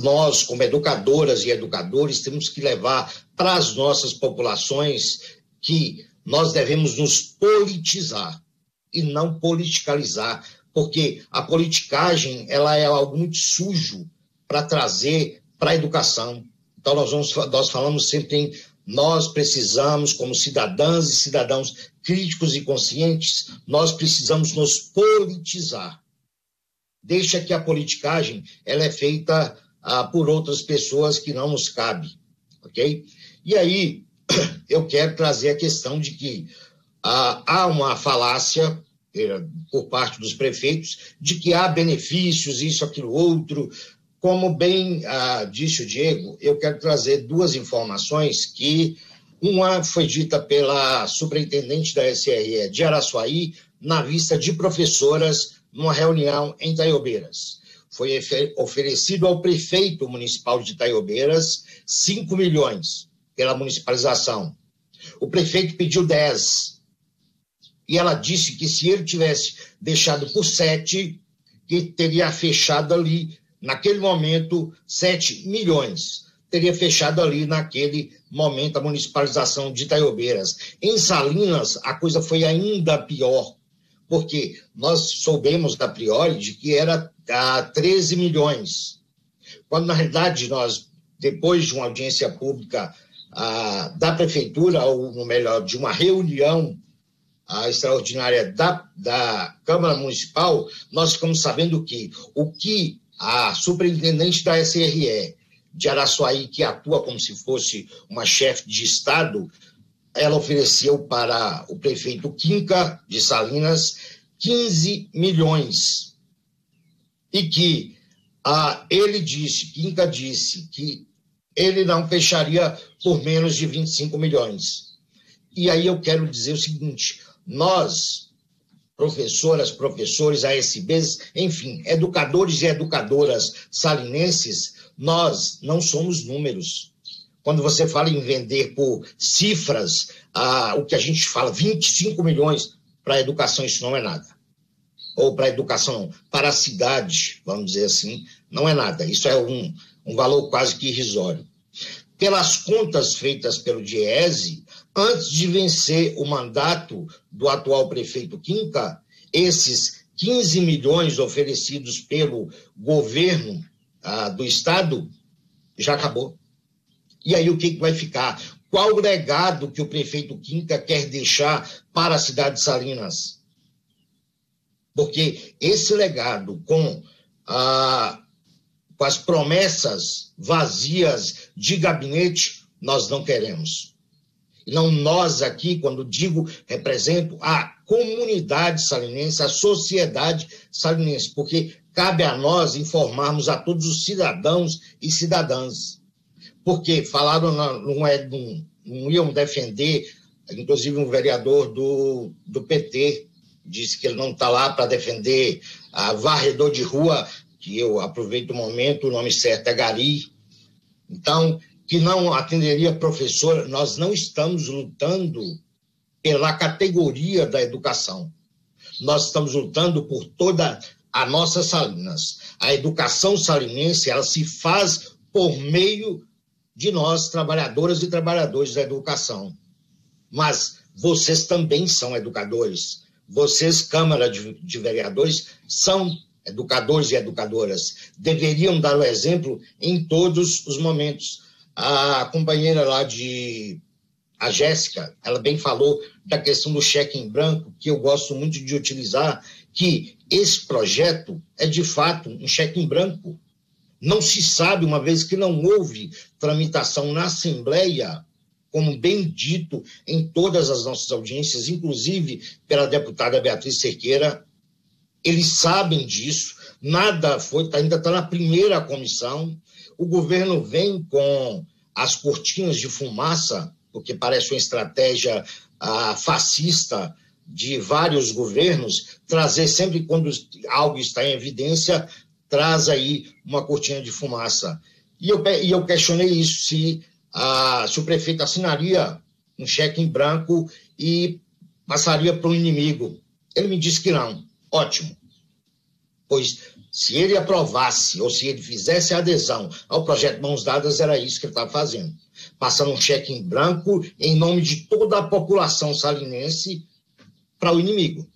nós, como educadoras e educadores, temos que levar para as nossas populações que nós devemos nos politizar e não politicalizar, porque a politicagem ela é algo muito sujo para trazer para a educação. Então nós vamos nós falamos sempre em nós precisamos como cidadãs e cidadãos críticos e conscientes, nós precisamos nos politizar. Deixa que a politicagem ela é feita ah, por outras pessoas que não nos cabe, ok? E aí eu quero trazer a questão de que ah, há uma falácia por parte dos prefeitos de que há benefícios, isso, aquilo, outro. Como bem ah, disse o Diego, eu quero trazer duas informações que uma foi dita pela superintendente da SRE de Araçuaí, na vista de professoras, numa reunião em Taiobeiras. Foi oferecido ao prefeito municipal de Taiobeiras 5 milhões pela municipalização. O prefeito pediu 10. E ela disse que se ele tivesse deixado por 7, que teria fechado ali, naquele momento, 7 milhões. teria fechado ali naquele momento a municipalização de Itaiobeiras. Em Salinas, a coisa foi ainda pior, porque nós soubemos a priori de que era a 13 milhões, quando na realidade nós, depois de uma audiência pública a, da prefeitura, ou melhor, de uma reunião a extraordinária da, da Câmara Municipal, nós ficamos sabendo que o que a superintendente da SRE de Araçuaí, que atua como se fosse uma chefe de Estado, ela ofereceu para o prefeito Quinca de Salinas 15 milhões. E que ah, ele disse, Quinca disse, que ele não fecharia por menos de 25 milhões. E aí eu quero dizer o seguinte: nós, professoras, professores, ASBs, enfim, educadores e educadoras salinenses, nós não somos números. Quando você fala em vender por cifras, ah, o que a gente fala, 25 milhões para a educação, isso não é nada. Ou para a educação, para a cidade, vamos dizer assim, não é nada. Isso é um, um valor quase que irrisório. Pelas contas feitas pelo Diese, antes de vencer o mandato do atual prefeito Quinca, esses 15 milhões oferecidos pelo governo ah, do Estado, já acabou. E aí o que, que vai ficar? Qual o legado que o prefeito Quinca quer deixar para a cidade de Salinas? Porque esse legado com, ah, com as promessas vazias de gabinete, nós não queremos. Não nós aqui, quando digo, represento a comunidade salinense, a sociedade salinense, porque cabe a nós informarmos a todos os cidadãos e cidadãs. Porque falaram, não, é, não, não iam defender, inclusive um vereador do, do PT disse que ele não está lá para defender a varredor de rua, que eu aproveito o momento, o nome certo é Gari. Então, que não atenderia professor, nós não estamos lutando pela categoria da educação. Nós estamos lutando por toda a nossa Salinas. A educação salinense, ela se faz por meio de nós, trabalhadoras e trabalhadores da educação. Mas vocês também são educadores. Vocês, Câmara de, de Vereadores, são educadores e educadoras. Deveriam dar o exemplo em todos os momentos. A companheira lá de. A Jéssica, ela bem falou da questão do cheque em branco, que eu gosto muito de utilizar, que esse projeto é de fato um cheque em branco. Não se sabe, uma vez que não houve tramitação na Assembleia, como bem dito em todas as nossas audiências, inclusive pela deputada Beatriz Cerqueira, eles sabem disso, nada foi, ainda está na primeira comissão. O governo vem com as cortinas de fumaça, porque parece uma estratégia ah, fascista de vários governos, trazer sempre quando algo está em evidência, traz aí uma cortina de fumaça. E eu, e eu questionei isso, se, a, se o prefeito assinaria um cheque em branco e passaria para o inimigo. Ele me disse que não. Ótimo. Pois se ele aprovasse ou se ele fizesse adesão ao projeto Mãos Dadas, era isso que ele estava fazendo. Passando um cheque em branco em nome de toda a população salinense para o inimigo.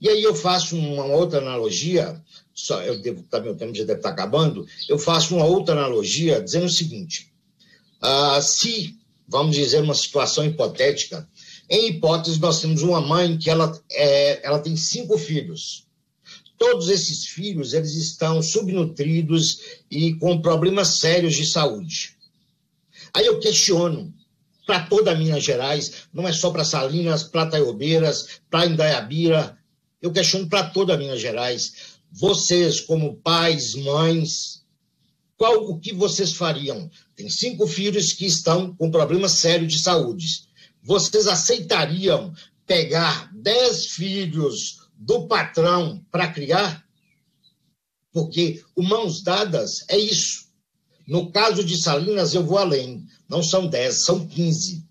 E aí eu faço uma outra analogia, só eu devo estar meu tempo já deve estar acabando, eu faço uma outra analogia dizendo o seguinte: ah, se, vamos dizer, uma situação hipotética, em hipótese, nós temos uma mãe que ela, é, ela tem cinco filhos. Todos esses filhos eles estão subnutridos e com problemas sérios de saúde. Aí eu questiono para toda Minas Gerais, não é só para Salinas, para Taiobeiras, para Indaiabira. Eu questiono para toda Minas Gerais. Vocês, como pais, mães, qual o que vocês fariam? Tem cinco filhos que estão com problemas sérios de saúde. Vocês aceitariam pegar dez filhos do patrão para criar? Porque o mãos dadas é isso. No caso de Salinas, eu vou além. Não são 10, são 15.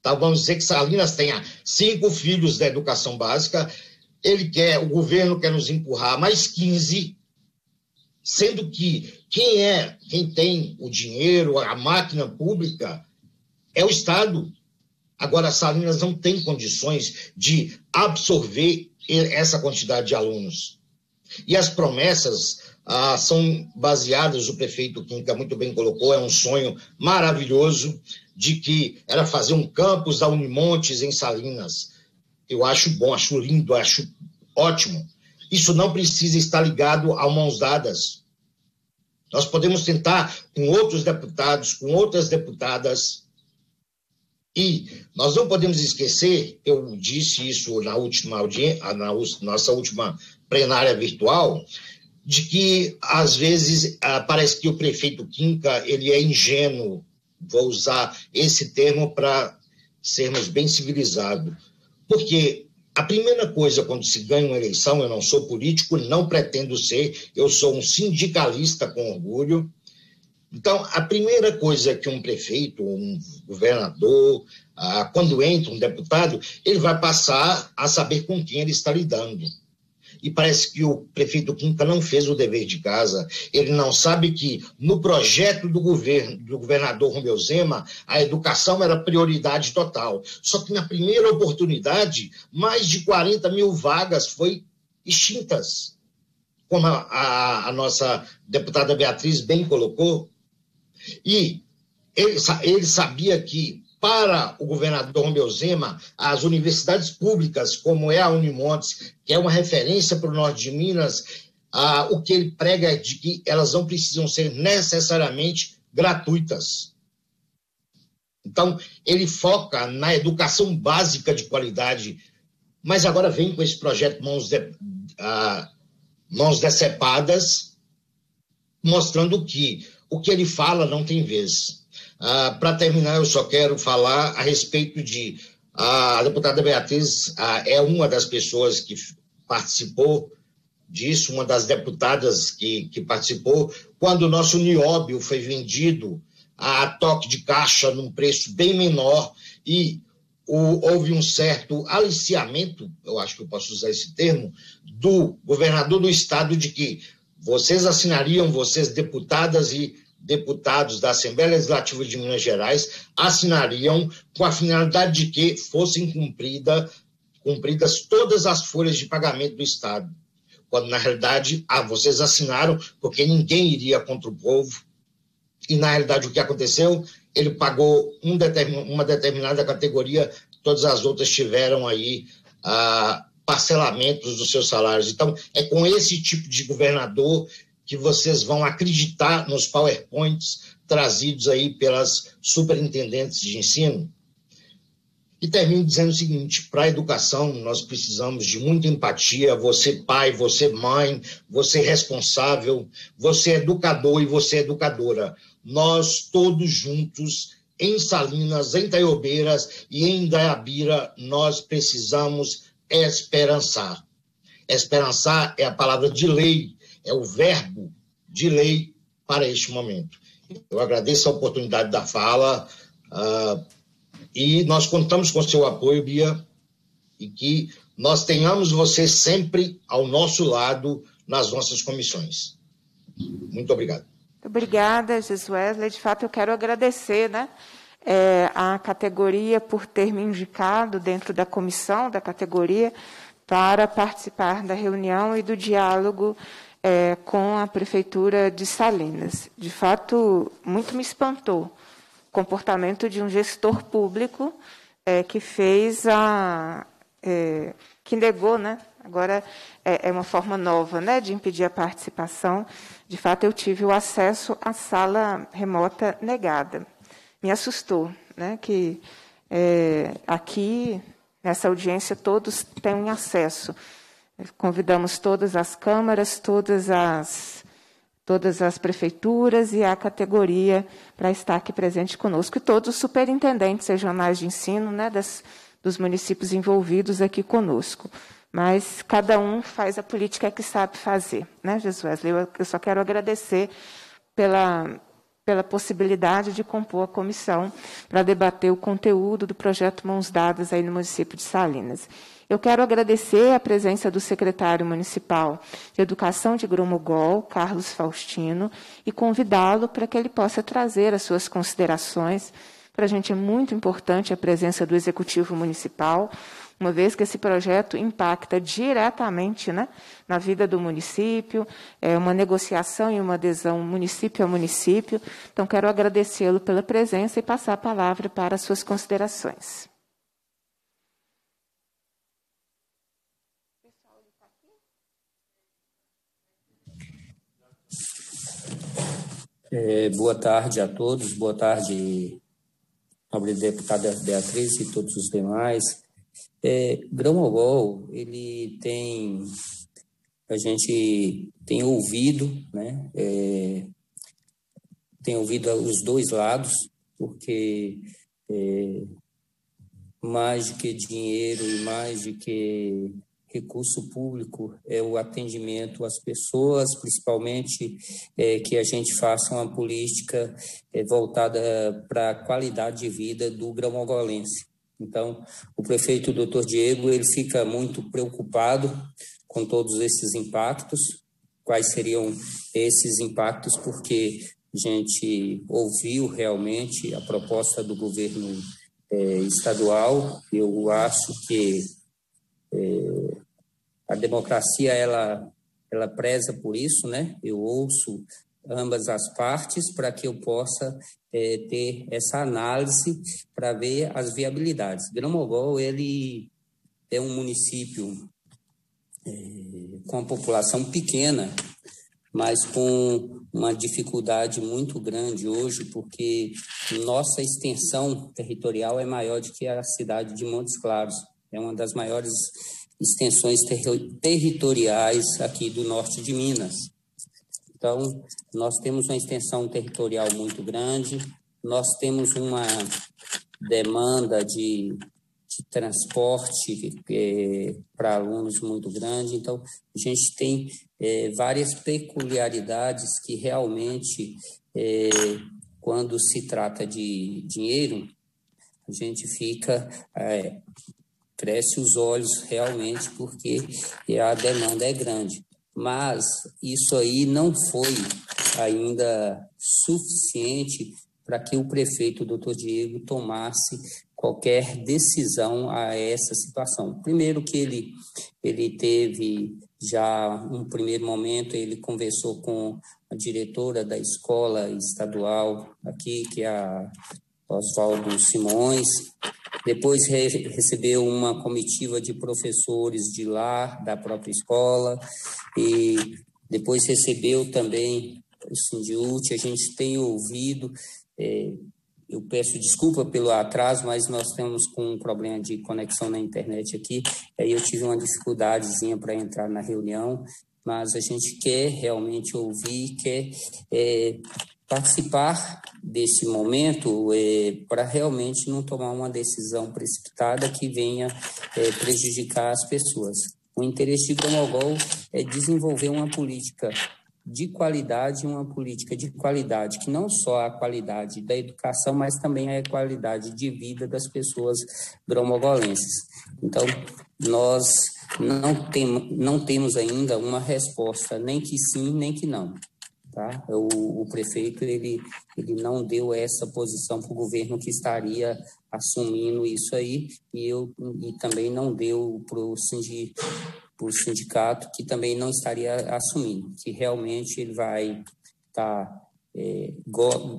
Tá, vamos dizer que Salinas tenha cinco filhos da educação básica, ele quer, o governo quer nos empurrar mais 15 sendo que quem é, quem tem o dinheiro, a máquina pública, é o Estado. Agora, Salinas não tem condições de absorver essa quantidade de alunos. E as promessas ah, são baseadas, o prefeito Quinca muito bem colocou, é um sonho maravilhoso de que era fazer um campus da Unimontes em Salinas. Eu acho bom, acho lindo, acho ótimo. Isso não precisa estar ligado a mãos dadas. Nós podemos tentar com outros deputados, com outras deputadas. E nós não podemos esquecer, eu disse isso na última audiência, na nossa última plenária virtual, de que às vezes ah, parece que o prefeito Quinca ele é ingênuo, vou usar esse termo para sermos bem civilizados, porque a primeira coisa quando se ganha uma eleição, eu não sou político, não pretendo ser, eu sou um sindicalista com orgulho. Então, a primeira coisa que um prefeito, um governador, ah, quando entra um deputado, ele vai passar a saber com quem ele está lidando e parece que o prefeito Quinta não fez o dever de casa. Ele não sabe que no projeto do governo do governador Romeu Zema, a educação era prioridade total. Só que na primeira oportunidade, mais de 40 mil vagas foi extintas. Como a, a, a nossa deputada Beatriz bem colocou. E ele, ele sabia que para o governador Romeu Zema, as universidades públicas, como é a Unimontes, que é uma referência para o norte de Minas, ah, o que ele prega é de que elas não precisam ser necessariamente gratuitas. Então, ele foca na educação básica de qualidade, mas agora vem com esse projeto Mãos, de, ah, mãos Decepadas, mostrando que o que ele fala não tem vez. Ah, Para terminar, eu só quero falar a respeito de. A deputada Beatriz ah, é uma das pessoas que participou disso, uma das deputadas que, que participou, quando o nosso nióbio foi vendido a toque de caixa num preço bem menor e o, houve um certo aliciamento, eu acho que eu posso usar esse termo, do governador do estado de que vocês assinariam, vocês deputadas e deputados da Assembleia Legislativa de Minas Gerais assinariam com a finalidade de que fossem cumprida, cumpridas todas as folhas de pagamento do Estado. Quando, na realidade, ah, vocês assinaram porque ninguém iria contra o povo. E, na realidade, o que aconteceu? Ele pagou um determin, uma determinada categoria, todas as outras tiveram aí ah, parcelamentos dos seus salários. Então, é com esse tipo de governador que vocês vão acreditar nos PowerPoints trazidos aí pelas superintendentes de ensino. E termino dizendo o seguinte: para a educação, nós precisamos de muita empatia. Você, pai, você, mãe, você responsável, você, educador e você, educadora. Nós, todos juntos, em Salinas, em Taiobeiras e em Dayabira, nós precisamos esperançar. Esperançar é a palavra de lei é o verbo de lei para este momento. Eu agradeço a oportunidade da fala uh, e nós contamos com seu apoio, Bia, e que nós tenhamos você sempre ao nosso lado nas nossas comissões. Muito obrigado. Obrigada, Wesley. De fato, eu quero agradecer né, é, a categoria por ter me indicado dentro da comissão da categoria para participar da reunião e do diálogo é, com a prefeitura de Salinas. De fato, muito me espantou o comportamento de um gestor público é, que fez a é, que negou, né? Agora é, é, uma forma nova, né, de impedir a participação. De fato, eu tive o acesso à sala remota negada. Me assustou, né, que é, aqui nessa audiência todos têm acesso. Convidamos todas as câmaras, todas as, todas as prefeituras e a categoria para estar aqui presente conosco, e todos os superintendentes regionais de ensino né, das, dos municípios envolvidos aqui conosco. Mas cada um faz a política que sabe fazer, né, Jesus? Eu, eu só quero agradecer pela, pela possibilidade de compor a comissão para debater o conteúdo do projeto Mãos Dadas aí no município de Salinas. Eu quero agradecer a presença do secretário municipal de Educação de Gromogol, Carlos Faustino, e convidá-lo para que ele possa trazer as suas considerações. Para a gente é muito importante a presença do Executivo Municipal, uma vez que esse projeto impacta diretamente né, na vida do município, é uma negociação e uma adesão município a município. Então, quero agradecê-lo pela presença e passar a palavra para as suas considerações. É, boa tarde a todos, boa tarde, nobre deputada Beatriz e todos os demais. É, Grão ele tem, a gente tem ouvido, né, é, tem ouvido os dois lados, porque é, mais do que dinheiro e mais do que recurso público é o atendimento às pessoas, principalmente é, que a gente faça uma política é, voltada para a qualidade de vida do grão-mogolense. Então, o prefeito doutor Diego ele fica muito preocupado com todos esses impactos. Quais seriam esses impactos? Porque a gente ouviu realmente a proposta do governo é, estadual. Eu acho que é, a democracia ela ela preza por isso, né? Eu ouço ambas as partes para que eu possa é, ter essa análise para ver as viabilidades. Gramogol ele é um município é, com a população pequena, mas com uma dificuldade muito grande hoje, porque nossa extensão territorial é maior do que a cidade de Montes Claros. É uma das maiores extensões ter territoriais aqui do norte de Minas. Então, nós temos uma extensão territorial muito grande, nós temos uma demanda de, de transporte é, para alunos muito grande, então, a gente tem é, várias peculiaridades que realmente, é, quando se trata de dinheiro, a gente fica é, cresce os olhos realmente porque a demanda é grande mas isso aí não foi ainda suficiente para que o prefeito, doutor Diego, tomasse qualquer decisão a essa situação. Primeiro que ele, ele teve já um primeiro momento, ele conversou com a diretora da escola estadual aqui, que é a Oswaldo Simões, depois re recebeu uma comitiva de professores de lá, da própria escola, e depois recebeu também o Sindiúti. A gente tem ouvido, é, eu peço desculpa pelo atraso, mas nós temos com um problema de conexão na internet aqui, aí eu tive uma dificuldadezinha para entrar na reunião, mas a gente quer realmente ouvir, quer é, participar desse momento é, para realmente não tomar uma decisão precipitada que venha é, prejudicar as pessoas. O interesse de Gromogol é desenvolver uma política de qualidade, uma política de qualidade, que não só a qualidade da educação, mas também a qualidade de vida das pessoas gromogolenses. Então, nós não, tem, não temos ainda uma resposta, nem que sim, nem que não. Tá? O, o prefeito ele, ele não deu essa posição para o governo que estaria assumindo isso aí e, eu, e também não deu para o sindicato que também não estaria assumindo, que realmente ele vai tá, é,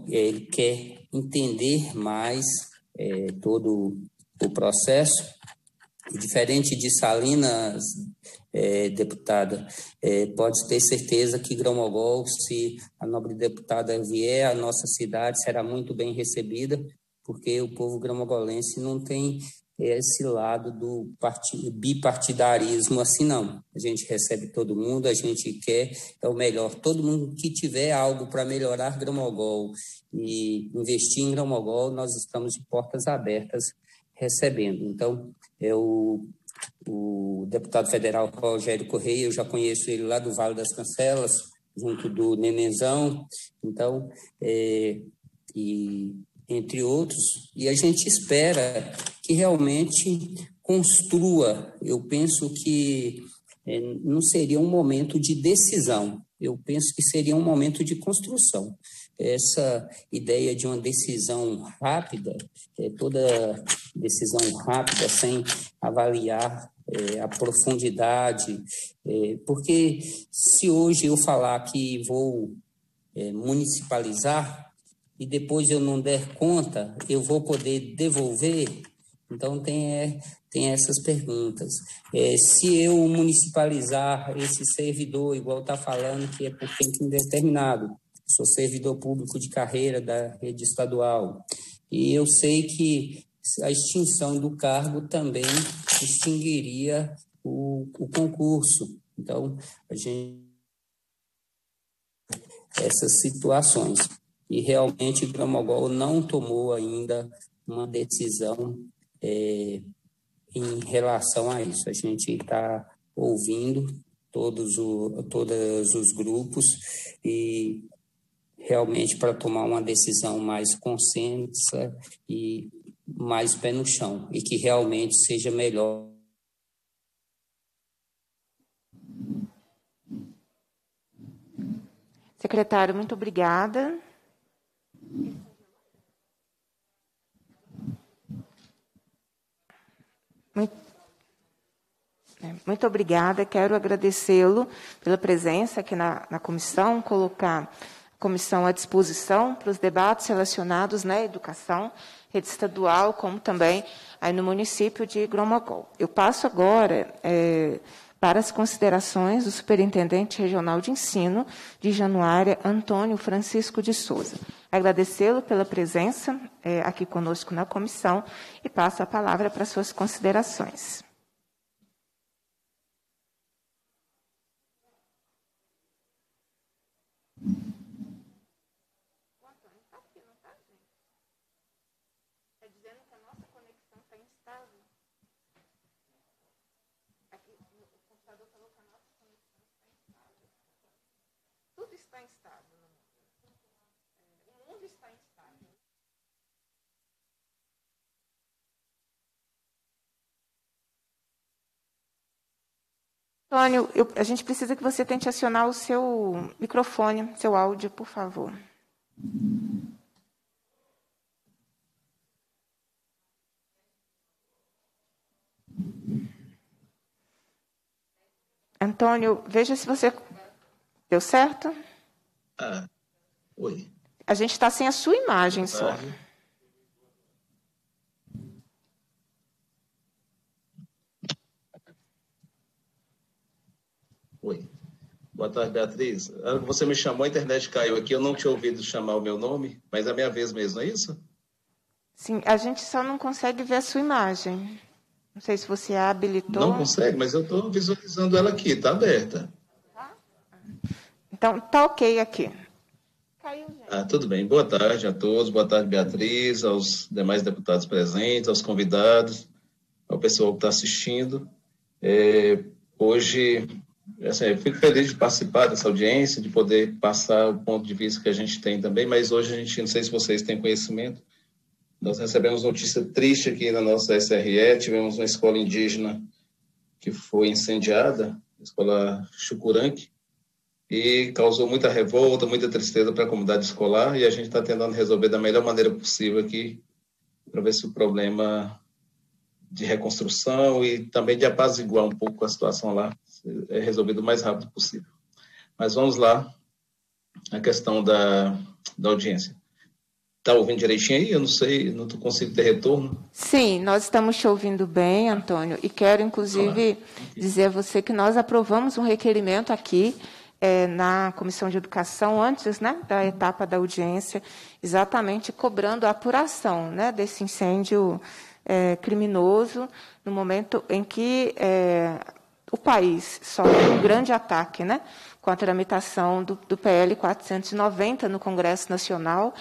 é, ele quer entender mais é, todo o processo Diferente de Salinas, é, deputada, é, pode ter certeza que Gromogol, se a nobre deputada vier à nossa cidade, será muito bem recebida, porque o povo gramogolense não tem esse lado do bipartidarismo assim não. A gente recebe todo mundo, a gente quer é o melhor. Todo mundo que tiver algo para melhorar Gramogol e investir em Gramogol, nós estamos de portas abertas recebendo. Então, eu, o deputado federal Rogério Correia, eu já conheço ele lá do Vale das Cancelas, junto do Nenenzão, então, é, e entre outros, e a gente espera que realmente construa. Eu penso que é, não seria um momento de decisão, eu penso que seria um momento de construção. Essa ideia de uma decisão rápida, é, toda decisão rápida, sem avaliar é, a profundidade, é, porque se hoje eu falar que vou é, municipalizar e depois eu não der conta, eu vou poder devolver. Então tem, é, tem essas perguntas. É, se eu municipalizar esse servidor, igual está falando, que é por tempo indeterminado, sou servidor público de carreira da rede estadual, e eu sei que a extinção do cargo também extinguiria o, o concurso. Então, a gente. essas situações. E realmente Gramogol não tomou ainda uma decisão é, em relação a isso. A gente está ouvindo todos, o, todos os grupos e realmente para tomar uma decisão mais consensa e mais pé no chão e que realmente seja melhor. Secretário, muito obrigada. Muito, é, muito obrigada. Quero agradecê-lo pela presença aqui na, na comissão, colocar comissão à disposição para os debates relacionados na educação, rede estadual, como também aí no município de Gromagol. Eu passo agora é, para as considerações do Superintendente Regional de Ensino de Januária, Antônio Francisco de Souza. Agradecê-lo pela presença é, aqui conosco na comissão e passo a palavra para suas considerações. Antônio, eu, a gente precisa que você tente acionar o seu microfone, seu áudio, por favor. Antônio, veja se você. Deu certo? Ah, oi. A gente está sem a sua imagem só. Ah. Oi. Boa tarde, Beatriz. Ah, você me chamou, a internet caiu aqui, eu não tinha ouvido chamar o meu nome, mas é a minha vez mesmo, é isso? Sim, a gente só não consegue ver a sua imagem. Não sei se você habilitou. Não consegue, mas eu estou visualizando ela aqui, está aberta. Então, está ok aqui. Caiu, gente. Ah, tudo bem. Boa tarde a todos, boa tarde, Beatriz, aos demais deputados presentes, aos convidados, ao pessoal que está assistindo. É, hoje assim, eu fico feliz de participar dessa audiência, de poder passar o ponto de vista que a gente tem também, mas hoje a gente, não sei se vocês têm conhecimento, nós recebemos notícia triste aqui na nossa SRE, tivemos uma escola indígena que foi incendiada, a escola Chucuranque, e causou muita revolta, muita tristeza para a comunidade escolar, e a gente está tentando resolver da melhor maneira possível aqui, para ver se o problema de reconstrução e também de apaziguar um pouco a situação lá é resolvido o mais rápido possível. Mas vamos lá, a questão da, da audiência. Está ouvindo direitinho aí? Eu não sei, não consigo ter retorno. Sim, nós estamos te ouvindo bem, Antônio, e quero, inclusive, dizer a você que nós aprovamos um requerimento aqui é, na Comissão de Educação, antes né, da etapa da audiência, exatamente cobrando a apuração né, desse incêndio é, criminoso, no momento em que é, o país sofre um grande ataque né, com a tramitação do, do PL 490 no Congresso Nacional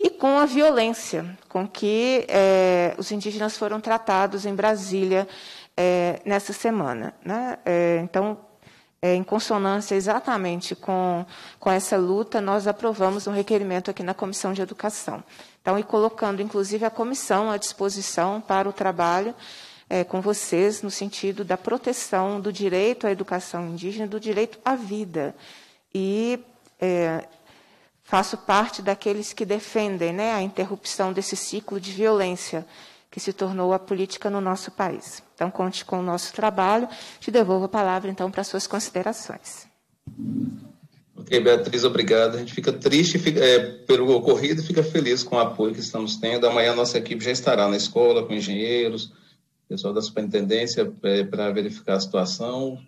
e com a violência com que é, os indígenas foram tratados em Brasília é, nessa semana. Né? É, então, é, em consonância exatamente com, com essa luta, nós aprovamos um requerimento aqui na Comissão de Educação. Então, e colocando, inclusive, a comissão à disposição para o trabalho é, com vocês, no sentido da proteção do direito à educação indígena, do direito à vida. E é, faço parte daqueles que defendem né, a interrupção desse ciclo de violência que se tornou a política no nosso país. Então, conte com o nosso trabalho. Te devolvo a palavra, então, para suas considerações. Ok, Beatriz, obrigado. A gente fica triste fica, é, pelo ocorrido e fica feliz com o apoio que estamos tendo. Amanhã a nossa equipe já estará na escola, com engenheiros, pessoal da superintendência, é, para verificar a situação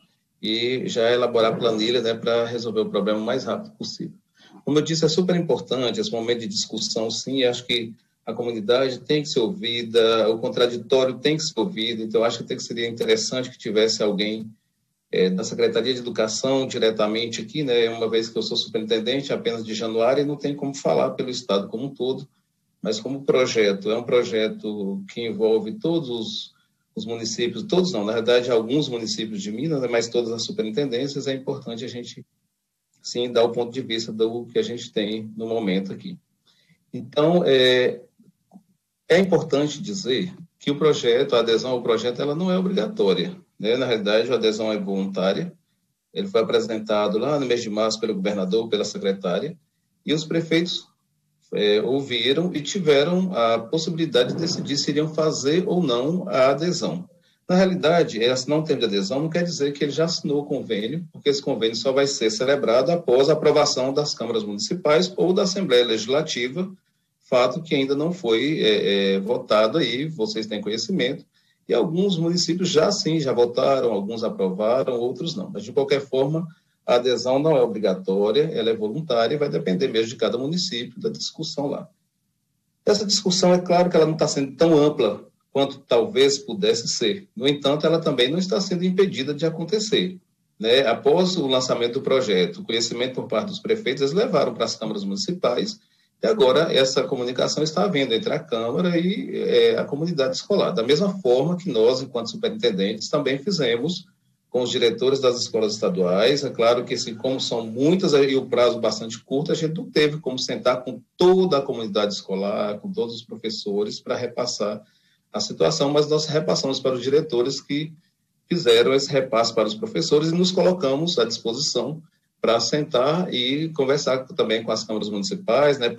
e já elaborar planilha né, para resolver o problema o mais rápido possível. Como eu disse, é super importante esse momento de discussão, sim, acho que a comunidade tem que ser ouvida, o contraditório tem que ser ouvido, então acho que, seria interessante que tivesse alguém é, da Secretaria de Educação diretamente aqui, né, uma vez que eu sou superintendente apenas de januário e não tem como falar pelo Estado como um todo, mas como projeto, é um projeto que envolve todos os, os municípios, todos não, na verdade alguns municípios de Minas, né, mas todas as superintendências, é importante a gente sim dar o ponto de vista do que a gente tem no momento aqui. Então, é, é importante dizer que o projeto, a adesão ao projeto, ela não é obrigatória. Né? Na realidade, a adesão é voluntária. Ele foi apresentado lá no mês de março pelo governador, pela secretária, e os prefeitos é, ouviram e tiveram a possibilidade de decidir se iriam fazer ou não a adesão. Na realidade, assinar um termo de adesão não quer dizer que ele já assinou o convênio, porque esse convênio só vai ser celebrado após a aprovação das câmaras municipais ou da Assembleia Legislativa, fato que ainda não foi é, é, votado aí, vocês têm conhecimento, e alguns municípios já sim, já votaram, alguns aprovaram, outros não. Mas, de qualquer forma, a adesão não é obrigatória, ela é voluntária e vai depender mesmo de cada município, da discussão lá. Essa discussão, é claro que ela não está sendo tão ampla quanto talvez pudesse ser. No entanto, ela também não está sendo impedida de acontecer. Né? Após o lançamento do projeto, o conhecimento por parte dos prefeitos, eles levaram para as câmaras municipais e agora essa comunicação está havendo entre a Câmara e é, a comunidade escolar. Da mesma forma que nós, enquanto superintendentes, também fizemos com os diretores das escolas estaduais. É claro que, assim, como são muitas e o prazo bastante curto, a gente não teve como sentar com toda a comunidade escolar, com todos os professores, para repassar a situação, mas nós repassamos para os diretores que fizeram esse repasse para os professores e nos colocamos à disposição para sentar e conversar também com as câmaras municipais, né,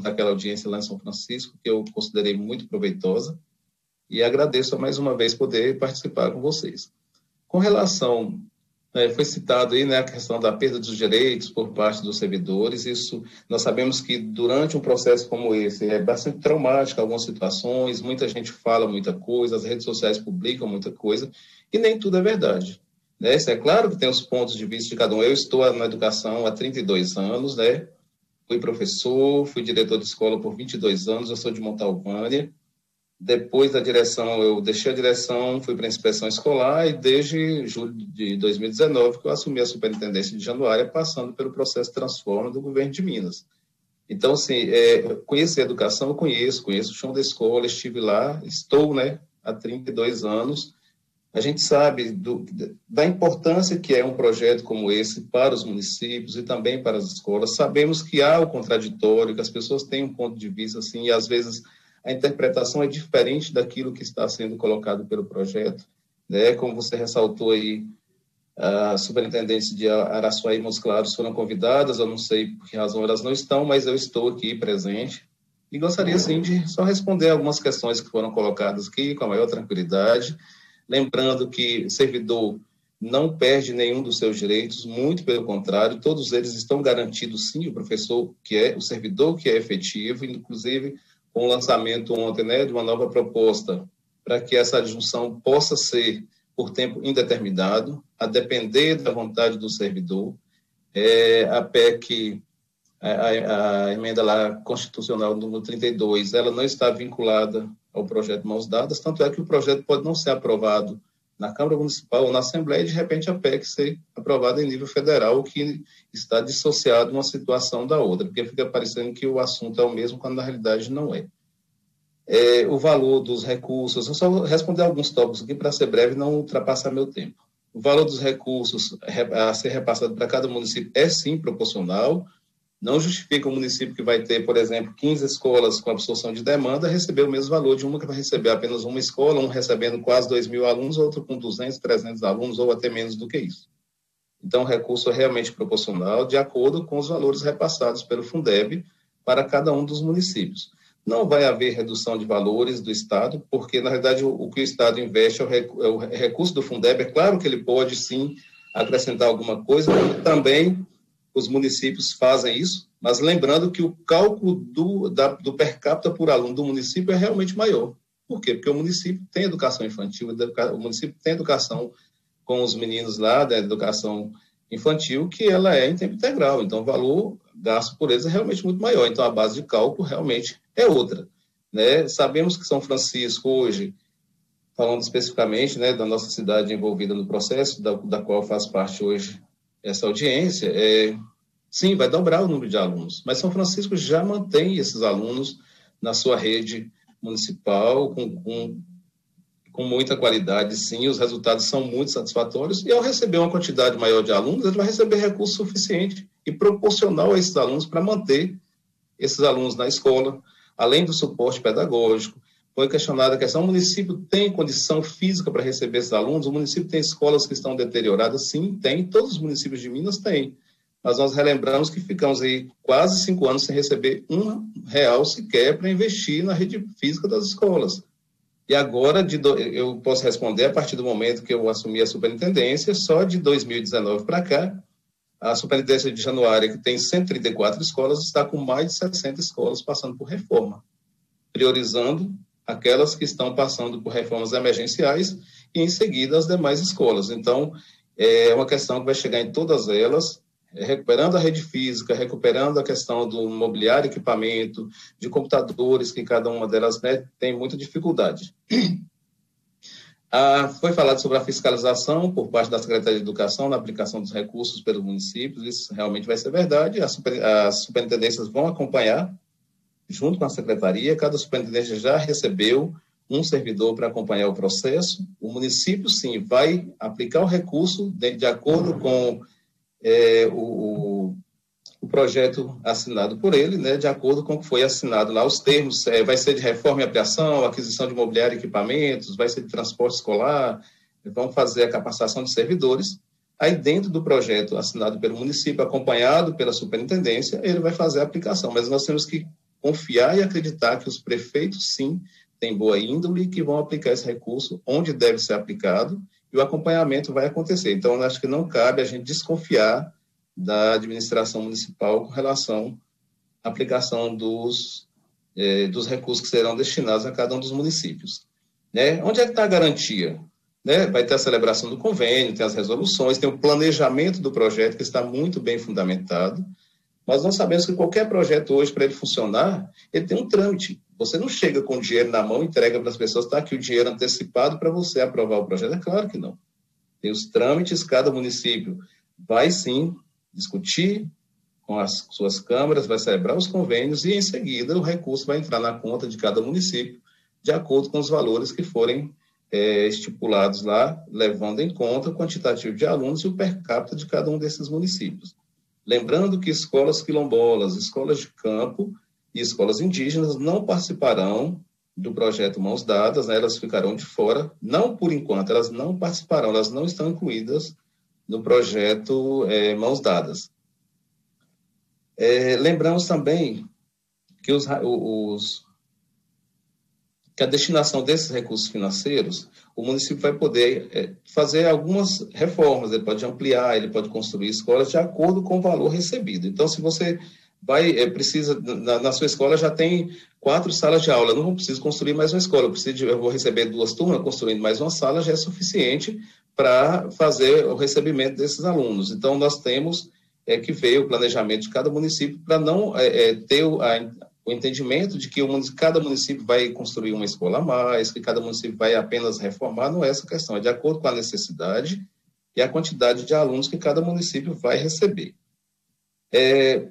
daquela audiência lá em São Francisco, que eu considerei muito proveitosa, e agradeço mais uma vez poder participar com vocês. Com relação, né, foi citado aí né, a questão da perda dos direitos por parte dos servidores, isso nós sabemos que durante um processo como esse é bastante traumático algumas situações, muita gente fala muita coisa, as redes sociais publicam muita coisa, e nem tudo é verdade. Né? É claro que tem os pontos de vista de cada um. Eu estou na educação há 32 anos, né? Fui professor, fui diretor de escola por 22 anos, eu sou de Montalvânia. Depois da direção, eu deixei a direção, fui para a inspeção escolar e desde julho de 2019 que eu assumi a superintendência de Januária, passando pelo processo Transforma do governo de Minas. Então, assim, é, a educação, eu conheço, conheço o chão da escola, estive lá, estou, né, há 32 anos, a gente sabe do, da importância que é um projeto como esse para os municípios e também para as escolas. Sabemos que há o contraditório, que as pessoas têm um ponto de vista assim, e às vezes a interpretação é diferente daquilo que está sendo colocado pelo projeto. Né? Como você ressaltou aí, as superintendentes de Araçuaí e Montes Claros foram convidadas, eu não sei por que razão elas não estão, mas eu estou aqui presente. E gostaria, sim, de só responder algumas questões que foram colocadas aqui com a maior tranquilidade Lembrando que servidor não perde nenhum dos seus direitos, muito pelo contrário, todos eles estão garantidos sim, o professor que é, o servidor que é efetivo, inclusive com o lançamento ontem né, de uma nova proposta para que essa adjunção possa ser por tempo indeterminado, a depender da vontade do servidor. É, a PEC, a, a, emenda lá constitucional número 32, ela não está vinculada ao projeto Mãos Dadas, tanto é que o projeto pode não ser aprovado na Câmara Municipal ou na Assembleia e, de repente, a PEC ser aprovada em nível federal, o que está dissociado uma situação da outra, porque fica parecendo que o assunto é o mesmo, quando na realidade não é. é o valor dos recursos, eu só vou responder alguns tópicos aqui para ser breve e não ultrapassar meu tempo. o valor dos recursos a ser repassado para cada município é sim proporcional. Não justifica o município que vai ter, por exemplo, 15 escolas com absorção de demanda receber o mesmo valor de uma que vai receber apenas uma escola, um recebendo quase 2 mil alunos, outro com 200, 300 alunos ou até menos do que isso. Então, o recurso é realmente proporcional de acordo com os valores repassados pelo Fundeb para cada um dos municípios. Não vai haver redução de valores do Estado, porque, na verdade, o, que o Estado investe é é o recurso do Fundeb. É claro que ele pode, sim, acrescentar alguma coisa, também os municípios fazem isso, mas lembrando que o cálculo do, da, do per capita por aluno do município é realmente maior. Por quê? Porque o município tem educação infantil, o município tem educação com os meninos lá da educação infantil, que ela é em tempo integral. Então, o valor gasto por eles é realmente muito maior. Então, a base de cálculo realmente é outra. Né? Sabemos que São Francisco, hoje, falando especificamente né, da nossa cidade envolvida no processo, da, da qual faz parte hoje essa audiência, é, sim, vai dobrar o número de alunos. Mas São Francisco já mantém esses alunos na sua rede municipal, com, com com muita qualidade, sim, os resultados são muito satisfatórios, e ao receber uma quantidade maior de alunos, ele vai receber recurso suficiente e proporcional a esses alunos para manter esses alunos na escola, além do suporte pedagógico. Foi questionada a questão: o município tem condição física para receber esses alunos? O município tem escolas que estão deterioradas? Sim, tem. Todos os municípios de Minas têm. Mas nós relembramos que ficamos aí quase cinco anos sem receber um real sequer para investir na rede física das escolas. E agora, do, eu posso responder a partir do momento que eu assumi a superintendência, só de 2019 para cá, a superintendência de Januário, que tem 134 escolas, está com mais de 60 escolas passando por reforma, priorizando aquelas que estão passando por reformas emergenciais e, em seguida, as demais escolas. Então, é uma questão que vai chegar em todas elas, é, recuperando a rede física, recuperando a questão do mobiliário, equipamento, de computadores, que cada uma delas né, tem muita dificuldade. Ah, foi falado sobre a fiscalização por parte da Secretaria de Educação na aplicação dos recursos pelos municípios, isso realmente vai ser verdade, as, super, as superintendências vão acompanhar, junto com a Secretaria, cada superintendência já recebeu um servidor para acompanhar o processo, o município, sim, vai aplicar o recurso de, de acordo com é, o, o, projeto assinado por ele, né, de acordo com o que foi assinado lá, os termos, é, vai ser de reforma e ampliação, aquisição de imobiliário e equipamentos, vai ser de transporte escolar, vão fazer a capacitação de servidores. Aí, dentro do projeto assinado pelo município, acompanhado pela superintendência, ele vai fazer a aplicação. Mas nós temos que confiar e acreditar que os prefeitos, sim, têm boa índole e que vão aplicar esse recurso onde deve ser aplicado e o acompanhamento vai acontecer. Então, acho que não cabe a gente desconfiar da administração municipal com relação à aplicação dos, eh, dos recursos que serão destinados a cada um dos municípios. Né? Onde é que está a garantia? Né? Vai ter a celebração do convênio, tem as resoluções, tem o planejamento do projeto que está muito bem fundamentado, mas nós sabemos que qualquer projeto hoje, para ele funcionar, ele tem um trâmite. Você não chega com o dinheiro na mão, entrega para as pessoas, está aqui o dinheiro antecipado para você aprovar o projeto. É claro que não. Tem os trâmites, cada município vai sim discutir com as suas câmaras, vai celebrar os convênios e, em seguida, o recurso vai entrar na conta de cada município, de acordo com os valores que forem é, estipulados lá, levando em conta o quantitativo de alunos e o per capita de cada um desses municípios. Lembrando que escolas quilombolas, escolas de campo, e escolas indígenas não participarão do projeto Mãos Dadas, né, elas ficarão de fora, não por enquanto, elas não participarão, elas não estão incluídas no projeto é, Mãos Dadas. É, lembramos também que, os, os, que a destinação desses recursos financeiros, o município vai poder é, fazer algumas reformas, ele pode ampliar, ele pode construir escolas de acordo com o valor recebido. Então, se você vai é, precisa na, na, sua escola já tem quatro salas de aula, eu não preciso construir mais uma escola, eu preciso eu vou receber duas turmas, construindo mais uma sala já é suficiente para fazer o recebimento desses alunos. Então nós temos é, que ver o planejamento de cada município para não é, é, ter a, o entendimento de que cada município vai construir uma escola a mais, que cada município vai apenas reformar, não é essa questão, é de acordo com a necessidade e a quantidade de alunos que cada município vai receber. É,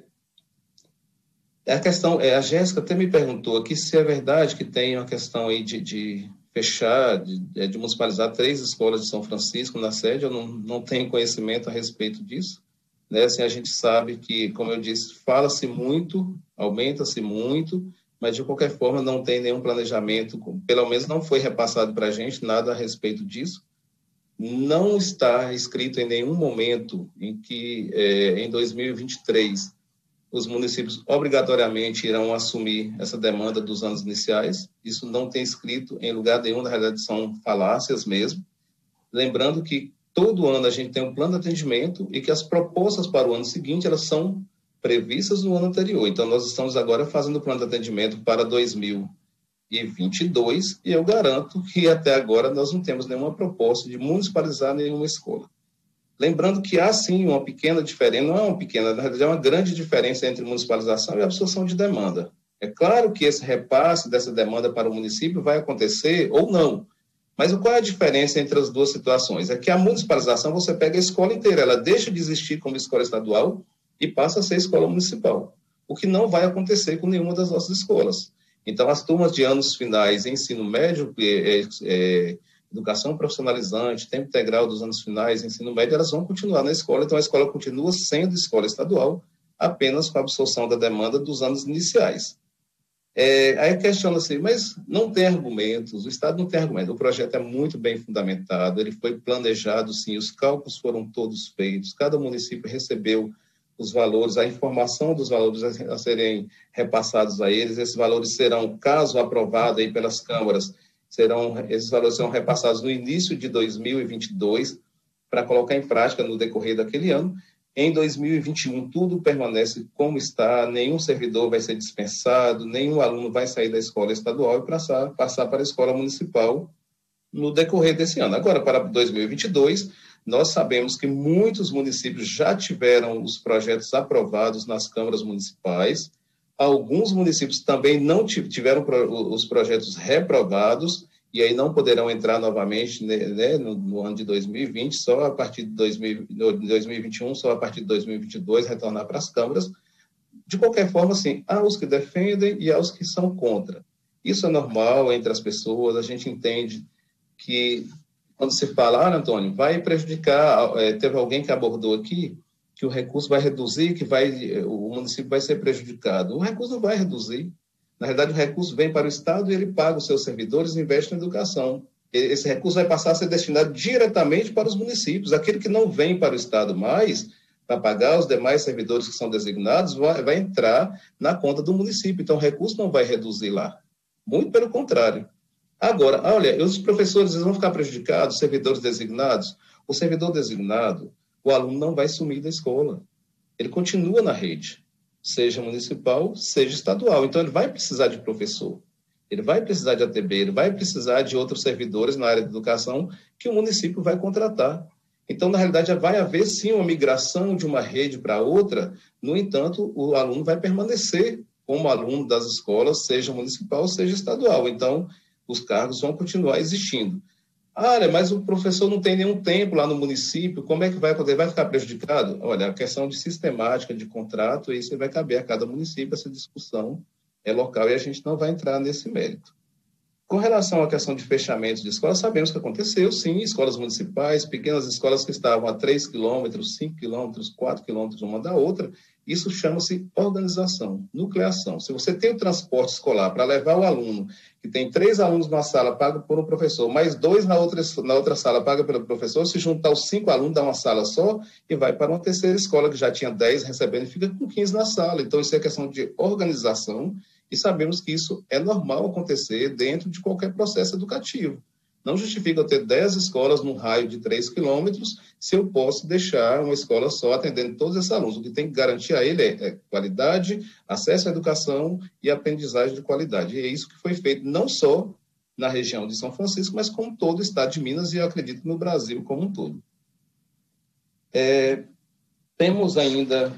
a questão, é, a Jéssica até me perguntou aqui se é verdade que tem uma questão aí de, de fechar, de, é, de, municipalizar três escolas de São Francisco na sede, eu não, não tenho conhecimento a respeito disso. Né? Assim, a gente sabe que, como eu disse, fala-se muito, aumenta-se muito, mas de qualquer forma não tem nenhum planejamento, pelo menos não foi repassado para a gente nada a respeito disso. Não está escrito em nenhum momento em que, é, em 2023, os municípios obrigatoriamente irão assumir essa demanda dos anos iniciais. Isso não tem escrito em lugar nenhum, na realidade são falácias mesmo. Lembrando que todo ano a gente tem um plano de atendimento e que as propostas para o ano seguinte elas são previstas no ano anterior. Então nós estamos agora fazendo o plano de atendimento para 2022 e eu garanto que até agora nós não temos nenhuma proposta de municipalizar nenhuma escola. Lembrando que há sim uma pequena diferença, não é uma pequena, na verdade é uma grande diferença entre municipalização e absorção de demanda. É claro que esse repasse dessa demanda para o município vai acontecer ou não. Mas qual é a diferença entre as duas situações? É que a municipalização você pega a escola inteira, ela deixa de existir como escola estadual e passa a ser escola municipal, o que não vai acontecer com nenhuma das nossas escolas. Então, as turmas de anos finais, ensino médio, é, é, educação profissionalizante, tempo integral dos anos finais, ensino médio, elas vão continuar na escola, então a escola continua sendo escola estadual, apenas com a absorção da demanda dos anos iniciais. É, aí questiona assim, mas não tem argumentos, o Estado não tem argumentos, o projeto é muito bem fundamentado, ele foi planejado, sim, os cálculos foram todos feitos, cada município recebeu os valores, a informação dos valores a serem repassados a eles, esses valores serão, caso aprovado aí pelas câmaras, serão, esses valores serão repassados no início de 2022 para colocar em prática no decorrer daquele ano. Em 2021, tudo permanece como está, nenhum servidor vai ser dispensado, nenhum aluno vai sair da escola estadual e passar, passar para a escola municipal no decorrer desse ano. Agora, para 2022, nós sabemos que muitos municípios já tiveram os projetos aprovados nas câmaras municipais, Alguns municípios também não tiveram os projetos reprovados e aí não poderão entrar novamente né, né no, no, ano de 2020, só a partir de 2000, 2021, só a partir de 2022 retornar para as câmaras. De qualquer forma, sim, há os que defendem e há os que são contra. Isso é normal entre as pessoas, a gente entende que quando se fala, ah, Antônio, vai prejudicar, é, teve alguém que abordou aqui, que o recurso vai reduzir, que vai, o município vai ser prejudicado. O recurso não vai reduzir. Na verdade, o recurso vem para o Estado e ele paga os seus servidores e investe na educação. Esse recurso vai passar a ser destinado diretamente para os municípios. Aquele que não vem para o Estado mais, para pagar os demais servidores que são designados, vai, vai entrar na conta do município. Então, o recurso não vai reduzir lá. Muito pelo contrário. Agora, olha, os professores vão ficar prejudicados, os servidores designados. O servidor designado, o aluno não vai sumir da escola. Ele continua na rede, seja municipal, seja estadual. Então, ele vai precisar de professor, ele vai precisar de ATB, ele vai precisar de outros servidores na área de educação que o município vai contratar. Então, na realidade, vai haver sim uma migração de uma rede para outra, no entanto, o aluno vai permanecer como aluno das escolas, seja municipal, seja estadual. Então, os cargos vão continuar existindo. Olha, mas o professor não tem nenhum tempo lá no município, como é que vai poder? Vai ficar prejudicado? Olha, a questão de sistemática de contrato, isso vai caber a cada município, essa discussão é local e a gente não vai entrar nesse mérito. Com relação à questão de fechamento de escolas, sabemos que aconteceu, sim, escolas municipais, pequenas escolas que estavam a 3 quilômetros, 5 quilômetros, 4 quilômetros uma da outra, isso chama-se organização, nucleação. Se você tem o transporte escolar para levar o aluno, que tem três alunos na sala pago por um professor, mais dois na outra, na outra sala pago pelo professor, se juntar os cinco alunos, dá uma sala só e vai para uma terceira escola que já tinha dez recebendo e fica com 15 na sala. Então, isso é questão de organização e sabemos que isso é normal acontecer dentro de qualquer processo educativo. Não justifica eu ter 10 escolas num raio de 3 quilômetros se eu posso deixar uma escola só atendendo todos esses alunos. O que tem que garantir a ele é, é qualidade, acesso à educação e aprendizagem de qualidade. E é isso que foi feito não só na região de São Francisco, mas como todo o estado de Minas e eu acredito no Brasil como um todo. É, temos ainda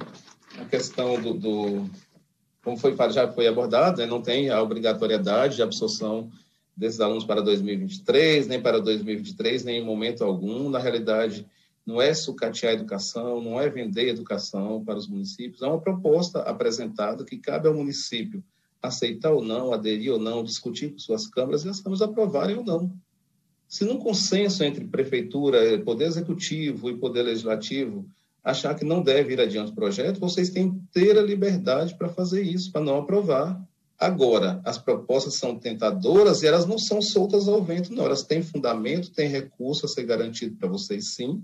a questão do, do como foi, já foi abordado, né, não tem a obrigatoriedade de absorção desses alunos para 2023, nem para 2023, nem em momento algum. Na realidade, não é sucatear a educação, não é vender educação para os municípios, é uma proposta apresentada que cabe ao município aceitar ou não, aderir ou não, discutir com suas câmaras e as câmaras aprovarem ou não. Se num consenso entre prefeitura, poder executivo e poder legislativo achar que não deve ir adiante o projeto, vocês têm inteira liberdade para fazer isso, para não aprovar. Agora, as propostas são tentadoras e elas não são soltas ao vento, não. Elas têm fundamento, têm recurso a ser garantido para vocês, sim.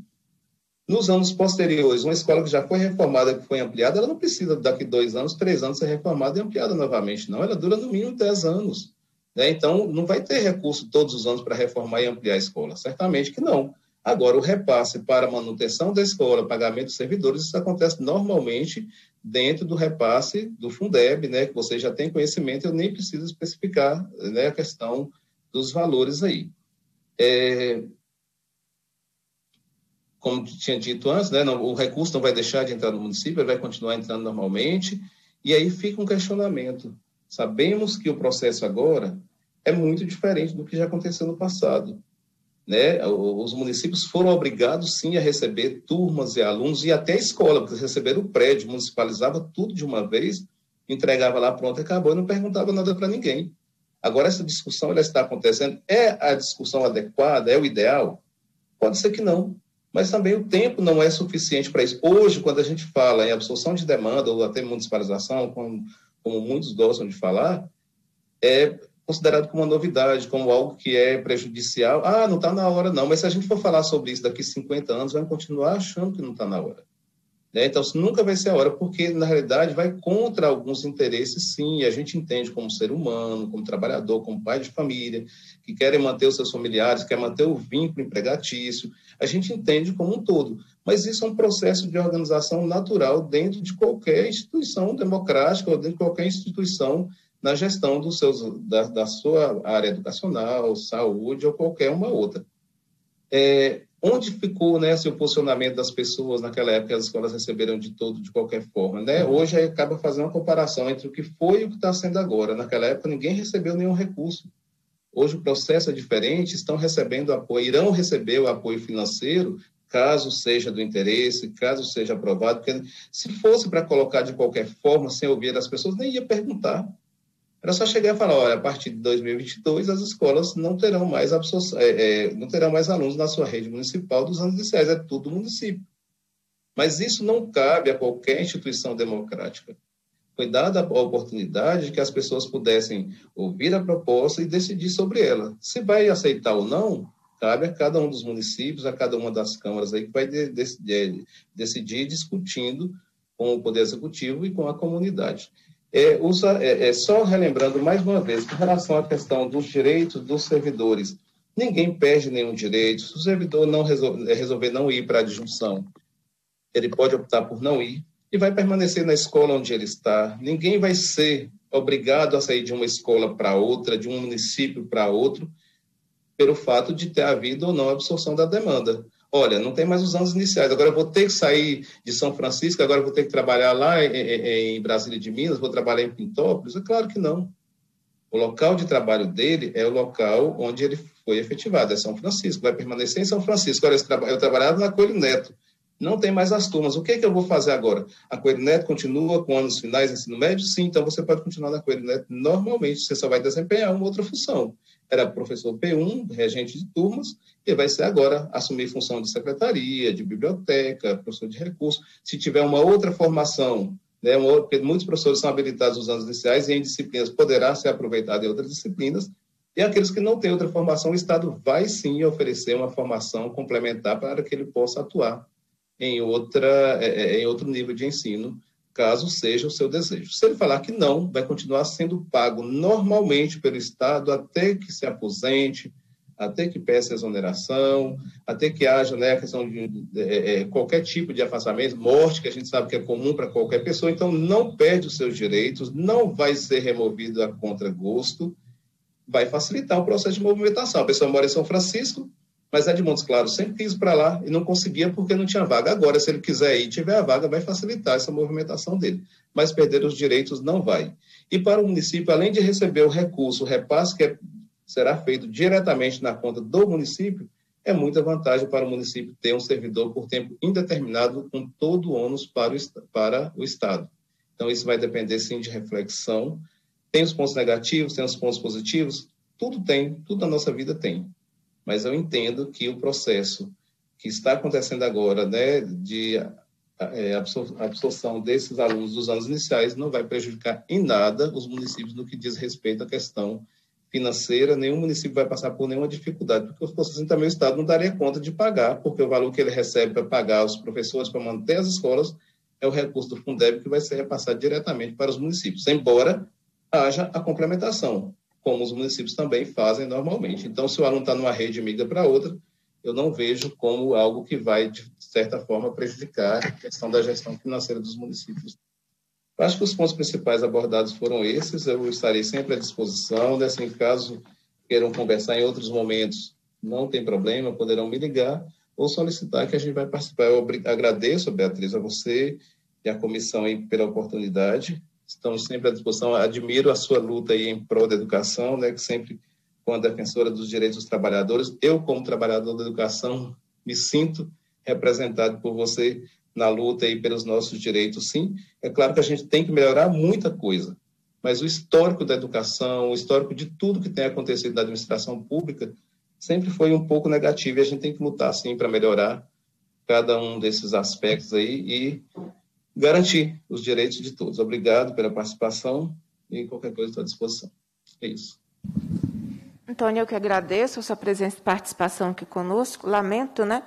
Nos anos posteriores, uma escola que já foi reformada, que foi ampliada, ela não precisa, daqui dois anos, três anos, ser reformada e ampliada novamente, não. Ela dura no mínimo dez anos. Né? Então, não vai ter recurso todos os anos para reformar e ampliar a escola. Certamente que não. Agora, o repasse para manutenção da escola, pagamento dos servidores, isso acontece normalmente dentro do repasse do Fundeb, né, que você já tem conhecimento, eu nem preciso especificar né, a questão dos valores aí. É, como tinha dito antes, né, não, o recurso não vai deixar de entrar no município, ele vai continuar entrando normalmente, e aí fica um questionamento. Sabemos que o processo agora é muito diferente do que já aconteceu no passado. Né? Os municípios foram obrigados, sim, a receber turmas e alunos e até a escola, porque receberam o prédio, municipalizava tudo de uma vez, entregava lá, pronto, acabou e não perguntava nada para ninguém. Agora, essa discussão ela está acontecendo. É a discussão adequada? É o ideal? Pode ser que não. Mas também o tempo não é suficiente para isso. Hoje, quando a gente fala em absorção de demanda ou até municipalização, como, como muitos gostam de falar, é, considerado como uma novidade, como algo que é prejudicial. Ah, não está na hora, não. Mas se a gente for falar sobre isso daqui a 50 anos, vai continuar achando que não está na hora. Né? Então, nunca vai ser a hora, porque, na realidade, vai contra alguns interesses, sim. E a gente entende como ser humano, como trabalhador, como pai de família, que querem manter os seus familiares, quer manter o vínculo empregatício. A gente entende como um todo. Mas isso é um processo de organização natural dentro de qualquer instituição democrática ou dentro de qualquer instituição na gestão dos seus, da, da sua área educacional, saúde ou qualquer uma outra. É, onde ficou né, assim, o posicionamento das pessoas naquela época as escolas receberam de todo, de qualquer forma? Né? Hoje acaba fazendo uma comparação entre o que foi e o que está sendo agora. Naquela época ninguém recebeu nenhum recurso. Hoje o processo é diferente, estão recebendo apoio, irão receber o apoio financeiro caso seja do interesse, caso seja aprovado, porque se fosse para colocar de qualquer forma, sem ouvir as pessoas, nem ia perguntar. Era só chegar e falar, olha, a partir de 2022 as escolas não terão mais é, é, não terão mais alunos na sua rede municipal dos anos iniciais, é tudo município. Mas isso não cabe a qualquer instituição democrática. Foi dada a oportunidade de que as pessoas pudessem ouvir a proposta e decidir sobre ela. Se vai aceitar ou não, cabe a cada um dos municípios, a cada uma das câmaras aí que vai de, de, de, decidir discutindo com o Poder Executivo e com a comunidade. É, usa, é, é, só relembrando mais uma vez, com relação à questão dos direitos dos servidores, ninguém perde nenhum direito. Se o servidor não resolver, resolver não ir para a adjunção, ele pode optar por não ir e vai permanecer na escola onde ele está. Ninguém vai ser obrigado a sair de uma escola para outra, de um município para outro, pelo fato de ter havido ou não absorção da demanda olha, não tem mais os anos iniciais, agora eu vou ter que sair de São Francisco, agora eu vou ter que trabalhar lá em, em Brasília de Minas, vou trabalhar em Pintópolis? É claro que não. O local de trabalho dele é o local onde ele foi efetivado, é São Francisco, vai permanecer em São Francisco. Agora, eu trabalhava na Coelho Neto, não tem mais as turmas. O que, é que eu vou fazer agora? A Coelho Neto continua com anos finais de ensino médio? Sim, então você pode continuar na Coelho Neto normalmente, você só vai desempenhar uma outra função era professor P1, regente de turmas, e vai ser agora assumir função de secretaria, de biblioteca, professor de recursos. Se tiver uma outra formação, né, porque muitos professores são habilitados nos anos iniciais e em disciplinas poderá ser aproveitado em outras disciplinas, e aqueles que não têm outra formação, o Estado vai sim oferecer uma formação complementar para que ele possa atuar em, outra, é, é, em outro nível de ensino caso seja o seu desejo. Se ele falar que não, vai continuar sendo pago normalmente pelo Estado até que se aposente, até que peça exoneração, até que haja né, a questão de, de, é, qualquer tipo de afastamento, morte, que a gente sabe que é comum para qualquer pessoa, então não perde os seus direitos, não vai ser removido a contragosto, vai facilitar o processo de movimentação. A pessoa mora em São Francisco, mas é de Montes Claros sempre quis para lá e não conseguia porque não tinha vaga. Agora, se ele quiser ir e tiver a vaga, vai facilitar essa movimentação dele. Mas perder os direitos não vai. E para o município, além de receber o recurso, o repasse que é, será feito diretamente na conta do município, é muita vantagem para o município ter um servidor por tempo indeterminado com todo o ônus para o, para o Estado. Então, isso vai depender, sim, de reflexão Tem os pontos negativos, tem os pontos positivos, tudo tem, tudo na nossa vida tem. Mas eu entendo que o processo que está acontecendo agora, né, de é, absorção desses alunos dos anos iniciais, não vai prejudicar em nada os municípios no que diz respeito à questão financeira, nenhum município vai passar por nenhuma dificuldade, porque fosse assim também o Estado não daria conta de pagar, porque o valor que ele recebe para pagar os professores, para manter as escolas, é o recurso do Fundeb que vai ser repassado diretamente para os municípios, embora haja a complementação, como os municípios também fazem normalmente. Então, se o aluno está numa rede e migra para outra, eu não vejo como algo que vai, de certa forma, prejudicar a questão da gestão financeira dos municípios. Acho que os pontos principais abordados foram esses. Eu estarei sempre à disposição. Né? Assim, caso queiram conversar em outros momentos, não tem problema, poderão me ligar ou solicitar que a gente vai participar. Eu agradeço, Beatriz, a você e a comissão aí pela oportunidade. Estamos sempre à disposição. Admiro a sua luta aí em prol da educação, né? que sempre, como defensora dos direitos dos trabalhadores, eu, como trabalhador da educação, me sinto representado por você na luta aí pelos nossos direitos, sim. É claro que a gente tem que melhorar muita coisa, mas o histórico da educação, o histórico de tudo que tem acontecido na administração pública, sempre foi um pouco negativo e a gente tem que lutar, sim, para melhorar cada um desses aspectos aí e garantir os direitos de todos. Obrigado pela participação e qualquer coisa estou à disposição. É isso. Antônio, eu que agradeço a sua presença e participação aqui conosco. Lamento, né?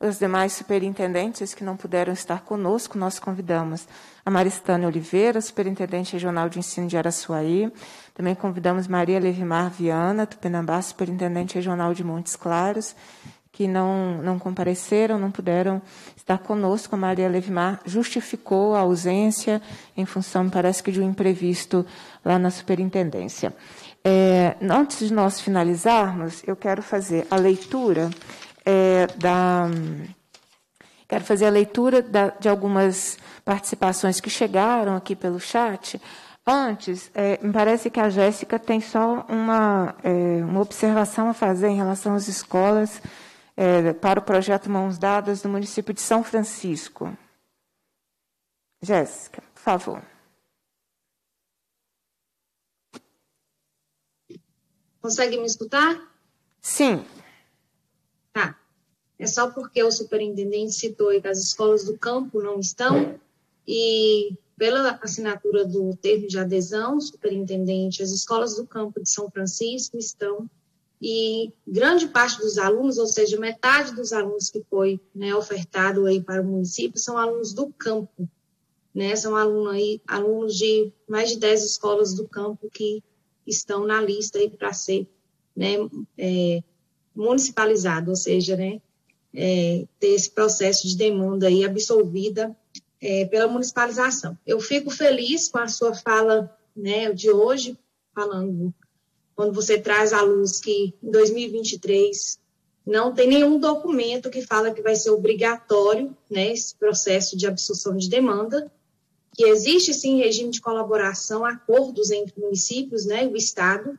Os demais superintendentes que não puderam estar conosco, nós convidamos a Maristânia Oliveira, superintendente regional de ensino de Araçuaí. Também convidamos Maria Levimar Viana, Tupinambá, superintendente regional de Montes Claros, que não, não compareceram, não puderam estar conosco. A Maria Levimar justificou a ausência em função, parece que, de um imprevisto lá na superintendência. É, antes de nós finalizarmos, eu quero fazer a leitura é, da. Quero fazer a leitura da, de algumas participações que chegaram aqui pelo chat. Antes, é, me parece que a Jéssica tem só uma, é, uma observação a fazer em relação às escolas é, para o projeto Mãos Dadas do município de São Francisco. Jéssica, por favor. Consegue me escutar? Sim. Tá. É só porque o superintendente citou que as escolas do campo não estão e pela assinatura do termo de adesão, superintendente, as escolas do campo de São Francisco estão e grande parte dos alunos, ou seja, metade dos alunos que foi né, ofertado aí para o município são alunos do campo, né? São alunos aí, alunos de mais de 10 escolas do campo que estão na lista aí para ser, né, é, municipalizado, ou seja, né, é, ter esse processo de demanda aí absolvida é, pela municipalização. Eu fico feliz com a sua fala né, de hoje, falando, quando você traz à luz que em 2023 não tem nenhum documento que fala que vai ser obrigatório né, esse processo de absorção de demanda, que existe sim regime de colaboração, acordos entre municípios né, e o Estado,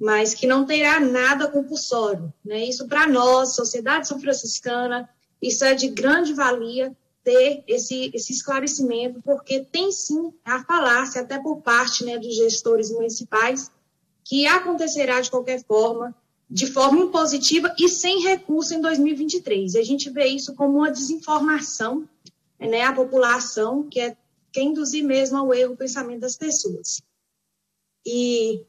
mas que não terá nada compulsório. Né? Isso, para nós, sociedade são franciscana, isso é de grande valia ter esse, esse esclarecimento, porque tem sim a falácia, até por parte né, dos gestores municipais, que acontecerá de qualquer forma, de forma impositiva e sem recurso em 2023. E a gente vê isso como uma desinformação né, à população, que é quer induzir mesmo ao erro o pensamento das pessoas. E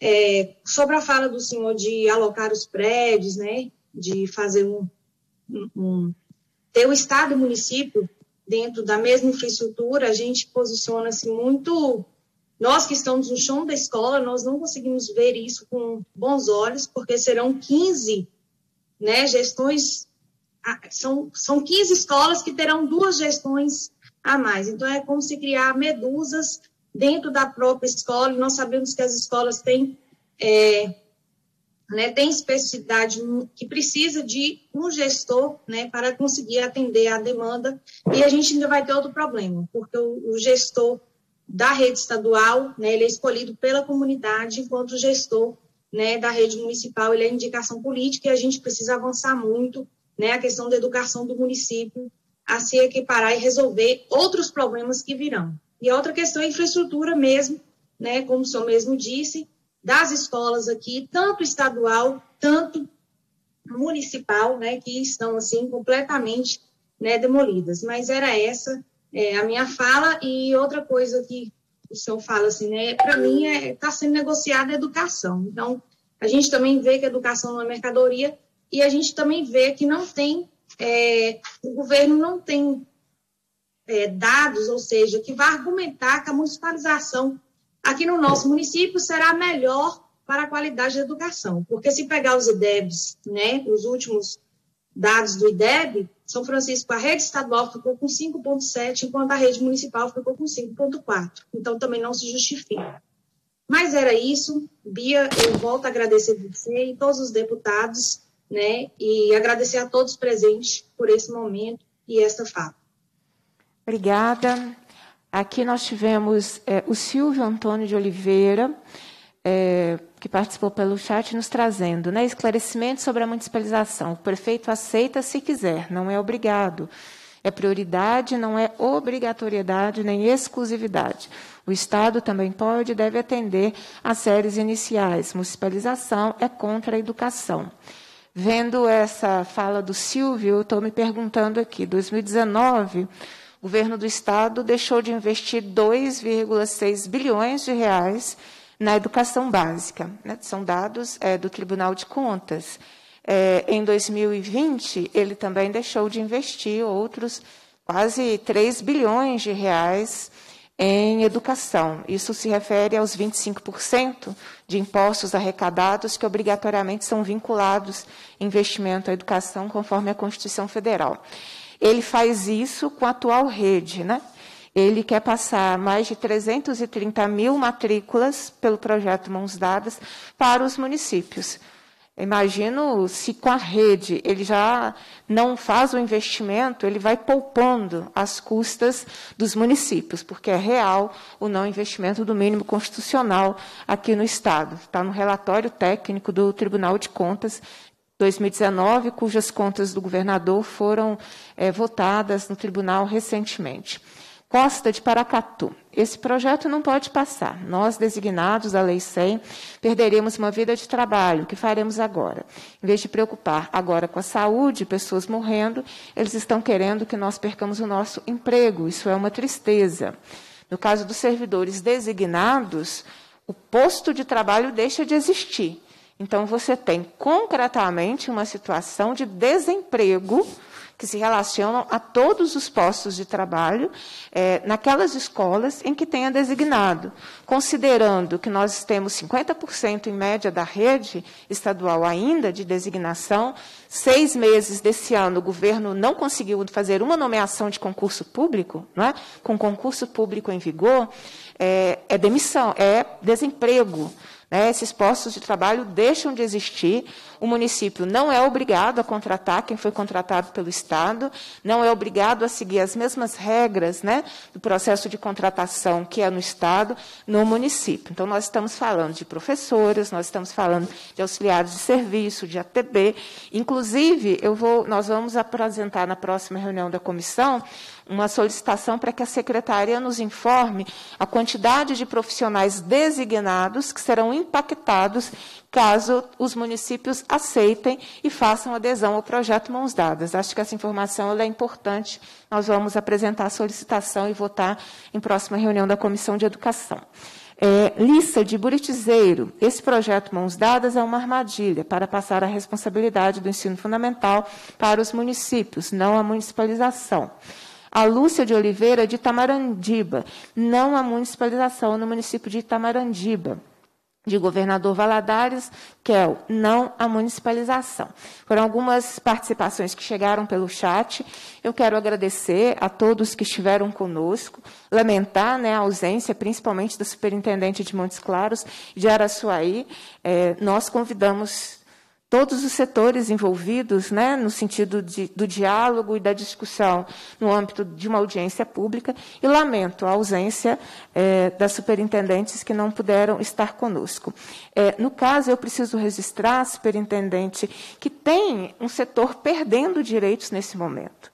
é, sobre a fala do senhor de alocar os prédios, né, de fazer um, um ter o Estado e o município dentro da mesma infraestrutura, a gente posiciona-se muito. Nós que estamos no chão da escola, nós não conseguimos ver isso com bons olhos, porque serão 15 né, gestões, são, são 15 escolas que terão duas gestões a mais. Então, é como se criar medusas dentro da própria escola, e nós sabemos que as escolas têm, é, né, têm especificidade que precisa de um gestor né, para conseguir atender a demanda, e a gente ainda vai ter outro problema, porque o, o gestor da rede estadual, né, ele é escolhido pela comunidade, enquanto gestor né, da rede municipal, ele é indicação política, e a gente precisa avançar muito, né, a questão da educação do município, a se equiparar e resolver outros problemas que virão. E a outra questão é a infraestrutura mesmo, né, como o senhor mesmo disse, das escolas aqui, tanto estadual, tanto municipal, né, que estão, assim, completamente né, demolidas. Mas era essa é, a minha fala. E outra coisa que o senhor fala, assim, né, para mim, está é, tá sendo negociada a educação. Então, a gente também vê que a educação não é mercadoria e a gente também vê que não tem, é, o governo não tem é, dados, ou seja, que vai argumentar que a municipalização aqui no nosso município será melhor para a qualidade da educação. Porque se pegar os IDEBs, né, os últimos dados do IDEB, São Francisco, a rede estadual ficou com 5,7, enquanto a rede municipal ficou com 5,4. Então, também não se justifica. Mas era isso. Bia, eu volto a agradecer você e todos os deputados, né, e agradecer a todos presentes por esse momento e esta fala. Obrigada. Aqui nós tivemos é, o Silvio Antônio de Oliveira, é, que participou pelo chat, nos trazendo né, esclarecimento sobre a municipalização. O prefeito aceita se quiser, não é obrigado. É prioridade, não é obrigatoriedade nem exclusividade. O Estado também pode e deve atender às séries iniciais. Municipalização é contra a educação. Vendo essa fala do Silvio, estou me perguntando aqui, 2019 o governo do estado deixou de investir 2,6 bilhões de reais na educação básica. Né? São dados é, do Tribunal de Contas. É, em 2020, ele também deixou de investir outros quase 3 bilhões de reais em educação. Isso se refere aos 25% de impostos arrecadados que obrigatoriamente são vinculados investimento à educação, conforme a Constituição Federal. Ele faz isso com a atual rede, né? Ele quer passar mais de 330 mil matrículas pelo projeto Mãos Dadas para os municípios. Imagino se com a rede ele já não faz o investimento, ele vai poupando as custas dos municípios, porque é real o não investimento do mínimo constitucional aqui no Estado. Está no relatório técnico do Tribunal de Contas 2019, cujas contas do governador foram é, votadas no tribunal recentemente. Costa de Paracatu. Esse projeto não pode passar. Nós, designados da Lei 100, perderemos uma vida de trabalho. O que faremos agora? Em vez de preocupar agora com a saúde, pessoas morrendo, eles estão querendo que nós percamos o nosso emprego. Isso é uma tristeza. No caso dos servidores designados, o posto de trabalho deixa de existir. Então, você tem concretamente uma situação de desemprego que se relacionam a todos os postos de trabalho é, naquelas escolas em que tenha designado. Considerando que nós temos 50% em média da rede estadual ainda de designação, seis meses desse ano o governo não conseguiu fazer uma nomeação de concurso público, não é? com concurso público em vigor, é, é demissão, é desemprego. Né? Esses postos de trabalho deixam de existir. O município não é obrigado a contratar quem foi contratado pelo Estado, não é obrigado a seguir as mesmas regras né, do processo de contratação que é no Estado, no município. Então, nós estamos falando de professores, nós estamos falando de auxiliares de serviço, de ATB. Inclusive, eu vou, nós vamos apresentar na próxima reunião da comissão uma solicitação para que a secretaria nos informe a quantidade de profissionais designados que serão impactados caso os municípios aceitem e façam adesão ao projeto Mãos Dadas. Acho que essa informação é importante. Nós vamos apresentar a solicitação e votar em próxima reunião da Comissão de Educação. É, lista de Buritizeiro. Esse projeto Mãos Dadas é uma armadilha para passar a responsabilidade do ensino fundamental para os municípios, não a municipalização. A Lúcia de Oliveira, de Itamarandiba. Não a municipalização no município de Itamarandiba de governador Valadares, Kel, não a municipalização. Foram algumas participações que chegaram pelo chat. Eu quero agradecer a todos que estiveram conosco, lamentar né, a ausência, principalmente da superintendente de Montes Claros de Araçuaí. É, nós convidamos todos os setores envolvidos, né, no sentido de, do diálogo e da discussão no âmbito de uma audiência pública, e lamento a ausência é, das superintendentes que não puderam estar conosco. É, no caso, eu preciso registrar, superintendente, que tem um setor perdendo direitos nesse momento,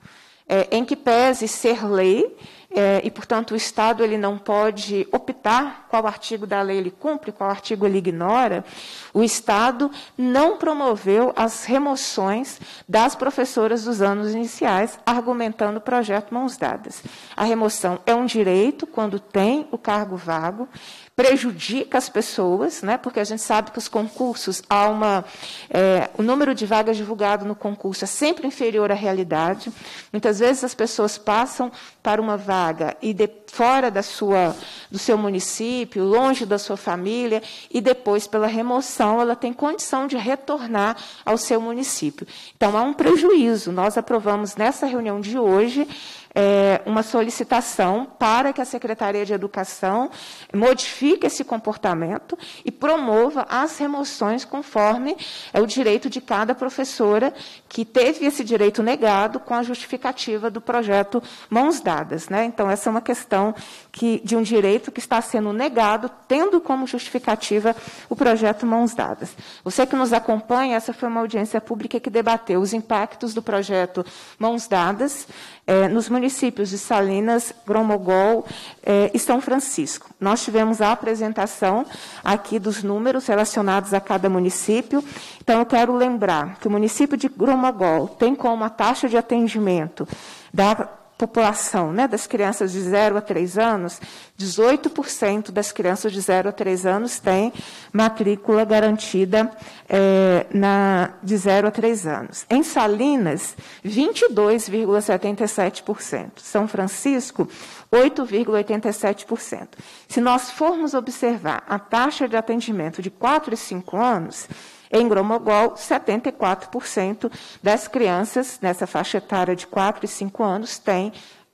é, em que pese ser lei, é, e, portanto, o Estado ele não pode optar qual artigo da lei ele cumpre, qual artigo ele ignora, o Estado não promoveu as remoções das professoras dos anos iniciais, argumentando o projeto Mãos Dadas. A remoção é um direito quando tem o cargo vago, prejudica as pessoas, né, porque a gente sabe que os concursos, há uma, é, o número de vagas divulgado no concurso é sempre inferior à realidade. Muitas vezes as pessoas passam para uma vaga e de, fora da sua, do seu município, longe da sua família, e depois, pela remoção, ela tem condição de retornar ao seu município. Então, há um prejuízo. Nós aprovamos nessa reunião de hoje é, uma solicitação para que a Secretaria de Educação modifique esse comportamento e promova as remoções conforme é o direito de cada professora que teve esse direito negado com a justificativa do projeto Mãos Dadas. Né? Então, essa é uma questão que, de um direito que está sendo negado, tendo como justificativa o projeto Mãos Dadas. Você que nos acompanha, essa foi uma audiência pública que debateu os impactos do projeto Mãos Dadas é, nos municípios de Salinas, Gromogol é, e São Francisco. Nós tivemos a apresentação aqui dos números relacionados a cada município. Então, eu quero lembrar que o município de Gromogol tem como a taxa de atendimento da população, né, das crianças de 0 a 3 anos, 18% das crianças de 0 a 3 anos têm matrícula garantida é, na, de 0 a 3 anos. Em Salinas, 22,77%. São Francisco, 8,87%. Se nós formos observar a taxa de atendimento de 4 e 5 anos, em Gromogol, 74% das crianças nessa faixa etária de 4 e 5 anos têm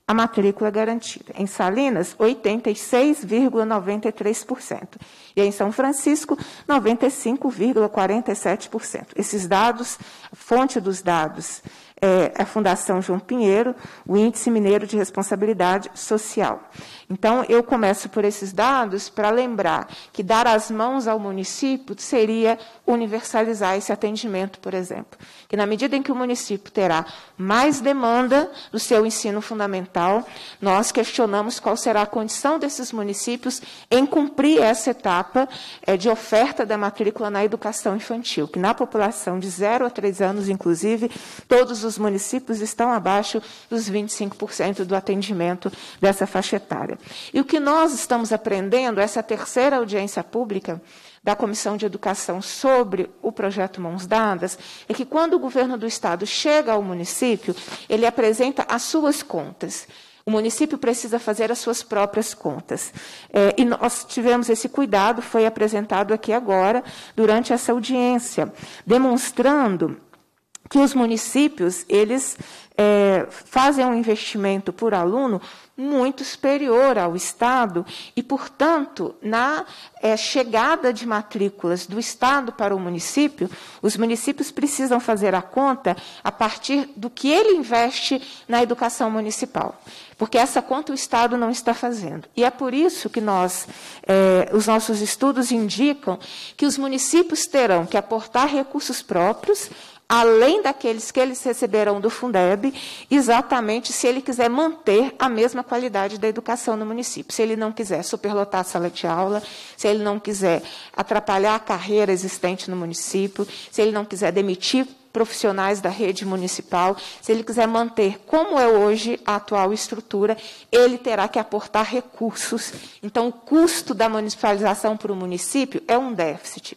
a matrícula garantida. Em Salinas, 86,93%. E em São Francisco, 95,47%. Esses dados, fonte dos dados é a Fundação João Pinheiro, o Índice Mineiro de Responsabilidade Social. Então, eu começo por esses dados para lembrar que dar as mãos ao município seria universalizar esse atendimento, por exemplo. Que na medida em que o município terá mais demanda do seu ensino fundamental, nós questionamos qual será a condição desses municípios em cumprir essa etapa é, de oferta da matrícula na educação infantil, que na população de 0 a 3 anos, inclusive, todos os municípios estão abaixo dos 25% do atendimento dessa faixa etária. E o que nós estamos aprendendo, essa terceira audiência pública da Comissão de Educação sobre o projeto Mãos Dadas, é que quando o governo do Estado chega ao município, ele apresenta as suas contas. O município precisa fazer as suas próprias contas. É, e nós tivemos esse cuidado, foi apresentado aqui agora, durante essa audiência, demonstrando que os municípios, eles é, fazem um investimento por aluno muito superior ao Estado e, portanto, na é, chegada de matrículas do Estado para o município, os municípios precisam fazer a conta a partir do que ele investe na educação municipal. Porque essa conta o Estado não está fazendo. E é por isso que nós, é, os nossos estudos indicam que os municípios terão que aportar recursos próprios além daqueles que eles receberão do Fundeb, exatamente se ele quiser manter a mesma qualidade da educação no município. Se ele não quiser superlotar a sala de aula, se ele não quiser atrapalhar a carreira existente no município, se ele não quiser demitir profissionais da rede municipal, se ele quiser manter como é hoje a atual estrutura, ele terá que aportar recursos. Então, o custo da municipalização para o município é um déficit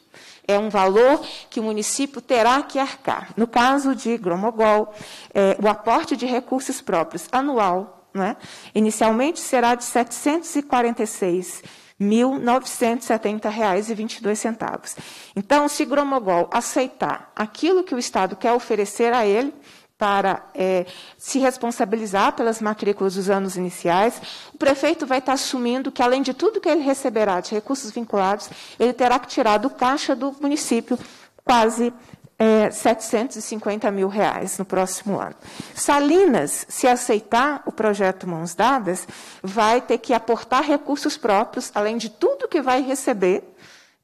é um valor que o município terá que arcar. No caso de Gromogol, é, o aporte de recursos próprios anual, é? inicialmente será de R$ 746 R$ 1.970,22. Então, se Gromogol aceitar aquilo que o Estado quer oferecer a ele, para é, se responsabilizar pelas matrículas dos anos iniciais, o prefeito vai estar assumindo que, além de tudo que ele receberá de recursos vinculados, ele terá que tirar do caixa do município quase é, 750 mil reais no próximo ano. Salinas, se aceitar o projeto Mãos Dadas, vai ter que aportar recursos próprios, além de tudo que vai receber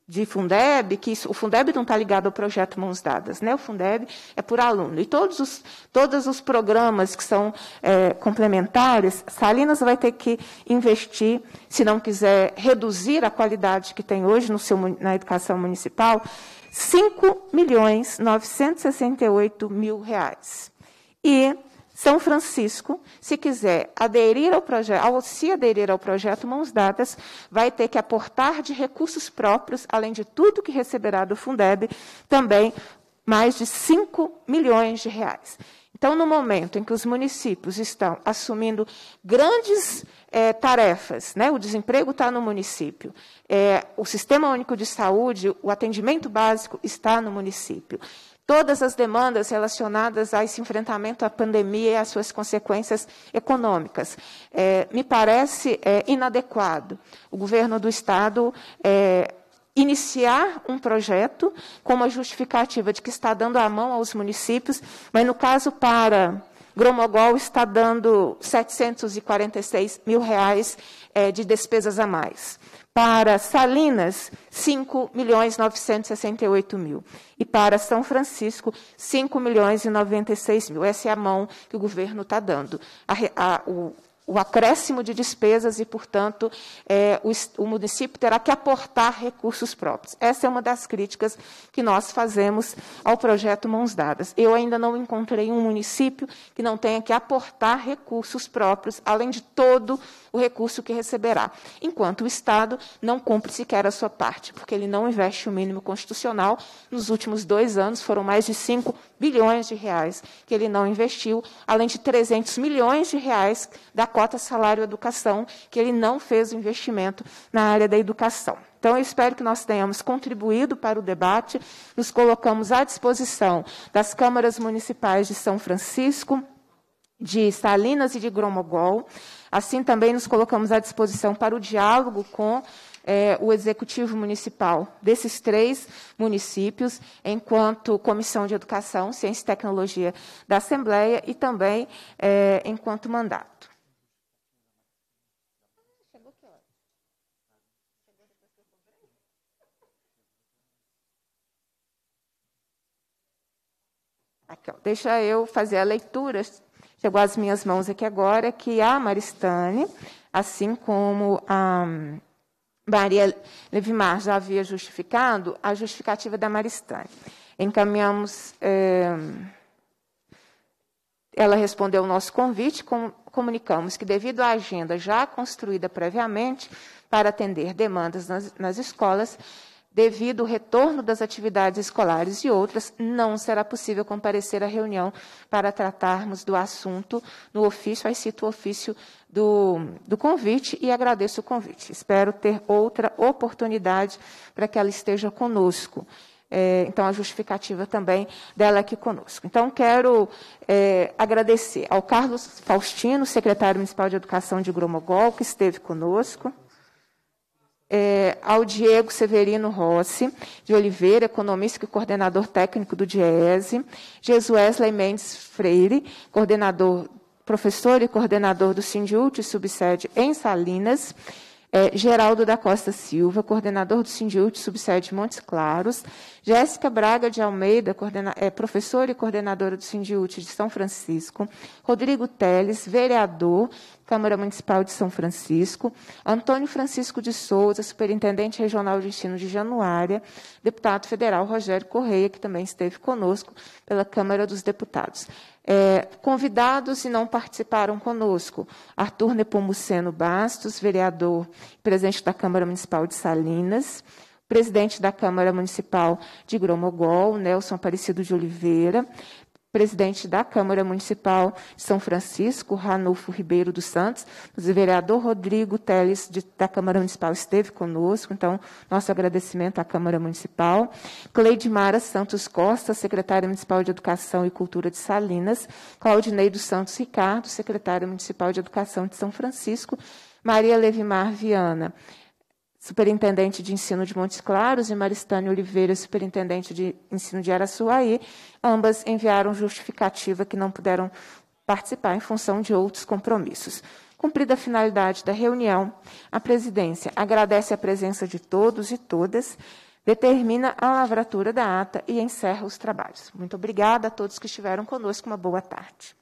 de Fundeb, que isso, o Fundeb não está ligado ao projeto Mãos Dadas, né? o Fundeb é por aluno. E todos os, todos os programas que são é, complementares, Salinas vai ter que investir, se não quiser reduzir a qualidade que tem hoje no seu, na educação municipal, 5 milhões 968 mil reais. E são Francisco, se quiser aderir ao projeto, ao se aderir ao projeto Mãos Dadas, vai ter que aportar de recursos próprios, além de tudo que receberá do Fundeb, também mais de 5 milhões de reais. Então, no momento em que os municípios estão assumindo grandes é, tarefas, né? o desemprego está no município, é, o Sistema Único de Saúde, o atendimento básico está no município todas as demandas relacionadas a esse enfrentamento à pandemia e às suas consequências econômicas. É, me parece é, inadequado o governo do Estado é, iniciar um projeto com uma justificativa de que está dando a mão aos municípios, mas, no caso, para Gromogol, está dando 746 mil reais é, de despesas a mais. Para Salinas, 5 milhões 968 mil. E para São Francisco, 5 milhões e 96 mil. Essa é a mão que o governo está dando. A, a, o, o acréscimo de despesas e, portanto, é, o, o, município terá que aportar recursos próprios. Essa é uma das críticas que nós fazemos ao projeto Mãos Dadas. Eu ainda não encontrei um município que não tenha que aportar recursos próprios, além de todo o recurso que receberá, enquanto o Estado não cumpre sequer a sua parte, porque ele não investe o mínimo constitucional. Nos últimos dois anos, foram mais de 5 bilhões de reais que ele não investiu, além de 300 milhões de reais da cota salário educação, que ele não fez o investimento na área da educação. Então, eu espero que nós tenhamos contribuído para o debate, nos colocamos à disposição das câmaras municipais de São Francisco, de Salinas e de Gromogol. Assim, também nos colocamos à disposição para o diálogo com é, o Executivo Municipal desses três municípios, enquanto Comissão de Educação, Ciência e Tecnologia da Assembleia e também é, enquanto mandato. Aqui, ó, deixa eu fazer a leitura chegou às minhas mãos aqui agora que a Maristane, assim como a Maria Levimar já havia justificado, a justificativa da Maristane. Encaminhamos. É, ela respondeu ao nosso convite, com, comunicamos que, devido à agenda já construída previamente para atender demandas nas, nas escolas, devido ao retorno das atividades escolares e outras, não será possível comparecer à reunião para tratarmos do assunto no ofício. Aí cito o ofício do, do convite e agradeço o convite. Espero ter outra oportunidade para que ela esteja conosco. É, então, a justificativa também dela aqui conosco. Então, quero é, agradecer ao Carlos Faustino, secretário municipal de Educação de Gromogol, que esteve conosco é, ao Diego Severino Rossi de Oliveira, economista e coordenador técnico do DIESE, Jesuesley Mendes Freire, coordenador, professor e coordenador do Sindiúte subsede em Salinas, é, Geraldo da Costa Silva, coordenador do Sindiúte subsede Montes Claros, Jéssica Braga de Almeida, é, professora e coordenadora do Sindiúte de São Francisco, Rodrigo Teles, vereador, Câmara Municipal de São Francisco, Antônio Francisco de Souza, superintendente regional de ensino de Januária, deputado federal Rogério Correia, que também esteve conosco pela Câmara dos Deputados. É, convidados e não participaram conosco, Arthur Nepomuceno Bastos, vereador e presidente da Câmara Municipal de Salinas, presidente da Câmara Municipal de Gromogol, Nelson Aparecido de Oliveira, presidente da Câmara Municipal de São Francisco, Ranulfo Ribeiro dos Santos, o vereador Rodrigo Teles, de, da Câmara Municipal, esteve conosco, então, nosso agradecimento à Câmara Municipal. Cleidmara Santos Costa, secretária municipal de Educação e Cultura de Salinas, Claudinei dos Santos Ricardo, secretária municipal de Educação de São Francisco, Maria Levimar Viana, superintendente de ensino de Montes Claros, e Maristânia Oliveira, superintendente de ensino de Araçuaí. Ambas enviaram justificativa que não puderam participar em função de outros compromissos. Cumprida a finalidade da reunião, a presidência agradece a presença de todos e todas, determina a lavratura da ata e encerra os trabalhos. Muito obrigada a todos que estiveram conosco. Uma boa tarde.